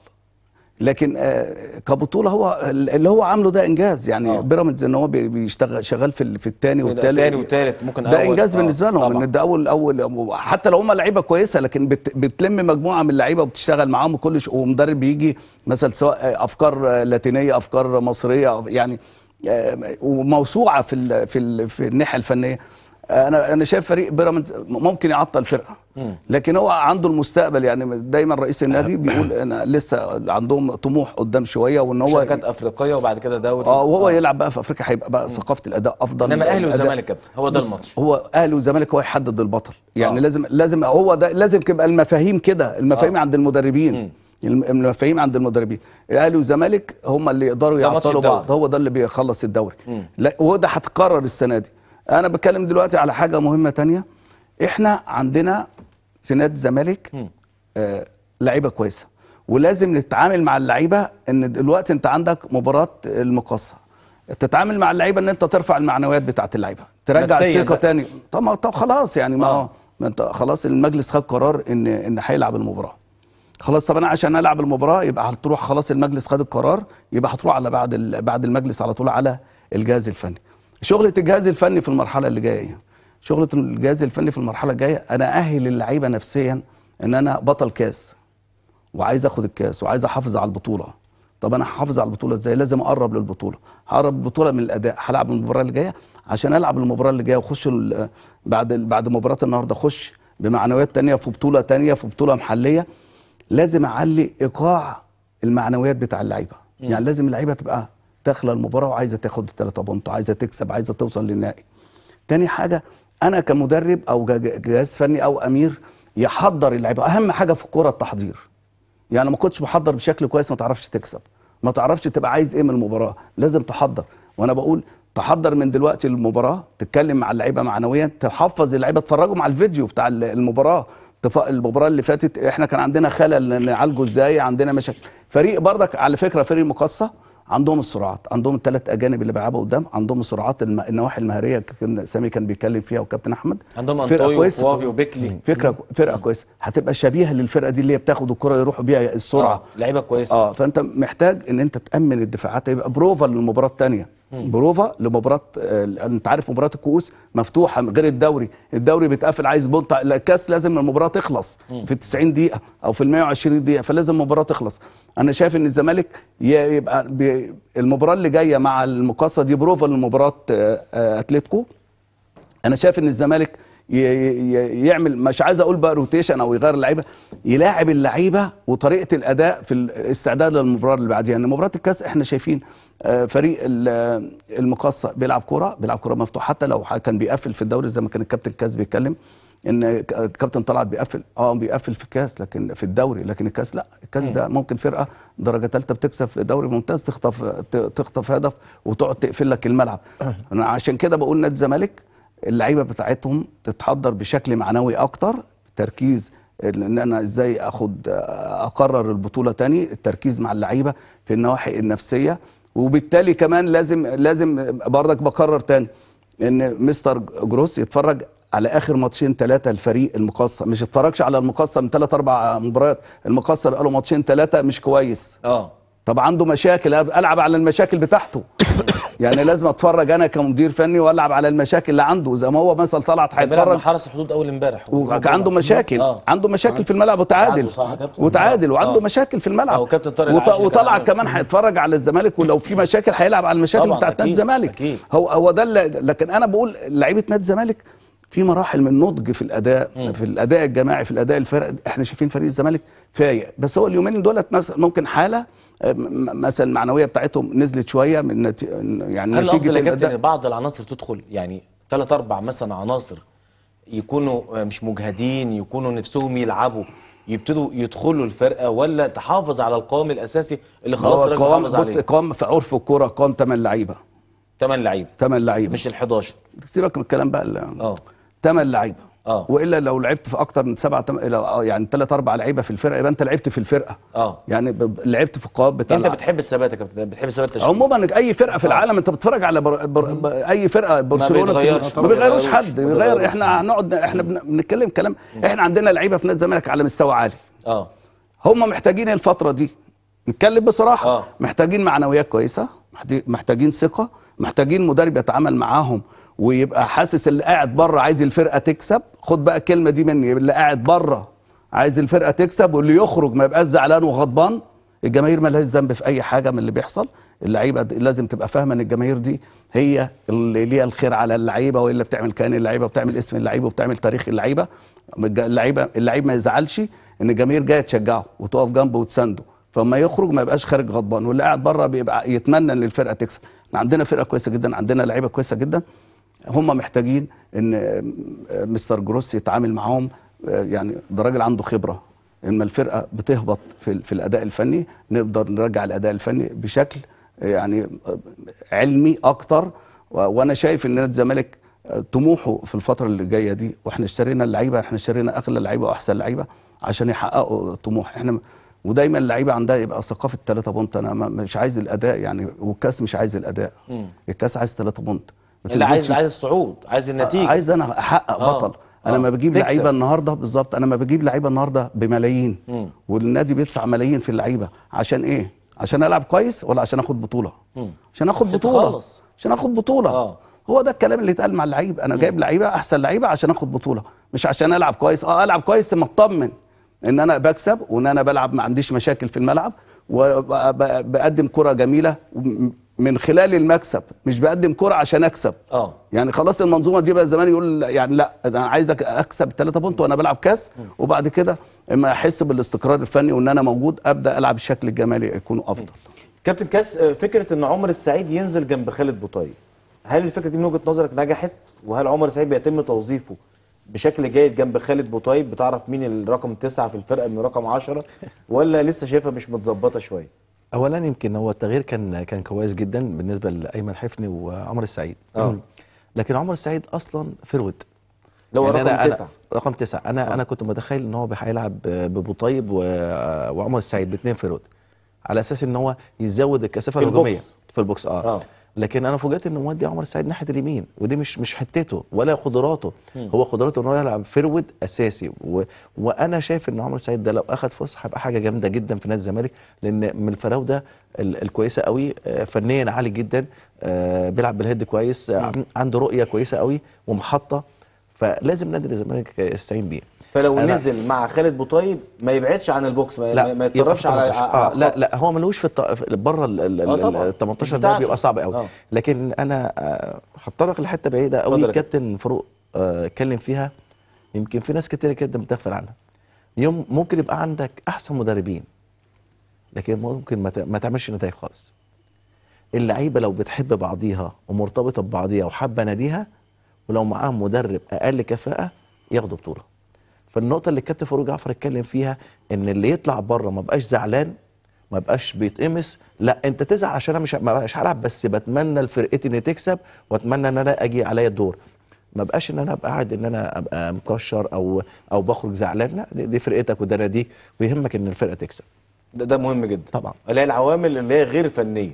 لكن آه، كبطولة هو اللي هو عامله ده إنجاز يعني آه. بيراميدز إن هو بي- بيشتغل شغال في في الثاني والثالث الثاني والثالث ممكن ده. إنجاز آه، بالنسبة لهم. إن ده أول أول حتى لو هم لعيبة كويسة لكن بت بتلم مجموعة من اللعيبة وبتشتغل معاهم وكل ش... ومدرب بيجي مثلا سواء أفكار لاتينية أفكار مصرية يعني وموسوعة في ال... في ال... في الناحية الفنية أنا أنا شايف فريق بيراميدز ممكن يعطل فرقة. لكن هو عنده المستقبل يعني دايما رئيس النادي بيقول أنا لسه عندهم طموح قدام شوية وإن هو شركات أفريقية وبعد كده دوري. آه وهو يلعب بقى في أفريقيا هيبقى بقى ثقافة الأداء أفضل إنما أهلي والزمالك كابتن هو ده الماتش. هو أهلي والزمالك هو يحدد البطل. يعني آه. لازم لازم هو ده لازم تبقى المفاهيم كده المفاهيم آه. عند المدربين. الم- المفاهيم عند المدربين. الاهلي والزمالك هم اللي يقدروا يعطلوا. بعض هو ده اللي بيخلص الدوري. لا وده هتكرر السنة دي. أنا بتكلم دلوقتي على حاجة مهمة تانية. إحنا عندنا في نادي الزمالك. آه لعيبة كويسة. ولازم نتعامل مع اللعيبة إن دلوقتي أنت عندك مباراة المقاصة. تتعامل مع اللعيبة إن أنت ترفع المعنويات بتاعت اللعيبة. ترجع الثقة. تاني. طب طب خلاص يعني ما آه. ما أنت خلاص المجلس خد قرار ان إن هيلعب المباراة. خلاص طب أنا عشان ألعب المباراة يبقى هتروح خلاص المجلس خد القرار يبقى هتروح على بعد بعد المجلس على طول على الجهاز الفني. شغلة الجهاز الفني في المرحلة اللي جاية شغلة الجهاز الفني في المرحلة الجاية أنا أهل اللعيبة نفسيا إن أنا بطل كاس وعايز آخد الكاس وعايز أحافظ على البطولة. طب أنا هحافظ على البطولة إزاي؟ لازم أقرب للبطولة. هقرب البطولة من الأداء. هلعب المباراة اللي جاية عشان ألعب المباراة اللي جاية وأخش ال- بعد بعد مباراة النهارده أخش بمعنويات تانية في بطولة تانية في بطولة محلية. لازم أعلي إيقاع المعنويات بتاع اللعيبة. يعني لازم اللعيبة تبقى داخلة المباراة وعايزة تاخد الثلاثه بونت عايزة تكسب عايزة توصل للنهائي. تاني حاجة أنا كمدرب أو جهاز فني أو أمير يحضر اللعيبة. أهم حاجة في الكورة التحضير. يعني ما كنتش محضر بشكل كويس ما تعرفش تكسب. ما تعرفش تبقى عايز إيه من المباراة. لازم تحضر. وأنا بقول تحضر من دلوقتي المباراه تتكلم مع اللعيبة معنويا تحفظ اللعيبة تفرجهم على الفيديو بتاع ال- المباراة. المباراة اللي فاتت إحنا كان عندنا خلل نعالجه إزاي عندنا مشاكل. فريق برضك على فكرة فريق مقصة. عندهم السرعات عندهم الثلاث أجانب اللي بيلعبوا قدام عندهم السرعات الم... النواحي المهريه كان سامي كان بيتكلم فيها وكابتن أحمد. عندهم فرقة انطوي كويسة. وفوافي وبيكلي فكرة فرقة كويسه هتبقى شبيهة للفرقة دي اللي هي بتاخد الكرة يروحوا بيها السرعة. آه، لعيبة كويسة. آه فأنت محتاج إن أنت تأمن الدفاعات يبقى بروفا للمباراة الثانية بروفا لمباراة آه، أنت عارف مباراة الكؤوس مفتوحة غير الدوري. الدوري بيتقفل عايز point الكاس لازم المباراة تخلص في ال 90 دقيقة أو في ال 120 دقيقة فلازم المباراة تخلص. أنا شايف إن الزمالك يبقى المباراة اللي جاية مع المقاصة دي بروفا لمباراة آه، آه، أتلتيكو. أنا شايف إن الزمالك يعمل مش عايز أقول بقى rotation أو يغير اللعيبة يلاعب اللعيبة وطريقة الأداء في الاستعداد للمباراة اللي بعديها. يعني مباراة الكأس إحنا شايفين فريق ال- المقصه بيلعب كورة بيلعب كورة مفتوحة. حتى لو كان بيقفل في الدوري زي ما كان الكابتن كاس بيتكلم إن كابتن طلعت بيقفل. آه بيقفل في الكاس لكن في الدوري لكن الكاس لا. الكاس ده ممكن فرقة درجة ثالثه بتكسب في دوري ممتاز تخطف تخطف هدف وتقعد تقفل لك الملعب. أنا عشان كده بقول نادي الزمالك اللعيبة بتاعتهم تتحضر بشكل معنوي أكتر. تركيز إن أنا إزاي أخد أقرر البطولة تاني. التركيز مع اللعيبة في النواحي النفسية. وبالتالي كمان لازم لازم برضك بكرر تاني إن مستر جروس يتفرج على آخر ماتشين ثلاثة الفريق المقصر مش يتفرجش على المقصر من ثلاث أربع مباريات المقصر قالوا ماتشين ثلاثة مش كويس. آه. طب عنده مشاكل ألعب على المشاكل بتاعته. يعني لازم اتفرج أنا كمدير فني والعب على المشاكل اللي عنده. زي ما هو مثلا طلعت هيتفرج حرس الحدود أول امبارح. وكان عنده مشاكل. آه. عنده مشاكل في الملعب وتعادل؟ وتعادل وعنده آه. مشاكل في الملعب. آه، وكابتن طارق وط- العاشر كان وطلع عامل- كمان هيتفرج على الزمالك ولو في مشاكل هيلعب على المشاكل بتاعت نادي الزمالك. هو هو ده اللي- لكن أنا بقول لعيبة نادي الزمالك في مراحل من نضج في الأداء في الأداء الجماعي في الأداء الفرق. إحنا شايفين فريق الزمالك فايق. بس هو اليومين دولت مثلا ممكن حالة آه، مثلا المعنوية بتاعتهم نزلت شوية من نتي... يعني هل نتيجة يا كابتن بعض العناصر تدخل؟ يعني ثلاث أربع مثلا عناصر يكونوا آه، مش مجهدين يكونوا نفسهم يلعبوا يبتدوا يدخلوا الفرقة ولا تحافظ على القوام الأساسي اللي خلاص الراجل قوام حافظ بص عليه؟ قوام في عرف الكورة قوام 8 لعيبة. ثمان لعيبة. 8 لعيبة. مش ال 11 سيبك من الكلام بقى آه. 8 لعيبة. آه. وإلا لو لعبت في أكتر من سبعة تم... آه، يعني ثلاث أربع لعيبة في الفرقة يبقى أنت لعبت في الفرقة. آه. يعني ب... لعبت في القوام بتاع أنت بتحب الثبات يا كابتن؟ بتحب الثبات التشكيلي عموما أي فرقة في العالم أنت بتتفرج على بر... بر... ب... أي فرقة برشلونة بيتغيرش. ما بيغيروش ما بيغيروش. حد بيغير. إحنا هنقعد إحنا بن... بنتكلم كلام. إحنا عندنا لعيبة في نادي الزمالك على مستوى عالي. آه. هم محتاجين الفترة دي. نتكلم بصراحة. آه. محتاجين معنويات كويسة. محتاج- محتاجين ثقة. محتاجين مدرب يتعامل معاهم ويبقى حاسس اللي قاعد بره عايز الفرقة تكسب. خد بقى الكلمة دي مني اللي قاعد بره عايز الفرقة تكسب واللي يخرج ما يبقاش زعلان وغضبان الجماهير مالهاش ذنب في أي حاجة من اللي بيحصل. اللعيبة لازم تبقى فاهمة إن الجماهير دي هي اللي ليها الخير على اللعيبة وهي اللي بتعمل كيان اللعيبة وبتعمل اسم اللعيبة وبتعمل تاريخ اللعيبة. اللعيبة اللعيب ما يزعلش إن الجماهير جاية تشجعه وتقف جنبه وتسانده فما يخرج ما يبقاش خارج غضبان واللي قاعد بره بيبقى يتمنى إن الفرقة تكسب. إحنا عندنا فرقة كويسة جدا عندنا لعيبة كويسة جدا. هم محتاجين إن مستر جروس يتعامل معاهم يعني ده راجل عنده خبرة. إما الفرقة بتهبط في, في الأداء الفني نقدر نرجع الأداء الفني بشكل يعني علمي أكتر. وأنا شايف إن نادي الزمالك طموحه في الفترة اللي جاية دي وإحنا اشترينا اللعيبة إحنا اشترينا أغلى لعيبة وأحسن لعيبة عشان يحققوا طموح. إحنا ودايما اللعيبة عندها يبقى ثقافة 3 بونت. أنا مش عايز الأداء يعني والكاس مش عايز الأداء. الكاس عايز 3 بونت. اللي عايز عايز الصعود عايز النتيجة عايز أنا أحقق آه. بطل أنا آه. ما بجيب. لعيبة النهارده بالظبط أنا ما بجيب لعيبة النهارده بملايين مم. والنادي بيدفع ملايين في اللعيبة عشان إيه عشان ألعب كويس ولا عشان أخد بطولة مم. عشان أخد بطولة تخلص. عشان أخد بطولة آه. هو ده الكلام اللي اتقال مع اللعيب أنا جايب لعيبة أحسن لعيبة عشان أخد بطولة مش عشان ألعب كويس آه ألعب كويس مطمن إن أنا بكسب وإن أنا بلعب ما عنديش مشاكل في الملعب وبقدم كرة جميلة من خلال المكسب مش بقدم كرة عشان أكسب. آه. يعني خلاص المنظومة دي بقى زمان يقول يعني لا أنا عايزك أكسب 3 بونت وأنا بلعب كاس. وبعد كده أما أحس بالاستقرار الفني وإن أنا موجود أبدأ ألعب الشكل الجمالي يكون أفضل. كابتن كاس آه، فكرة إن عمر السعيد ينزل جنب خالد بوطيب هل الفكرة دي من وجهة نظرك نجحت؟ وهل عمر السعيد بيتم توظيفه بشكل جيد جنب خالد بوطيب؟ بتعرف مين الرقم تسعة في الفرقة من رقم عشرة؟ ولا لسه شايفها مش متظبطة شوية؟ اولا يمكن هو التغيير كان كان كويس جدا بالنسبة لأيمن حفني وعمر السعيد آه. لكن عمر السعيد أصلا forward هو يعني رقم أنا أنا تسعة رقم تسعة أنا آه. أنا كنت متخيل إن هو هيلعب ببوطيب وعمر السعيد باثنين forward على أساس إن هو يزود الكثافة الهجومية. في ال box آه. لكن أنا فوجئت إنه مودي عمر السعيد ناحية اليمين ودي مش مش حتته ولا قدراته. هو قدراته إن هو يلعب forward أساسي و... وأنا شايف إن عمر السعيد ده لو أخد فرصة هيبقى حاجة جامدة جدا في نادي الزمالك لأن من الفراودة ال- الكويسة قوي آه، فنيا عالي جدا آه، بيلعب بال head كويس عنده رؤية كويسة قوي ومحطة فلازم نادي الزمالك يستعين بيه. فلو أنا- نزل مع خالد بوطيب ما يبعدش عن البوكس ما, ما- ما يتطرفش على 18. على آه لا. لا هو ملوش في الط... بره ال ال آه طبعاً. ال 18 مش ده. بيبقى صعب قوي آه. لكن أنا آه، هتطرق لحته بعيدة قوي يا كابتن فاروق آه، اتكلم فيها يمكن في ناس كتير جدا بتغفل عنها يوم ممكن يبقى عندك أحسن مدربين لكن ممكن ما تعملش نتائج خالص اللعيبة لو بتحب بعضيها ومرتبطة ببعضيها وحابة ناديها ولو معاهم مدرب أقل كفاءة ياخدوا بطولة فالنقطة اللي الكابتن فاروق جعفر اتكلم فيها إن اللي يطلع بره ما بقاش زعلان ما بقاش بيتقمص لا أنت تزعل عشان أنا مش ما بقاش هلعب بس بتمنى لفرقتي إن تكسب وأتمنى إن أنا أجي عليا الدور. ما بقاش إن أنا أبقى قاعد إن أنا أبقى مكشر أو أو بخرج زعلان لا دي, فرقتك وده ناديك ويهمك إن الفرقة تكسب. ده, ده مهم جدا. طبعا. اللي هي العوامل اللي هي غير فنية.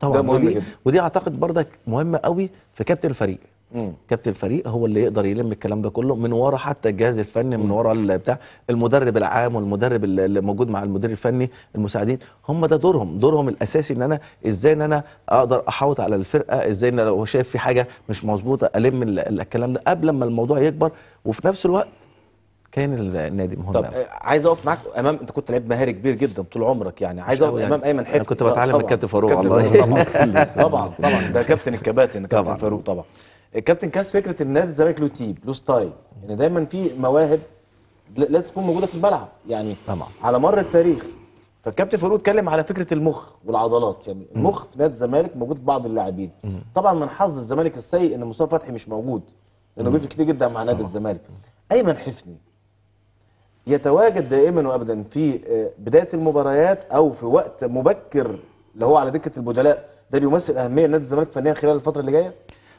طبعا ده مهم ودي, جدا. ودي أعتقد بردك مهمة قوي في كابتن الفريق. كابتن الفريق هو اللي يقدر يلم الكلام ده كله من ورا حتى الجهاز الفني من ورا بتاع المدرب العام والمدرب اللي موجود مع المدير الفني المساعدين. هم ده دورهم دورهم الأساسي إن أنا إزاي إن أنا أقدر احوط على الفرقة إزاي إن لو شايف في حاجة مش مظبوطة ألم ال- ال- الكلام ده قبل ما الموضوع يكبر. وفي نفس الوقت كان النادي مهم طب قوي آه، عايز أقف معاك. أمام أنت كنت لعيب مهاري كبير جدا طول عمرك يعني. عايز أقف يعني. أمام أيمن حفني كنت بتعلم من طبعاً. كابتن فاروق والله. طبعا. طبعا ده كابتن الكباتن كابتن. فاروق طبعا. الكابتن كاس فكرة النادي الزمالك له type له style. يعني دايما في مواهب لازم تكون موجودة في الملعب. يعني طبعاً. على مر التاريخ. فالكابتن فاروق اتكلم على فكرة المخ والعضلات. يعني المخ في نادي الزمالك موجود في بعض اللاعبين. طبعا من حظ الزمالك السيء إن مصطفى فتحي مش موجود. لأنه بيفرق كتير جدا مع نادي الزمالك. أيمن حفني يتواجد دائما وابدا في آه، بداية المباريات أو في وقت مبكر اللي هو على دكة البدلاء. ده بيمثل أهمية لنادي الزمالك فنيا خلال الفترة اللي جاية؟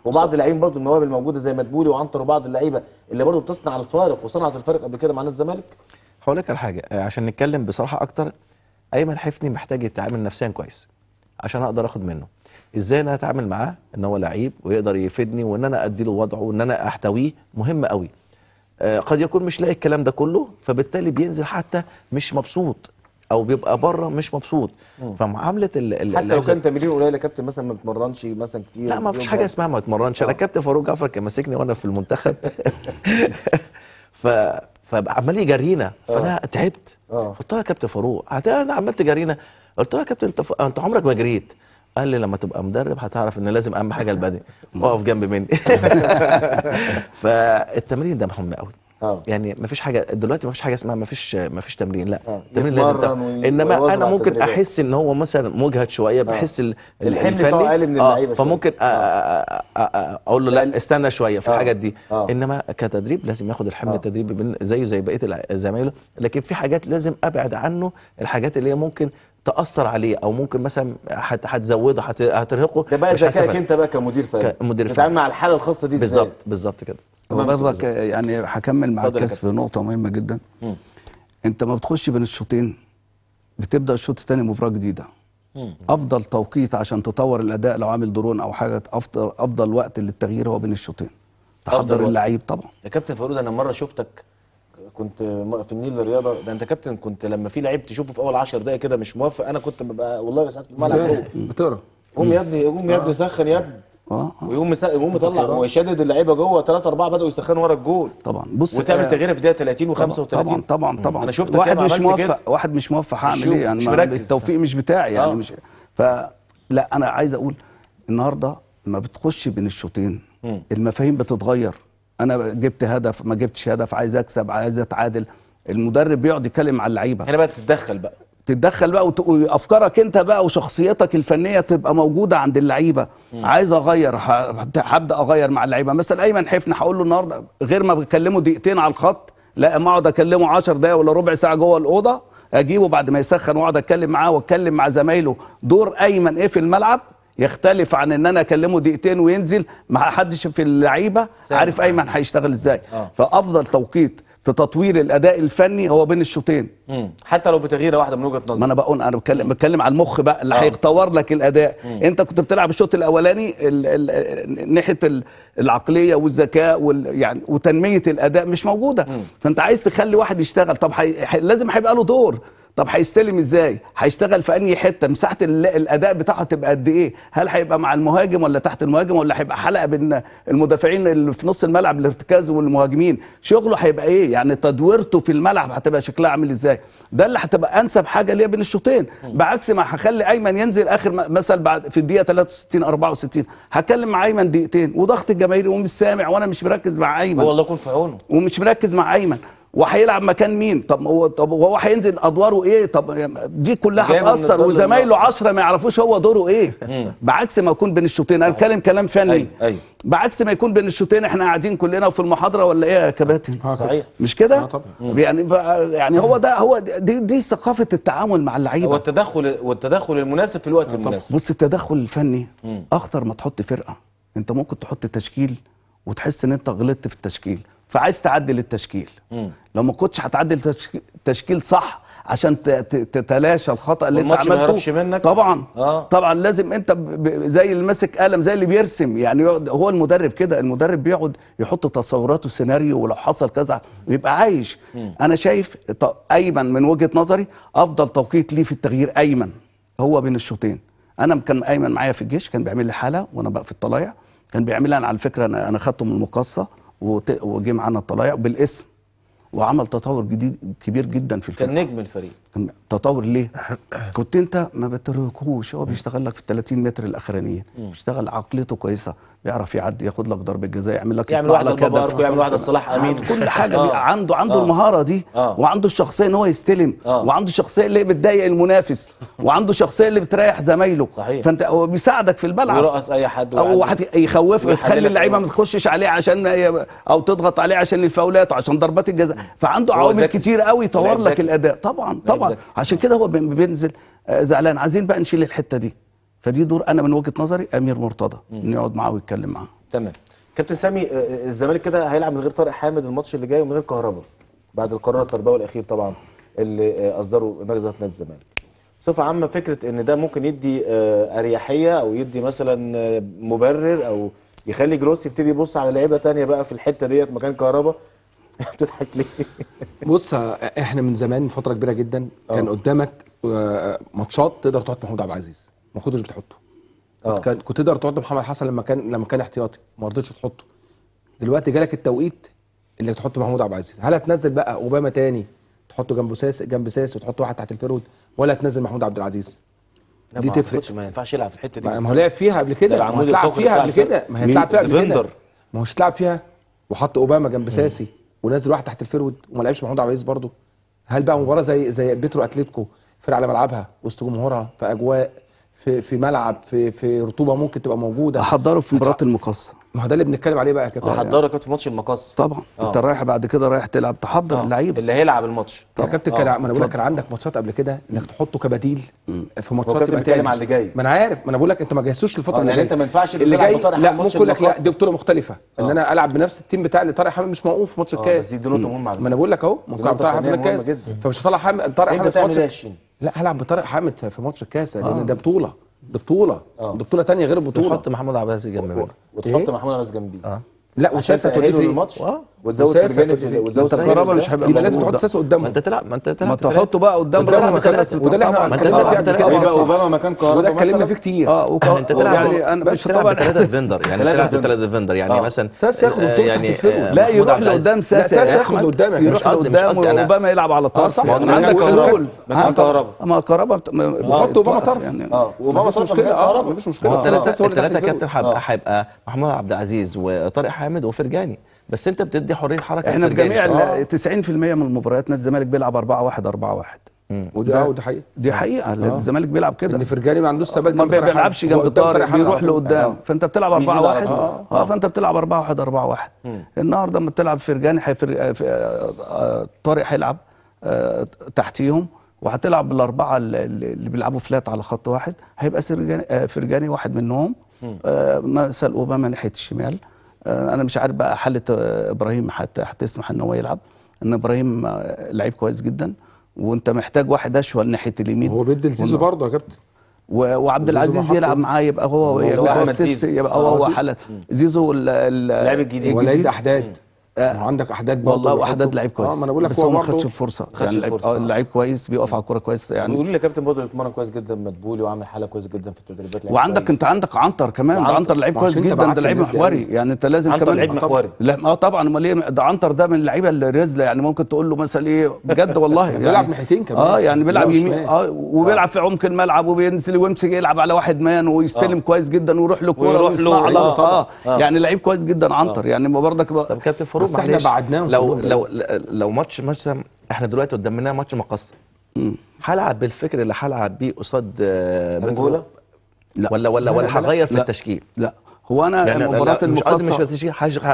وبعض اللاعبين برضه المواهب الموجودة زي مدبولي وعنتر وبعض اللعيبة اللي برضه بتصنع الفارق وصنعت الفارق قبل كده مع نادي الزمالك. هقول لك على حاجة آه، عشان نتكلم بصراحة أكتر أيمن حفني محتاج يتعامل نفسيا كويس عشان أقدر آخد منه. إزاي أنا أتعامل معاه؟ إن هو لعيب ويقدر يفيدني وإن أنا أدي له وضعه وإن أنا أحتويه مهم قوي. آه، قد يكون مش لاقي الكلام ده كله فبالتالي بينزل حتى مش مبسوط. أو بيبقى بره مش مبسوط. فمعاملة ال ال حتى لو كان تمرين قليل يا كابتن مثلا ما بتمرنش مثلا كتير لا ما فيش حاجة. اسمها ما اتمرنش. أنا آه. كابتن فاروق جعفر كان ماسكني وأنا في المنتخب. ف فعمال يجرينا. فأنا تعبت. آه. قلت له يا كابتن فاروق أنا عمال تجرينا قلت له يا كابتن أنت ف... أنت عمرك ما جريت. قال لي لما تبقى مدرب هتعرف إن لازم أهم حاجة البدن اقف جنب مني. فالتمرين ده مهم قوي آه يعني ما فيش حاجة دلوقتي ما فيش حاجة اسمها ما فيش ما فيش تمرين لا آه. التمرين لازم تمرين. وي- إنما أنا ممكن. أحس إن هو مثلا مجهد شوية بحس ال- ال- الحمل بتاعه أقل من آه، اللعيبة شوية. فممكن أ- أقول له لا استنى شوية في آه. الحاجات دي آه. إنما كتدريب لازم ياخد الحمل آه. التدريبي من- زيه زي بقية زمايله لكن في حاجات لازم أبعد عنه الحاجات اللي هي ممكن تأثر عليه أو ممكن مثلا هت- هتزوده هت- هترهقه ده بقى ذكائك. أنت بقى كمدير فني كمدير فني. تتعامل مع الحالة الخاصة دي إزاي بالظبط بالظبط كده وبرضك يعني هكمل مع اتفضل يا الكاس في نقطة مهمة جدا مم. أنت ما بتخش بين الشوطين بتبدأ الشوط الثاني مباراة جديدة مم. أفضل توقيت عشان تطور الأداء لو عامل درون أو حاجة أفضل أفضل وقت للتغيير هو بين الشوطين تحضر. اللعيب طبعا يا كابتن فاروق أنا مرة شفتك كنت في النيل للرياضه ده أنت كابتن كنت لما في لعيب تشوفه في أول 10 دقائق كده مش موافق أنا كنت ببقى والله ساعات في الملعب بتقرا. قوم يا ابني قوم يا ابني سخن يا ابني. آه آه، ويقوم يقوم مطلع ويشدد اللعيبة جوه ثلاثة أربعة بدأوا يسخنوا ورا الجول. طبعا. بص وتعمل آه، تغيير في دقيقة 30 طبعا و35 طبعا طبعا طبعا. أنا شفتك واحد مش موفق. واحد مش موفق هعمل إيه؟ يعني مش مركز. التوفيق مش بتاعي يعني آه. مش فلا أنا عايز أقول النهارده لما بتخش بين الشوطين. المفاهيم بتتغير. أنا جبت هدف ما جبتش هدف عايز أكسب عايز أتعادل. المدرب بيقعد يتكلم مع اللعيبة. هنا بقى تتدخل بقى. تتدخل بقى وأفكارك أنت بقى وشخصيتك الفنية تبقى موجودة عند اللعيبة. عايز أغير هبدأ أغير مع اللعيبة. مثلا أيمن حفني هقول له النهارده غير ما بكلمه دقيقتين على الخط لا اما أقعد أكلمه 10 دقايق ولا ربع ساعة جوه الأوضة أجيبه بعد ما يسخن وأقعد أتكلم معاه وأتكلم مع زمايله. دور أيمن إيه في الملعب؟ يختلف عن إن أنا أكلمه دقيقتين وينزل ما حدش في اللعيبة. عارف ايمن هيشتغل إزاي آه. فأفضل توقيت في تطوير الأداء الفني هو بين الشوطين مم. حتى لو بتغييرة واحدة من وجهة ما نظري أنا بقول أنا بتكلم بتكلم على المخ بقى اللي آه. هيطور لك الأداء أنت كنت بتلعب الشوط الأولاني ال ال ناحية ال العقلية والذكاء وال يعني وتنمية الأداء مش موجودة فأنت عايز تخلي واحد يشتغل طب. حي... لازم هيبقى له دور طب هيستلم إزاي؟ هيشتغل في انهي حتة؟ مساحة ال- الأداء بتاعه تبقى قد إيه؟ هل هيبقى مع المهاجم ولا تحت المهاجم ولا هيبقى حلقة بين المدافعين اللي في نص الملعب الارتكاز والمهاجمين؟ شغله هيبقى إيه؟ يعني تدويرته في الملعب هتبقى شكلها عامل إزاي؟ ده اللي هتبقى أنسب حاجة ليا بين الشوطين. بعكس ما هخلي أيمن ينزل آخر مثلا بعد في الدقيقة 63 64 هتكلم مع أيمن دقيقتين. وضغط الجماهير ومش سامع وأنا مش مركز مع أيمن. هو الله يكون في عونه. ومش مركز مع أيمن. وهيلعب مكان مين؟ طب هو طب هو هينزل أدواره إيه؟ طب دي كلها هتأثر وزمايله للنار. عشرة ما يعرفوش هو دوره إيه. بعكس ما يكون بين الشوطين. أنا بتكلم كلام فني. أيوة، أيوة. بعكس ما يكون بين الشوطين إحنا قاعدين كلنا في المحاضرة ولا إيه يا كباتن؟ آه، صحيح. مش كده؟ آه، طبعا. يعني ف- يعني هو ده هو دي دي ثقافة التعامل مع هو اللعيبه التدخل والتدخل المناسب في الوقت المناسب. بص التدخل الفني أخطر ما تحط فرقة. أنت ممكن تحط تشكيل وتحس إن أنت غلطت في التشكيل. فعايز تعدل التشكيل. مم. لو ما كنتش هتعدل تشك- تشكيل صح عشان تتلاشى الخطأ اللي انت عملته. منك. طبعا. آه. طبعا لازم انت زي اللي ماسك قلم زي اللي بيرسم. يعني هو المدرب كده المدرب بيقعد يحط تصوراته سيناريو ولو حصل كذا ويبقى عايش. أنا شايف أيمن من وجهة نظري أفضل توقيت ليه في التغيير أيمن هو بين الشوطين. أنا كان أيمن معايا في الجيش كان بيعمل لي حالة وأنا بقى في الطلايع. كان بيعمل لي أنا على فكرة أنا أنا خدته من المقصة. وجه معانا الطلايع بالاسم وعمل تطور جديد كبير جدا في الفرقة. كان نجم الفريق. تطور ليه؟ كنت انت ما بتركوش هو بيشتغل لك في ال 30 متر الاخرانيين بيشتغل عقليته كويسة. بيعرف يعدي ياخد لك ضربة جزاء يعمل لك يعمل واحدة لك لبابا هدف. اركو يعمل واحدة لصلاح آمين كل حاجة آه. آه. عنده عنده آه. آه. المهارة دي آه. آه. وعنده الشخصيه إن هو يستلم آه. آه. وعنده الشخصيه اللي بتضايق المنافس وعنده الشخصيه اللي بتريح زمايله صحيح. فأنت هو بيساعدك في الملعب ويرقص أي حد أو. واحد ويحللك يخلي اللعيبة كمان. ما تخشش عليه عشان أو تضغط عليه عشان الفاولات وعشان ضربات الجزاء فعنده عوامل. كتير قوي يطور لك. الأداء طبعا طبعا. عشان كده هو بي- بينزل آه، زعلان عايزين بقى نشيل الحتة دي فدي دور أنا من وجهة نظري أمير مرتضى إنه يقعد معاه ويتكلم معاه. تمام. كابتن سامي آه، آه، الزمالك كده هيلعب من غير طارق حامد الماتش اللي جاي ومن غير كهربا بعد القرار التربوي الأخير طبعا اللي آه، أصدره مجلس اداره نادي الزمالك. بصفة عامة فكرة إن ده ممكن يدي أريحية أو يدي مثلا مبرر أو يخلي جروس يبتدي يبص على لعيبة تانية بقى في الحتة ديت مكان كهربا. بتضحك ليه؟ بص إحنا من زمان من فترة كبيرة جدا كان قدامك ماتشات تقدر تحط محمود عبد العزيز. ما كنتش بتحطه. آه. كان- كنت تقدر تحط محمد حسن لما كان لما كان احتياطي. ما رضيتش تحطه. دلوقتي جالك التوقيت اللي تحط محمود عبد العزيز. هل هتنزل بقى أوباما تاني تحطه جنب ساسي جنب ساسي وتحط واحد تحت ال forward ولا تنزل محمود عبد العزيز؟ دي تفرق. ما ينفعش يلعب في الحتة دي. ما هو لعب فيها قبل ده كده ما الفقري فيها قبل. كده. ما هي مين؟ اتلعب فيها قبل كده. ما هوش اتلعب فيها. وحط أوباما جنب ساسي ونزل واحد تحت ال forward وما لعبش محمود عبد العزيز برضه. هل بقى مباراه زي زي بيترو أتلتيكو فرقة على ملعبها وسط جمهورها في أجواء في في ملعب في في رطوبة ممكن تبقى موجودة. أحضره في مباراة المقصه ما هو ده اللي بنتكلم عليه بقى يا كابتن. وحضرك كابتن في ماتش المقص. طبعا. آه. أنت رايح بعد كده رايح تلعب تحضر آه، اللعيبه اللي هيلعب الماتش. يا كابتن كان ما أنا بقول لك. كان عندك ماتشات قبل كده إنك تحطه كبديل في هو ماتشات بيتكلم تاني. على اللي جاي. ما أنا عارف ما أنا بقول لك أنت ما جهزتوش للفترة آه، اللي يعني جاية أنت ما ينفعش اللي جاي؟ لا ممكن أقول لك لا المقص. دي بطوله مختلفه إن آه. أنا ألعب بنفس ال team بتاع اللي طارق حامد مش موقوف في ماتش الكاس. بس دي نقطة مهمة ما أنا بقول لك أهو ممكن طارق حامد في الكاس. فمش هطلع حامد طارق أنت حامد في ماتش شين؟ لا هلعب بطارق حامد في ماتش الكاس لأن ده بطولة ده بطولة آه. ده بطولة ثانية غير البطوله تحط محمود عبد العزيز جنب منه وتحط محمود عباس جنبيه آه. لا وساسة؟ للماتش آه. وتزود فرجاني؟ وتزود في مش. هيبقى يبقى لازم تحط. ساسة قدامه ما انت تلعب ما انت تلعب ما. تحطه بقى قدام رقم مكان. وده اللي إحنا ما انت اتكلمنا تلعب فيه قبل كده. يبقى وده أوباما مكان كهربا اتكلمنا مثلا فيه كتير آه. انت تلعب يعني أنا بس مش تلعب طبعا بثلاثة ديفندر يعني تلعب. بثلاثة ديفندر يعني آه. مثلا ساس ياخد آه، تحت الفرقة. آه، لا يروح. لقدام ساسي يا ياخد أحمد. لقدامك، يروح مش قصدي- مش لقدام. وأوباما يلعب على طرف صح. يعني ما عندك حلول مكان كهربا ما كهربا بحط اوباما طرف يعني آه واوباما مفيش صوت مشكله آه كهربا مفيش مشكله ما الفرقة. كابتن آه. هيبقى هيبقى محمود عبد العزيز وطارق حامد وفرجاني. بس انت بتدي حرية حركة إحنا في لفرجاني. جميع شوية. ال 90% من المباريات نادي الزمالك بيلعب 4 1 4 1 ودي آه ودي حقيقه دي حقيقة. الزمالك بيلعب كده. إن فرجاني ما عندوش ثبات ما بيلعبش جنب طارق بيروح. لقدام. فأنت بتلعب 4 بيزيد على 1 طول. آه فأنت بتلعب 4 1 4 1 النهارده لما بتلعب فرجاني هيفر... في- آه، آه، طارق هيلعب آه، تحتيهم. وهتلعب بالاربعه اللي اللي بيلعبوا فلات على خط واحد. هيبقى فرجاني آه، فرجاني واحد منهم. آه، مثل أوباما ناحية الشمال. آه، أنا مش عارف بقى حاله آه، إبراهيم هت- هتسمح إن هو يلعب إن إبراهيم آه، لعيب كويس جدا وأنت محتاج واحد أشول ناحية اليمين هو بيدي لزيزو برضه يا كابتن و- وعبد العزيز. يلعب معاه يبقى هو اللي هو يبقى. يبقى آه، هو هو زيزو. اللاعب الجديد. وليد احداد آه. ما هو عندك احداد برضه والله بيحطه. واحد لعيب كويس آه ما أنا بقول لك بس هو ما خدش الفرصة خدش يعني اللعيب- الفرصة. آه، اللعيب كويس بيقف على الكورة كويس يعني بيقولوا لي يا كابتن برضه بيتمرن كويس جدا مدبولي وعامل حالة كويس جدا في التدريبات لعيب وعندك كويس. أنت عندك عنتر كمان ده. عنتر لعيب كويس جدا ده لعيب محوري قوي. يعني أنت لازم عنتر كمان لعيب محوري. لا آه طبعا أمال إيه ده عنتر ده من اللعيبه الرزلة يعني ممكن تقول له مثلا إيه بجد والله يعني بيلعب ناحيتين كمان. آه يعني بيلعب يمين. آه وبيلعب في عمق الملعب وبينزل ويمسك يلعب على واحد مان ويستلم آه. كويس جدا ويروح له كوره ويروح له ويصنع آه، آه آه. يعني لعيب كويس جدا عنتر يعني برضك طب كابتن فاروق بس إحنا بعدناهم لو لو لو ماتش مثلا إحنا دلوقتي قدامنا ماتش مقص هلعب بالفكر اللي هلعب بيه قصاد آه، أنجولا؟ لا. ولا ولا لا، ولا لا، لا. هغير في لا. التشكيل لا هو أنا يعني المباراة لا، مش قصدي مش في المقصه التشكيل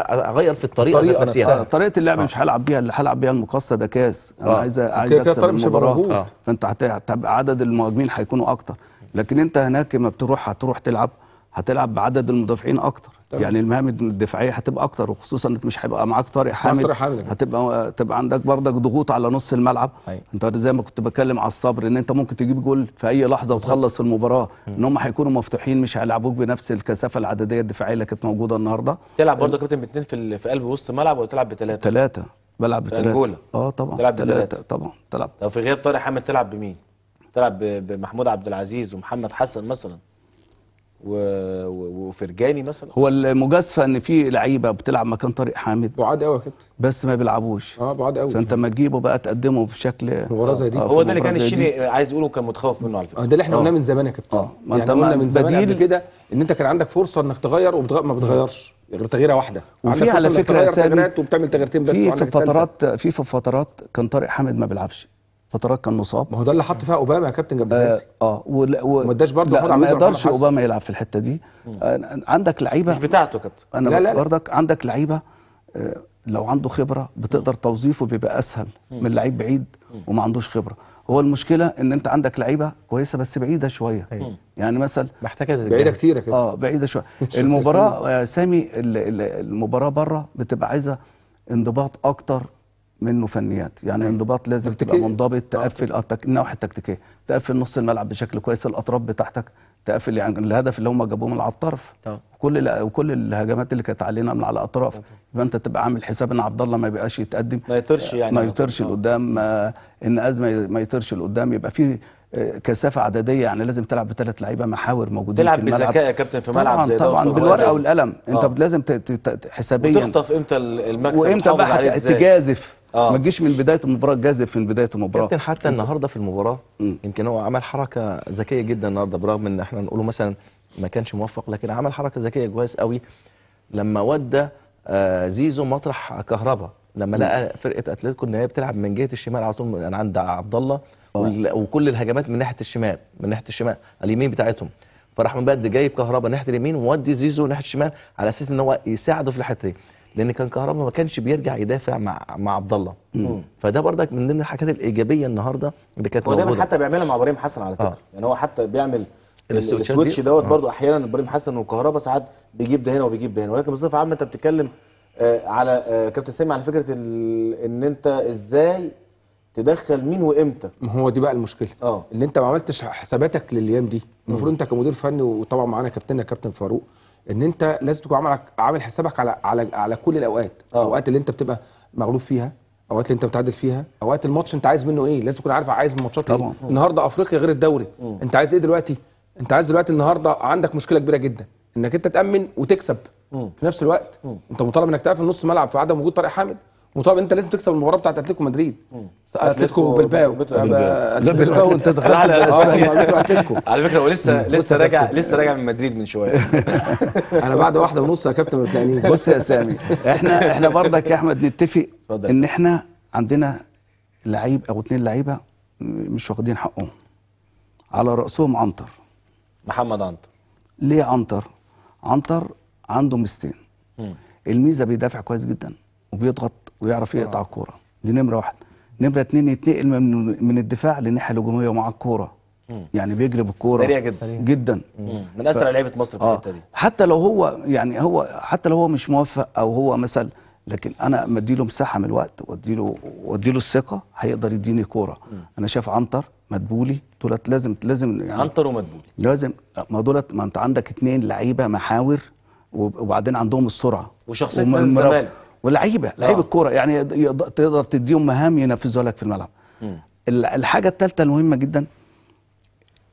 هغير في الطريقة الطريقة ذات نفسها. طريقة اللعب مش هلعب بيها اللي هلعب بيها المقصه ده كاس أنا آه. عايز عايز أكسب الطريقة مش هيبقى المباراه. آه. فأنت هت- هتبقى عدد المهاجمين هيكونوا أكتر لكن أنت هناك لما بتروح هتروح تلعب هتلعب بعدد المدافعين أكتر تمام. يعني المهام الدفاعية هتبقى أكتر وخصوصا أنت مش هيبقى معاك طارق حامد. هتبقى تبقى عندك برضك ضغوط على نص الملعب أيوة. أنت زي ما كنت بتكلم على الصبر إن أنت ممكن تجيب جول في أي لحظة وتخلص المباراة إن هم هيكونوا مفتوحين مش هيلعبوك بنفس الكثافة العددية الدفاعية اللي كانت موجودة النهارده تلعب برضه يا كابتن باثنين في في قلب وسط الملعب ولا تلعب بثلاثه؟ ثلاثة بلعب أنجولا. آه طبعا تلعب بثلاثة. طبعا تلعب لو في غياب طارق حامد تلعب بمين؟ تلعب بمحمود عبد العزيز ومحمد حسن مثلا. وفرجاني مثلا هو المجازفة إن في لعيبة بتلعب مكان طارق حامد بعاد قوي يا كابتن بس ما بيلعبوش آه بعاد قوي فأنت لما تجيبه بقى تقدمه بشكل زي دي. آه، هو ده اللي كان. الشيني عايز يقوله كان متخوف منه على آه فكره ده اللي إحنا آه. قلناه من زمان يا كابتن آه. ما يعني قلنا ما- من زمان قبل كده إن أنت كان عندك فرصة إنك تغير وما بتغيرش غير تغييرة واحدة وفي على فكرة تغير يا سامي، تغييرات وبتعمل تغييرتين بس في في. فترات في في فترات كان طارق حامد ما بيلعبش فترات كان مصاب ما هو ده اللي حط فيها أوباما يا كابتن آه, ساسي آه ولا- و... وما اداش برضه لا ما يقدرش. أوباما يلعب في الحتة دي. آه عندك لعيبة مش بتاعته يا كابتن. أنا لا، لا، لا. برضك عندك لعيبة آه، لو عنده خبرة بتقدر توظيفه بيبقى أسهل من لعيب بعيد وما عندوش خبرة. هو المشكلة إن أنت عندك لعيبة كويسة بس بعيدة شوية. يعني مثلا محتاجة بعيدة. كتير يا كابتن. آه بعيدة شوية. المباراة يا سامي ال- ال- المباراة بره بتبقى عايزة انضباط أكتر منه فنيات. يعني انضباط لازم تبقى. منضبط تقفل آه تك- النواحي التكتيكية. تقفل نص الملعب بشكل كويس الأطراف بتاعتك تقفل يعني الهدف اللي هم جابوه من على الطرف. آه. كل ال- وكل الهجمات اللي كانت علينا من على الأطراف. يبقى انت تبقى عامل حساب إن عبد الله ما يبقاش يتقدم. ما يطيرش يعني. ما يطيرش طول. آه. لقدام آه، إن أزمة ما يطيرش لقدام. يبقى في آه، كثافة عددية يعني لازم تلعب بثلاث لعيبة محاور موجودين تلعب في الملعب بذكاء يا كابتن في ملعب طبعا زي ده طبعا بالورقة. والقلم انت آه. لازم ت- ت- ت- حسابيا وتخطف إمتى المكسب وامتى بقى تجازف آه. ما تجيش من بداية المباراة تجازف من بداية المباراة كابتن حتى النهارده في المباراة. يمكن هو عمل حركة ذكية جدا النهارده برغم إن إحنا نقوله مثلا ما كانش موفق لكن عمل حركة ذكية كويس قوي لما ودى آه، زيزو مطرح كهربا لما لقى فرقة أتلتيكو إن هي بتلعب من جهة الشمال على طول من عند عبد الله وكل الهجمات من ناحية الشمال من ناحية الشمال اليمين بتاعتهم. فراح من بدري جايب كهربا ناحية اليمين وودي زيزو ناحية الشمال على أساس إن هو يساعده في الحتة دي. لأن كان كهربا ما كانش بيرجع يدافع مع مع عبد الله. فده برضك من ضمن الحاجات الإيجابية النهارده اللي كانت هو دايما موجودة. حتى بيعملها مع إبراهيم حسن على فكرة. آه. يعني هو حتى بيعمل السويتش؟ دوت آه. برضه أحيانا إبراهيم حسن وكهربا ساعات بيجيب ده هنا وبيجيب ده هنا. ولكن بصفة عامة أنت بتتكلم آه، على آه، كابتن سامي على فكرة إن أنت إزاي تدخل مين وامتى؟ ما هو دي بقى المشكلة. آه. ان انت ما عملتش حساباتك للأيام دي. المفروض انت كمدير فني وطبعا معانا كابتننا كابتن فاروق ان انت لازم تكون عامل عامل حسابك على على على كل الأوقات. آه. أوقات اللي انت بتبقى مغلوب فيها أوقات اللي انت متعادل فيها أوقات الماتش انت عايز منه إيه؟ لازم تكون عارف عايز من ماتشات. إيه. النهارده أفريقيا غير الدوري. انت عايز إيه دلوقتي؟ انت عايز دلوقتي النهارده عندك مشكلة كبيرة جدا إنك أنت تأمن وتكسب. مم. في نفس الوقت أنت مطالب إنك تقفل نص ملعب في عدم وجود طارق حامد؟ مطالب انت لازم تكسب المباراه بتاعت اتلتيكو مدريد. اتلتيكو بالباو. لا بالباو. انت دخلت لا، آه اتلتيكو على فكرة هو لسه لسه راجع. لسه راجع من مدريد من شوية. أنا بعد واحدة ونص يا كابتن ما بص يا سامي إحنا إحنا برضك يا أحمد نتفق. إن إحنا عندنا لعيب أو اتنين لعيبة مش واخدين حقهم. على رأسهم عنتر. محمد عنتر. ليه عنتر؟ عنتر عنده ميزتين. الميزة بيدافع كويس جدا وبيضغط ويعرف يقطع الكورة. دي نمرة واحد نمرة اتنين يتنقل من من الدفاع للناحية الهجومية مع الكورة. يعني بيجري بالكورة سريع جدا. جدا. مم. من أسرع لعيبة مصر في آه. الحتة دي. حتى لو هو يعني هو حتى لو هو مش موفق أو هو مثل لكن أنا مديله مساحة من الوقت واديله واديله الثقة هيقدر يديني كورة. أنا شايف عنتر مدبولي دولت لازم لازم يعني عنتر ومدبولي. لازم. ما دولت ما أنت عندك اتنين لعيبة محاور وب- وبعدين عندهم السرعة. نادي المرا- الزمالك. ولعيبه لعيبه آه. الكورة يعني تقدر تديهم مهام ينفذوها لك في الملعب. ال- الحاجة الثالثه المهمة جدا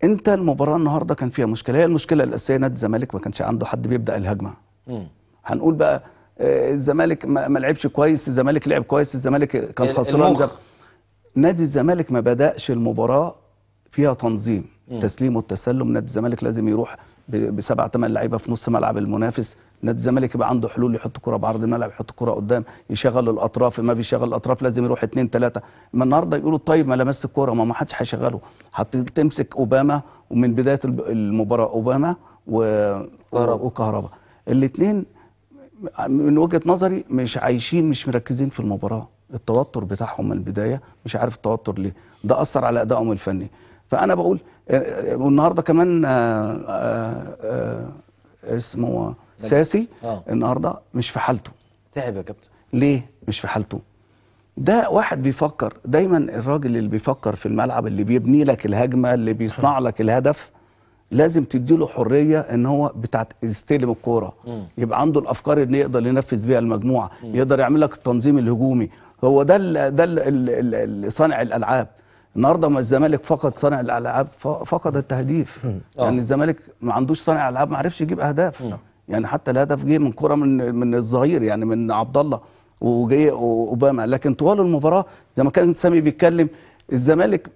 أنت المباراة النهارده كان فيها مشكلة. هي المشكلة الأساسية نادي الزمالك ما كانش عنده حد بيبدأ الهجمة. مم. هنقول بقى آه، الزمالك ما لعبش كويس الزمالك لعب كويس الزمالك كان خسران. نادي الزمالك ما بدأش المباراة فيها تنظيم تسليم والتسلم. نادي الزمالك لازم يروح بسبع ثمان لعيبة في نص ملعب المنافس. نادي الزمالك يبقى عنده حلول يحط كرة بعرض الملعب يحط كرة قدام يشغل الأطراف ما بيشغل الأطراف لازم يروح اتنين تلاتة. ما النهارده يقولوا طيب ما لمس الكورة ما ما حدش هيشغله. حط تمسك أوباما ومن بداية المباراة أوباما. وكهربا. الاثنين من وجهة نظري مش عايشين مش مركزين في المباراة. التوتر بتاعهم من البداية مش عارف التوتر ليه. ده أثر على أدائهم الفني. فأنا بقول آه، آه، والنهاردة كمان آه، آه، آه، اسمه ساسي آه. النهارده مش في حالته. تعب يا كابتن. ليه مش في حالته؟ ده واحد بيفكر دايما الراجل اللي بيفكر في الملعب اللي بيبني لك الهجمة اللي بيصنع لك الهدف لازم تديله حرية إن هو بتاعت يستلم الكورة. يبقى عنده الأفكار اللي يقدر ينفذ بيها المجموعة يقدر يعمل لك التنظيم الهجومي. هو ده ال ده ال صانع الألعاب. النهارده ما الزمالك فقد صانع الألعاب فقد التهديف. يعني الزمالك ما عندوش صانع ألعاب ما عرفش يجيب أهداف. يعني حتى الهدف جه من كرة من من الظهير يعني من عبد الله وجاي أوباما. لكن طوال المباراة زي ما كان سامي بيتكلم الزمالك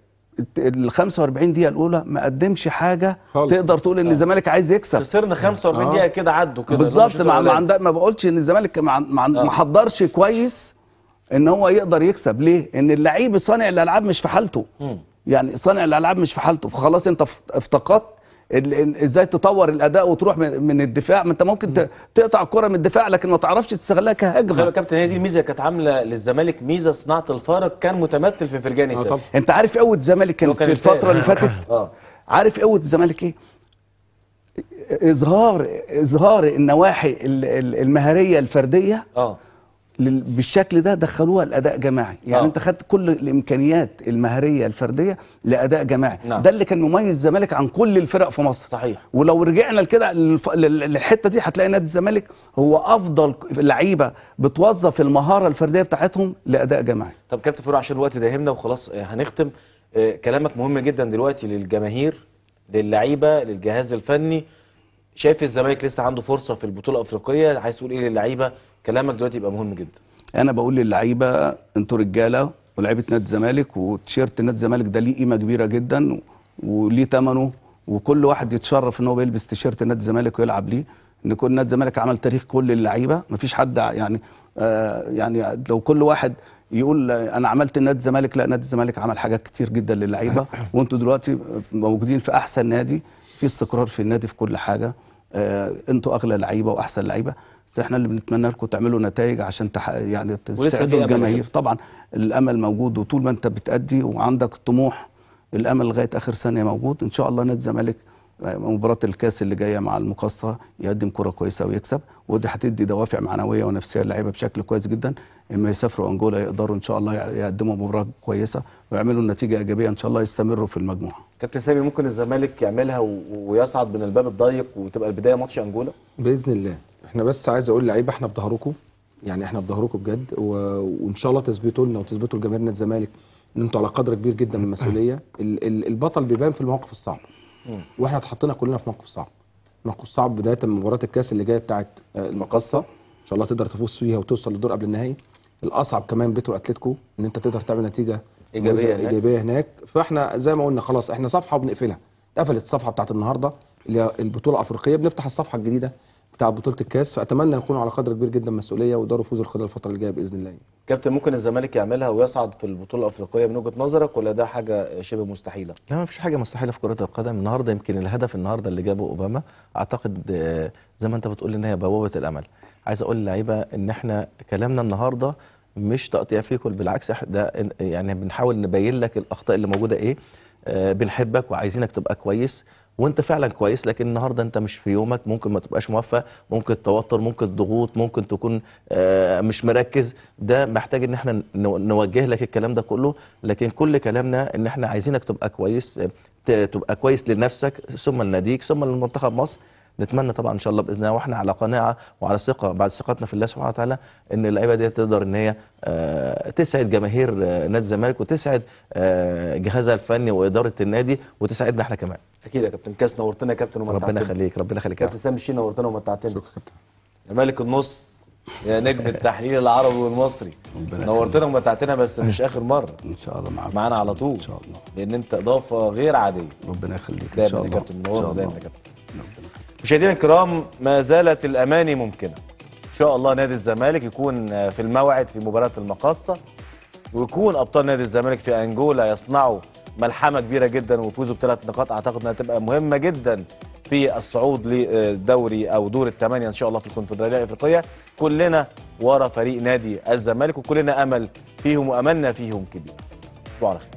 ال 45 دقيقة الأولى ما قدمش حاجة خالص. تقدر تقول إن الزمالك عايز يكسب. خسرنا 45 آه. دقيقة كده عدوا كده. بالظبط. ما ما, عند. ما بقولش إن الزمالك ما, ما, عن- ما حضرش كويس إن هو يقدر يكسب. ليه؟ إن اللعيب صانع الألعاب مش في حالته. يعني صانع الألعاب مش في حالته. فخلاص أنت افتقدت إزاي تطور الاداء وتروح من, من الدفاع. ما انت ممكن تقطع الكرة من الدفاع لكن ما تعرفش تستغلها كهجمة. يا كابتن هي دي الميزة كانت عاملة للزمالك ميزة صناعة الفارق كان متمثل في فرجاني آه ساسي. انت عارف قوة الزمالك كانت كان في الفترة اللي. فاتت؟ آه. عارف قوة الزمالك إيه؟ اظهار إظهار النواحي ال- ال- المهارية الفردية. آه. بالشكل ده دخلوها لأداء جماعي. يعني آه. أنت خدت كل الإمكانيات المهاريه الفردية لأداء جماعي. نعم. ده اللي كان مميز الزمالك عن كل الفرق في مصر. صحيح. ولو رجعنا لكده للحتة دي هتلاقي نادي الزمالك هو أفضل لعيبة بتوظف المهارة الفردية بتاعتهم لأداء جماعي. طب كابتن فاروق عشان الوقت داهمنا وخلاص آه، هنختم. آه، كلامك مهم جدا دلوقتي للجماهير للعيبة للجهاز الفني. شايف الزمالك لسه عنده فرصة في البطولة الأفريقية؟ عايز تقول إيه للعيبة كلامك دلوقتي يبقى مهم جدا. أنا بقول للعيبة أنتوا رجالة ولاعيبه نادي الزمالك وتيشيرت نادي الزمالك ده ليه قيمة كبيرة جدا وليه ثمنه وكل واحد يتشرف إن هو بيلبس تيشيرت نادي الزمالك ويلعب ليه. إن كل نادي الزمالك عمل تاريخ كل اللعيبة مفيش حد يعني آه يعني لو كل واحد يقول أنا عملت نادي الزمالك لا نادي الزمالك عمل حاجات كتير جدا للعيبة. وأنتوا دلوقتي موجودين في أحسن نادي في استقرار في النادي في كل حاجة. آه أنتوا أغلى لعيبة وأحسن لعيبة. بس إحنا اللي بنتمنى لكم تعملوا نتائج عشان تح... يعني تسعدوا الجماهير. طبعا الأمل موجود وطول ما انت بتأدي وعندك طموح الأمل لغاية آخر ثانية موجود. إن شاء الله نادي الزمالك آه، مباراة الكاس اللي جاية مع المقصة يقدم كرة كويسة ويكسب ودي هتدي دوافع معنوية ونفسية للعيبة بشكل كويس جدا. إما يسافروا أنجولا يقدروا إن شاء الله يقدموا مباراة كويسة ويعملوا نتيجة إيجابية إن شاء الله يستمروا في المجموعة. كابتن سامي ممكن الزمالك يعملها ويصعد من الباب الضيق وتبقى البداية ماتش أنجولا؟ بإذن الله. إحنا بس عايز أقول لعيبه إحنا في ظهركم يعني إحنا في ظهركم بجد و... وان شاء الله تثبتوا لنا وتثبتوا لجماهير نادي الزمالك ان أنتوا على قدر كبير جدا من المسؤوليه. ال... ال... البطل بيبان في المواقف الصعبه وإحنا اتحطينا كلنا في موقف صعب. موقف صعب بداية من مباراة الكاس اللي جاية بتاعه آه، المقصه إن شاء الله تقدر تفوز فيها وتوصل للدور قبل النهائي. الأصعب كمان بيترو اتلتيكو إن أنت تقدر تعمل نتيجة إيجابية مميزة- هناك. إيجابية هناك. فإحنا زي ما قلنا خلاص إحنا صفحة وبنقفلها. اتقفلت الصفحة بتاعت النهارده اللي هي البطولة الافريقيه بنفتح الصفحة الجديدة. بتاع بطولة الكاس فأتمنى يكونوا على قدر كبير جدا مسؤولية ويقدروا يفوزوا خلال الفترة اللي جاية بإذن الله. كابتن ممكن الزمالك يعملها ويصعد في البطولة الأفريقية من وجهة نظرك ولا ده حاجة شبه مستحيلة؟ لا ما فيش حاجة مستحيلة في كرة القدم. النهارده يمكن الهدف النهارده اللي جابه أوباما أعتقد آه، زي ما أنت بتقول إن هي بوابة الأمل. عايز أقول للعيبة إن إحنا كلامنا النهارده مش تقطيع فيكم بالعكس ده يعني بنحاول نبين لك الأخطاء اللي موجودة إيه آه، بنحبك وعايزينك تبقى كويس. وانت فعلا كويس لكن النهارده انت مش في يومك ممكن ما تبقاش موفق ممكن توتر ممكن ضغوط ممكن تكون آه، مش مركز. ده محتاج ان إحنا نو- نوجه لك الكلام ده كله. لكن كل كلامنا ان إحنا عايزينك تبقى كويس آه، تبقى كويس لنفسك ثم لناديك ثم لمنتخب مصر. نتمنى طبعا إن شاء الله بإذن الله وإحنا على قناعة وعلى ثقة بعد ثقتنا في الله سبحانه وتعالى إن اللعيبة دي تقدر إن هي آه، تسعد جماهير آه، نادي الزمالك وتسعد آه، جهازها الفني وإدارة النادي وتسعدنا إحنا كمان. أكيد يا كابتن كاس نورتنا يا كابتن ومتعتنا ربنا يخليك ربنا يخليك يا كابتن سامي الشين نورتنا ومتعتنا شكرا كابتن. يا ملك النص يا نجم التحليل العربي والمصري. ربنا نورتنا ومتعتنا بس مش آخر مرة. إن شاء الله معاك. معانا على طول. إن شاء الله. لأن أنت إضافة غير عادية. ربنا يخليك إن شاء يا الله. كابتن إن شاء منورنا. دايما يا كابتن. مشاهدينا الكرام ما زالت الأماني ممكنة. إن شاء الله نادي الزمالك يكون في الموعد في مباراة المقاصة ويكون أبطال نادي الزمالك في أنجولا يصنعوا ملحمة كبيرة جدا ويفوزوا بثلاث نقاط. أعتقد إنها تبقى مهمة جدا في الصعود لدوري أو دور الثمانية إن شاء الله في الكونفدرالية الأفريقية. كلنا ورا فريق نادي الزمالك وكلنا أمل فيهم وأملنا فيهم كبير. تصبحوا على خير